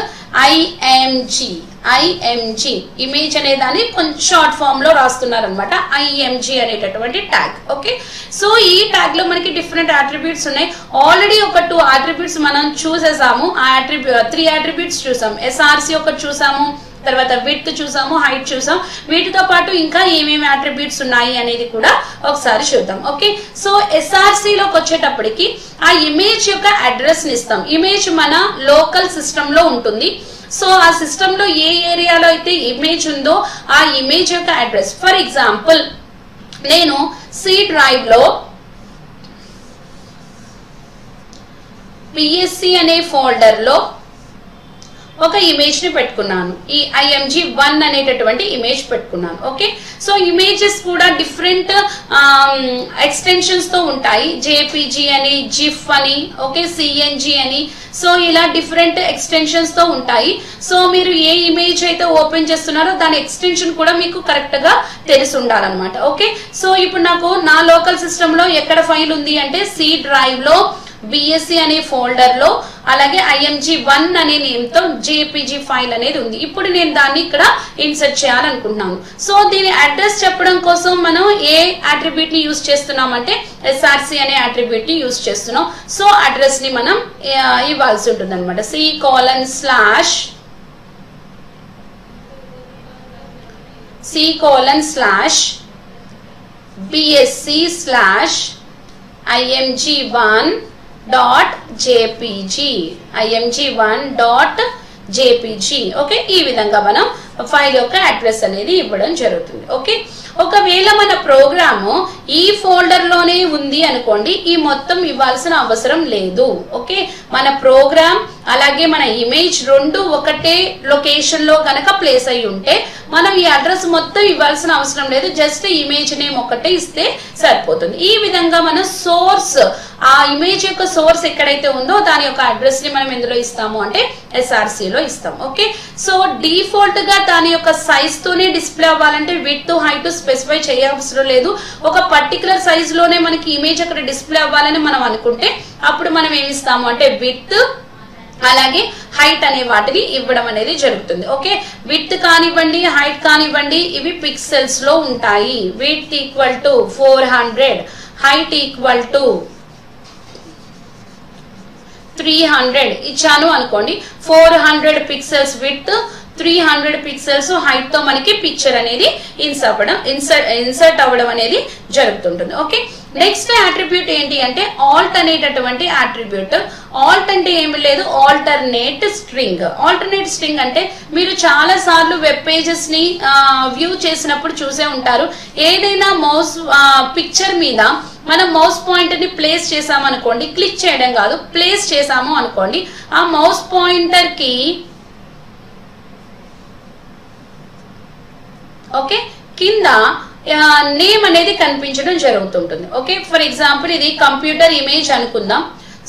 ఐఎంజి ఐఎంజి ఇమేజ్ అనే దాన్ని కొంచెం షార్ట్ ఫామ్లో రాస్తున్నారు అనమాట ఐఎంజి అనేటటువంటి ట్యాగ్ ఓకే సో ఈ ట్యాగ్లో మనకి డిఫరెంట్ అట్రిబ్యూట్స్ ఉన్నాయి. ఆల్రెడీ ఒక టూ అట్రిబ్యూట్స్ మనం చూసేసాము. ఆ అట్రిబ్యూ త్రీ అట్రిబ్యూట్స్ చూసాం ఎస్ఆర్సి ఒకటి చూసాము. తర్వాత విత్ చూసాము హైట్ చూసాం. వీటితో పాటు ఇంకా ఏమేమి అట్రిబ్యూట్స్ ఉన్నాయి అనేది కూడా ఒకసారి చూద్దాం ఓకే సో ఎస్ఆర్సి లోకి వచ్చేటప్పటికి ఆ ఇమేజ్ యొక్క అడ్రస్ని ఇస్తాం. ఇమేజ్ మన లోకల్ సిస్టమ్లో ఉంటుంది. సో ఆ సిస్టమ్లో ఏ ఏరియాలో అయితే ఇమేజ్ ఉందో ఆ ఇమేజ్ యొక్క అడ్రస్ ఫర్ ఎగ్జాంపుల్ నేను సి డ్రైవ్లో పిఎస్సి అనే ఫోల్డర్లో ఒక ఇమేజ్ని పెట్టుకున్నాను. ఈ ఐఎంజి వన్ అనేటటువంటి ఇమేజ్ పెట్టుకున్నాను. ఓకే సో ఇమేజెస్ కూడా డిఫరెంట్ ఎక్స్టెన్షన్స్ um, తో ఉంటాయి. జేపీజీ అని జిఫ్ అని ఓకే సిఎన్జి అని. సో ఇలా డిఫరెంట్ ఎక్స్టెన్షన్స్తో ఉంటాయి. సో మీరు ఏ ఇమేజ్ అయితే ఓపెన్ చేస్తున్నారో దాని ఎక్స్టెన్షన్ కూడా మీకు కరెక్ట్గా తెలిసి ఉండాలన్నమాట. ఓకే సో ఇప్పుడు నాకు నా లోకల్ సిస్టమ్లో ఎక్కడ ఫైల్ ఉంది అంటే సి డ్రైవ్లో బిఎస్సి అనే ఫోల్డర్లో అలాగే ఐఎంజి వన్ అనే నేమ్తో జేపీజీ ఫైల్ అనేది ఉంది. ఇప్పుడు నేను దాన్ని ఇక్కడ ఇన్సర్ట్ చేయాలనుకుంటున్నాను. సో దీని అడ్రస్ చెప్పడం కోసం మనం ఏ అట్రిబ్యూట్ని యూస్ చేస్తున్నాం అంటే ఎస్ఆర్సి అనే అట్రిబ్యూట్ని యూస్ చేస్తున్నాం. సో అడ్రస్ని మనం ఇవ్వాల్సి ఉంటుంది అనమాట C colon slash C colon slash BSC slash IMG one dot JPG IMG one dot JPG okay ఈ విధంగా మనం ఫైల్ యొక్క అడ్రస్ అనేది ఇవ్వడం జరుగుతుంది. ఓకే ఒకవేళ మన ప్రోగ్రాము ఈ ఫోల్డర్లోనే ఉంది అనుకోండి ఈ మొత్తం ఇవ్వాల్సిన అవసరం లేదు. ఓకే మన ప్రోగ్రామ్ అలాగే మన ఇమేజ్ రెండు ఒకటే లొకేషన్లో ప్లేస్ అయి ఉంటే మనం ఈ అడ్రస్ మొత్తం ఇవ్వాల్సిన అవసరం లేదు. జస్ట్ ఇమేజ్ నేమ్ ఒకటే ఇస్తే సరిపోతుంది. ఈ విధంగా మన సోర్స్ ఆ ఇమేజ్ యొక్క సోర్స్ ఎక్కడైతే ఉందో దాని యొక్క అడ్రస్ని మనం ఎందులో ఇస్తాము అంటే ఎస్ఆర్సీలో లో ఇస్తాం ఓకే సో డిఫాల్ట్గా దాని యొక్క సైజ్ తోనే డిస్ప్లే అవ్వాలంటే విత్ హైట్ స్పెసిఫై చేయవసరం లేదు. ఒక పర్టికులర్ సైజ్లోనే మనకి ఇమేజ్ అక్కడ డిస్ప్లే అవ్వాలని మనం అనుకుంటే అప్పుడు మనం ఏమి ఇస్తాము అంటే విత్ అలాగే హైట్ అనే వాటిని ఇవ్వడం అనేది జరుగుతుంది ఓకే విత్ కానివ్వండి హైట్ కానివ్వండి ఇవి పిక్సెల్స్లో ఉంటాయి. Width equal to four hundred height equal to three hundred ఇచ్చాను అనుకోండి. Four hundred pixels width three hundred pixels హైట్తో మనకి పిక్చర్ అనేది ఇన్సర్ట్ అవ్వడం ఇన్సర్ట్ ఇన్సర్ట్ అవ్వడం అనేది జరుగుతుంటుంది. ఓకే నెక్స్ట్ అట్రిబ్యూట్ ఏంటి అంటే ఆల్ట్ అనేటటువంటి అట్రిబ్యూట్ ఆల్ట్ అంటే ఏమి లేదు ఆల్టర్నేట్ స్ట్రింగ్ ఆల్టర్నేట్ స్ట్రింగ్ అంటే మీరు చాలా సార్లు వెబ్ పేజెస్ని వ్యూ చేసినప్పుడు చూసే ఉంటారు. ఏదైనా మౌస్ పిక్చర్ మీద మనం మౌస్ పాయింటర్ని ప్లేస్ చేసామనుకోండి క్లిక్ చేయడం కాదు ప్లేస్ చేసాము అనుకోండి ఆ మౌస్ పాయింటర్కి ఓకే కింద నేమ్ అనేది కనిపించడం జరుగుతుంటుంది. ఓకే ఫర్ ఎగ్జాంపుల్ ఇది కంప్యూటర్ ఇమేజ్ అనుకుందాం.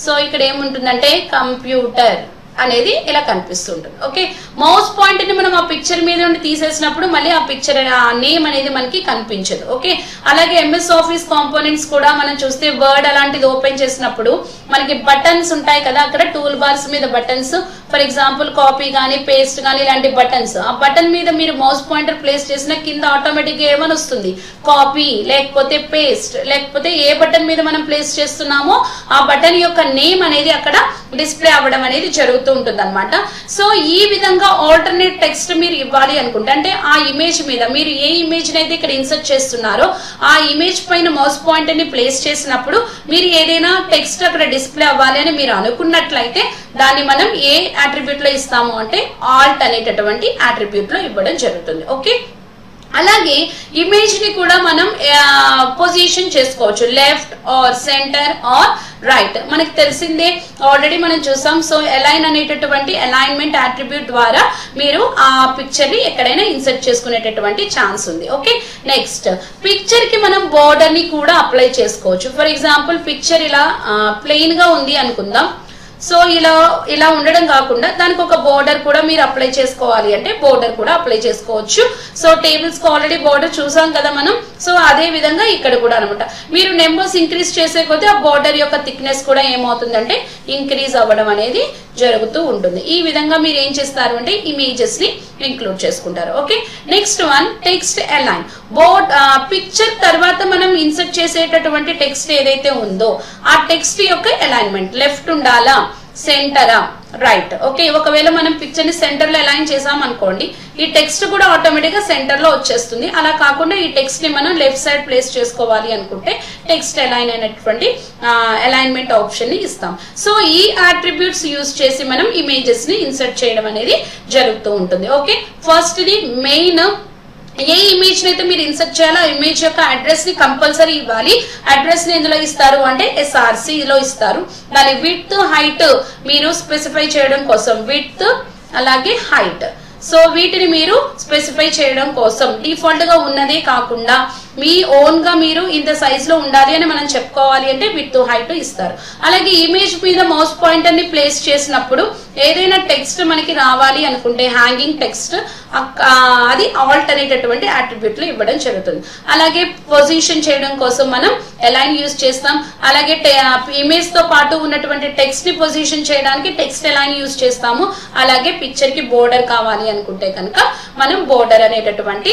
సో ఇక్కడ ఏముంటుందంటే కంప్యూటర్ అనేది ఇలా కనిపిస్తుంటుంది. ఓకే? మౌస్ పాయింట్ని మనం ఆ పిక్చర్ మీద నుండి తీసేసినప్పుడు మళ్ళీ ఆ పిక్చర్ ఆ నేమ్ అనేది మనకి కనిపించదు. ఓకే? అలాగే ఎంఎస్ ఆఫీస్ కాంపోనెంట్స్ కూడా మనం చూస్తే వర్డ్ అలాంటిది ఓపెన్ చేసినప్పుడు మనకి బటన్స్ ఉంటాయి కదా అక్కడ టూల్ బార్స్ మీద బటన్స్ ఫర్ ఎగ్జాంపుల్ కాపీ కానీ పేస్ట్ కానీ ఇలాంటి బటన్స్. ఆ బటన్ మీద మీరు మౌస్ పాయింటర్ ప్లేస్ చేసిన కింద ఆటోమేటిక్ ఏమని వస్తుంది? కాపీ లేకపోతే పేస్ట్ లేకపోతే ఏ బటన్ మీద మనం ప్లేస్ చేస్తున్నామో ఆ బటన్ యొక్క నేమ్ అనేది అక్కడ డిస్ప్లే అవ్వడం అనేది జరుగుతూ ఉంటుంది అనమాట సో ఈ విధంగా ఆల్టర్నేట్ టెక్స్ట్ మీరు ఇవ్వాలి అనుకుంటే అంటే ఆ ఇమేజ్ మీద మీరు ఏ ఇమేజ్ అయితే ఇక్కడ ఇన్సర్ట్ చేస్తున్నారో ఆ ఇమేజ్ పైన మౌస్ పాయింట్ని ప్లేస్ చేసినప్పుడు మీరు ఏదైనా టెక్స్ట్ అక్కడ డిస్ప్లే అవ్వాలి అని మీరు అనుకున్నట్లయితే దాన్ని మనం ఏ అట్రిబ్యూట్లో ఇస్తాము అంటే ఆల్ట్ అనేటటువంటి అట్రిబ్యూట్లో ఇవ్వడం జరుగుతుంది ఓకే అలాగే ఇమేజ్ని కూడా మనం పొజిషన్ చేసుకోవచ్చు. Left or centre or right మనకి తెలిసిందే ఆల్రెడీ మనం చూసాం. సో అలైన్ అనేటటువంటి అలైన్మెంట్ అట్రిబ్యూట్ ద్వారా మీరు ఆ పిక్చర్ని ఎక్కడైనా ఇన్సర్ట్ చేసుకునేటటువంటి ఛాన్స్ ఉంది ఓకే నెక్స్ట్ పిక్చర్కి మనం బోర్డర్ని కూడా అప్లై చేసుకోవచ్చు. ఫర్ ఎగ్జాంపుల్ పిక్చర్ ఇలా ప్లెయిన్గా ఉంది అనుకుందాం. సో ఇలా ఇలా ఉండడం కాకుండా దానికి ఒక బోర్డర్ కూడా మీరు అప్లై చేసుకోవాలి అంటే బోర్డర్ కూడా అప్లై చేసుకోవచ్చు. సో టేబుల్స్కు ఆల్రెడీ బోర్డర్ చూసాం కదా మనం. సో అదే విధంగా ఇక్కడ కూడా అనమాట మీరు నెంబర్స్ ఇంక్రీజ్ చేసే కొద్దీ ఆ బోర్డర్ యొక్క థిక్నెస్ కూడా ఏమవుతుందంటే ఇంక్రీజ్ అవ్వడం అనేది జరుగుతూ ఉంటుంది. ఈ విధంగా మీరు ఏం చేస్తారు అంటే ఇమేజెస్ని ఇంక్లూడ్ చేసుకుంటారు. Okay next one text align border picture తర్వాత మనం ఇన్సర్ట్ చేసేటటువంటి టెక్స్ట్ ఏదైతే ఉందో ఆ టెక్స్ట్ యొక్క అలైన్మెంట్ లెఫ్ట్ ఉండాలా? సెంటరా? రైట్ ఓకే ఒకవేళ మనం పిక్చర్ని సెంటర్లో అలైన్ చేసాం అనుకోండి ఈ టెక్స్ట్ కూడా ఆటోమేటిక్గా సెంటర్లో వచ్చేస్తుంది. అలా కాకుండా ఈ టెక్స్ట్ని మనం లెఫ్ట్ సైడ్ ప్లేస్ చేసుకోవాలి అనుకుంటే టెక్స్ట్ అలైన్ అయినటువంటి అలైన్మెంట్ ఆప్షన్ని ఇస్తాం. సో ఈ అట్రిబ్యూట్స్ యూజ్ చేసి మనం ఇమేజెస్ని ఇన్సర్ట్ చేయడం అనేది జరుగుతూ ఉంటుంది. Okay first the main A image అయితే మీరు ఇన్సర్ట్ చేయాలో ఆ ఇమేజ్ యొక్క అడ్రస్ని కంపల్సరీ ఇవ్వాలి. అడ్రస్ని ఎందులో ఇస్తారు అంటే ఎస్ఆర్సి లో ఇస్తారు. దాని విత్ హైట్ మీరు స్పెసిఫై చేయడం కోసం. విత్ అలాగే హైట్ సో వీటిని మీరు స్పెసిఫై చేయడం కోసం. డిఫాల్ట్గా ఉన్నదే కాకుండా మీ ఓన్గా మీరు ఇంత సైజ్లో ఉండాలి అని మనం చెప్పుకోవాలి అంటే విత్ హైట్ ఇస్తారు. అలాగే ఇమేజ్ మీద మౌస్ పాయింట్ అని ప్లేస్ చేసినప్పుడు ఏదైనా టెక్స్ట్ మనకి రావాలి అనుకుంటే హ్యాంగింగ్ టెక్స్ట్ అది ఆల్ట్ అనేటటువంటి అట్రిబ్యూట్ ఇవ్వడం జరుగుతుంది. అలాగే పొజిషన్ చేయడం కోసం మనం ఎలైన్ యూజ్ చేస్తాం. అలాగే ఇమేజ్తో పాటు ఉన్నటువంటి టెక్స్ట్ని పొజిషన్ చేయడానికి టెక్స్ట్ ఎలైన్ యూజ్ చేస్తాము. అలాగే పిక్చర్కి బోర్డర్ కావాలి అనుకుంటే కనుక మనం బోర్డర్ అనేటటువంటి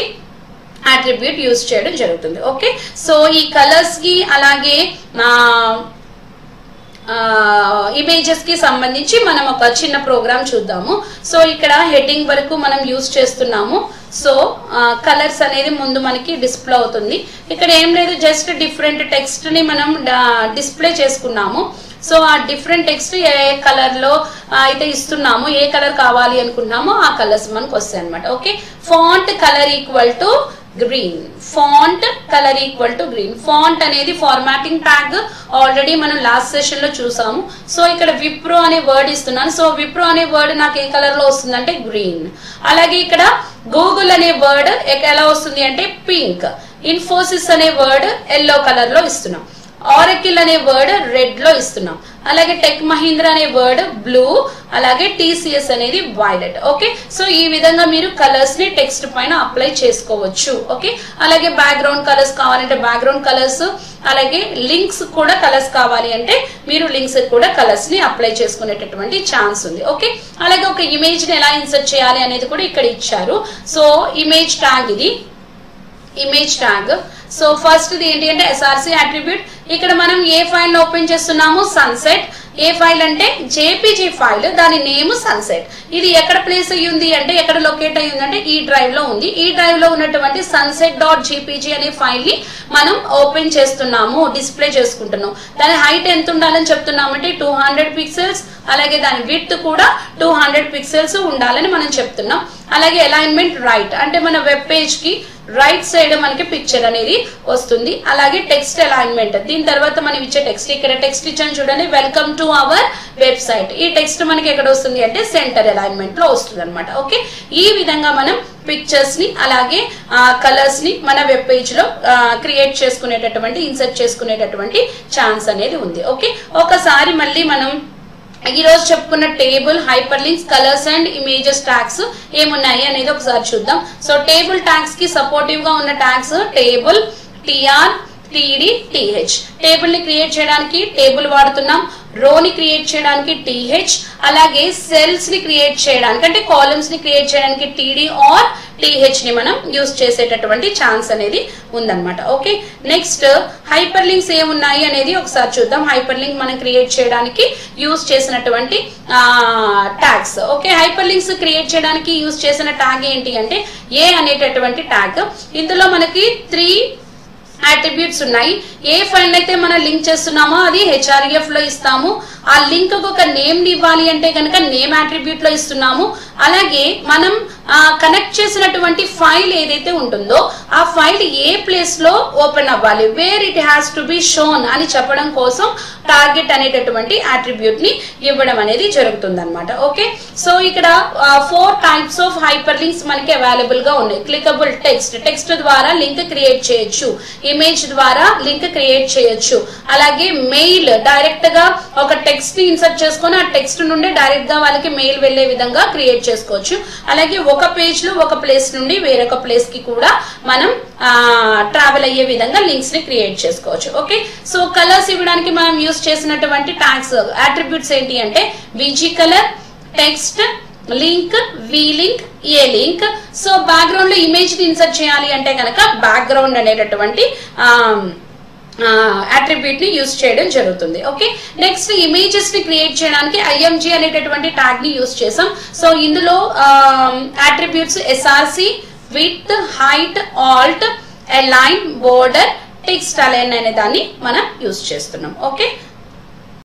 అట్రిబ్యూట్ యూజ్ చేయడం జరుగుతుంది. ఓకే సో ఈ కలర్స్కి అలాగే ఇమేజెస్కి సంబంధించి మనం ఒక చిన్న ప్రోగ్రామ్ చూద్దాము. సో ఇక్కడ హెడ్డింగ్ వరకు మనం యూజ్ చేస్తున్నాము. సో కలర్స్ అనేది ముందు మనకి డిస్ప్లే అవుతుంది. ఇక్కడ ఏం లేదు జస్ట్ డిఫరెంట్ టెక్స్ట్ని మనం డిస్ప్లే చేసుకున్నాము. సో ఆ డిఫరెంట్ టెక్స్ట్ ఏ కలర్లో అయితే ఇస్తున్నాము ఏ కలర్ కావాలి అనుకున్నామో ఆ కలర్స్ మనకు వస్తాయి అనమాట okay font colour equal to green font colour equal to green font అనేది ఫార్మాటింగ్ ట్యాగ్ ఆల్రెడీ మనం లాస్ట్ సెషన్లో చూసాము. సో ఇక్కడ విప్రో అనే వర్డ్ ఇస్తున్నాను. సో విప్రో అనే వర్డ్ నాకు ఏ కలర్లో వస్తుందంటే గ్రీన్ అలాగే ఇక్కడ గూగుల్ అనే వర్డ్ ఎలా వస్తుంది అంటే పింక్ ఇన్ఫోసిస్ అనే వర్డ్ ఎల్లో కలర్లో ఇస్తున్నాం. ఆరకిల్ అనే వర్డ్ రెడ్లో ఇస్తున్నాం. అలాగే టెక్ మహీంద్ర అనే వర్డ్ బ్లూ అలాగే టీసీఎస్ అనేది వైలెట్ ఓకే? సో ఈ విధంగా మీరు కలర్స్ని టెక్స్ట్ పైన అప్లై చేసుకోవచ్చు ఓకే? అలాగే బ్యాక్గ్రౌండ్ కలర్స్ కావాలంటే బ్యాక్గ్రౌండ్ కలర్స్ అలాగే లింక్స్ కూడా కలర్స్ కావాలి అంటే మీరు లింక్స్ కూడా కలర్స్ని అప్లై చేసుకునేటటువంటి ఛాన్స్ ఉంది ఓకే? అలాగే ఒక ఇమేజ్ని ఎలా ఇన్సర్ట్ చేయాలి అనేది కూడా ఇక్కడ ఇచ్చారు. సో ఇమేజ్ ట్యాగ్ ఇది. Image tag. సో ఫస్ట్ ఏంటి అంటే ఎస్ఆర్సి అట్రిబ్యూట్ ఇక్కడ మనం ఏ ఫైల్ ఓపెన్ చేస్తున్నాము సన్సెట్ ఏ ఫైల్ అంటే జేపీజీ ఫైల్ దాని నేమ్ సన్సెట్ ఇది ఎక్కడ ప్లేస్ అయ్యింది అంటే ఎక్కడ లొకేట్ అయ్యింది అంటే ఈ డ్రైవ్లో ఉంది. ఈ డ్రైవ్లో ఉన్నటువంటి సన్సెట్ డాట్ జీపీజీ అనే ఫైల్ని మనం ఓపెన్ చేస్తున్నాము డిస్ప్లే చేసుకుంటున్నాం. దాని హైట్ ఎంత ఉండాలని చెప్తున్నామంటే టూ హండ్రెడ్ పిక్సెల్స్ అలాగే దాని విత్ కూడా టూ హండ్రెడ్ పిక్సెల్స్ ఉండాలని మనం చెప్తున్నాం. అలాగే అలైన్మెంట్ రైట్ అంటే మన వెబ్ పేజ్కి రైట్ సైడ్ మనకి పిక్చర్ అనేది వస్తుంది. అలాగే టెక్స్ట్ అలైన్మెంట్ దీని తర్వాత మనం ఇచ్చే టెక్స్ట్ ఇక్కడ టెక్స్ట్ ఇచ్చాను చూడండి. వెల్కమ్ టు అవర్ వెబ్సైట్ ఈ టెక్స్ట్ మనకి ఎక్కడ వస్తుంది అంటే సెంటర్ అలైన్మెంట్లో వస్తుంది అనమాట ఓకే ఈ విధంగా మనం పిక్చర్స్ని అలాగే కలర్స్ని మన వెబ్ పేజ్లో క్రియేట్ చేసుకునేటటువంటి ఇన్సర్ట్ చేసుకునేటటువంటి ఛాన్స్ అనేది ఉంది. ఓకే ఒకసారి మళ్ళీ మనం ఈ రోజు చెప్పుకున్న table hyper links colours and images tags ఏమున్నాయి అనేది ఒకసారి చూద్దాం. సో టేబుల్ ట్యాగ్స్కి సపోర్టివ్గా ఉన్న tags table TR TD TH టేబుల్ని create చేయడానికి టేబుల్ వాడుతున్నాం. రోని క్రియేట్ చేయడానికి టీహెచ్ అలాగే సెల్స్ని క్రియేట్ చేయడానికి అంటే కాలమ్స్ని క్రియేట్ చేయడానికి టీడీ ఆర్ టీహెచ్ని మనం యూస్ చేసేటటువంటి ఛాన్స్ అనేది ఉందన్నమాట. ఓకే నెక్స్ట్ హైపర్ లింక్స్ ఏమున్నాయి అనేది ఒకసారి చూద్దాం. హైపర్ లింక్ మనం క్రియేట్ చేయడానికి యూస్ చేసినటువంటి tags. Okay hyper links create చేయడానికి యూస్ చేసిన ట్యాగ్ ఏంటి అంటే ఏ అనేటటువంటి ట్యాగ్. ఇందులో మనకి త్రీ అట్రిబ్యూట్స్ ఉన్నాయి. ఏ ఫండ్ అయితే మనం లింక్ చేస్తున్నామో అది హెచ్ఆర్ఎఫ్లో ఇస్తాము. ఆ లింక్ ఒక నేమ్ ఇవ్వాలి అంటే కనుక నేమ్ అట్రిబ్యూట్లో ఇస్తున్నాము. అలాగే మనం కనెక్ట్ చేసినటువంటి ఫైల్ ఏదైతే ఉంటుందో ఆ ఫైల్ ఏ ప్లేస్లో ఓపెన్ అవ్వాలి? Where it has to be shown అని చెప్పడం కోసం టార్గెట్ అనేటటువంటి అట్రిబ్యూట్ని ఇవ్వడం అనేది జరుగుతుంది అనమాట ఓకే సో ఇక్కడ four types of hyper links మనకి అవైలబుల్గా ఉన్నాయి. క్లికబుల్ టెక్స్ట్ టెక్స్ట్ ద్వారా లింక్ క్రియేట్ చేయొచ్చు. ఇమేజ్ ద్వారా లింక్ క్రియేట్ చేయొచ్చు. అలాగే మెయిల్ డైరెక్ట్గా ఒక టెక్స్ట్ని ఇన్సర్ట్ చేసుకొని ఆ టెక్స్ట్ నుండి డైరెక్ట్గా వాళ్ళకి మెయిల్ వెళ్ళే విధంగా క్రియేట్ చేసుకోవచ్చు. అలాగే ఒక పేజ్లో ఒక ప్లేస్ నుండి వేరొక ప్లేస్కి కూడా మనం ట్రావెల్ అయ్యే విధంగా లింక్స్ని క్రియేట్ చేసుకోవచ్చు. ఓకే సో కలర్స్ ఇవ్వడానికి మనం యూస్ చేసినటువంటి ట్యాగ్స్ అట్రిబ్యూట్స్ ఏంటి అంటే BG colour text link V link A link so బ్యాక్గ్రౌండ్లో ఇమేజ్ని ఇన్సర్ట్ చేయాలి అంటే కనుక బ్యాక్గ్రౌండ్ అనేటటువంటి అట్రిబ్యూట్ని యూస్ చేయడం జరుగుతుంది. ఓకే నెక్స్ట్ ఇమేజెస్ని క్రియేట్ చేయడానికి ఐఎంజీ అనేటటువంటి ట్యాగ్ని యూస్ చేసాం సో ఇందులో attributes SRC width height alt align border text align అనే దాన్ని మనం యూస్ చేస్తున్నాం. ఓకే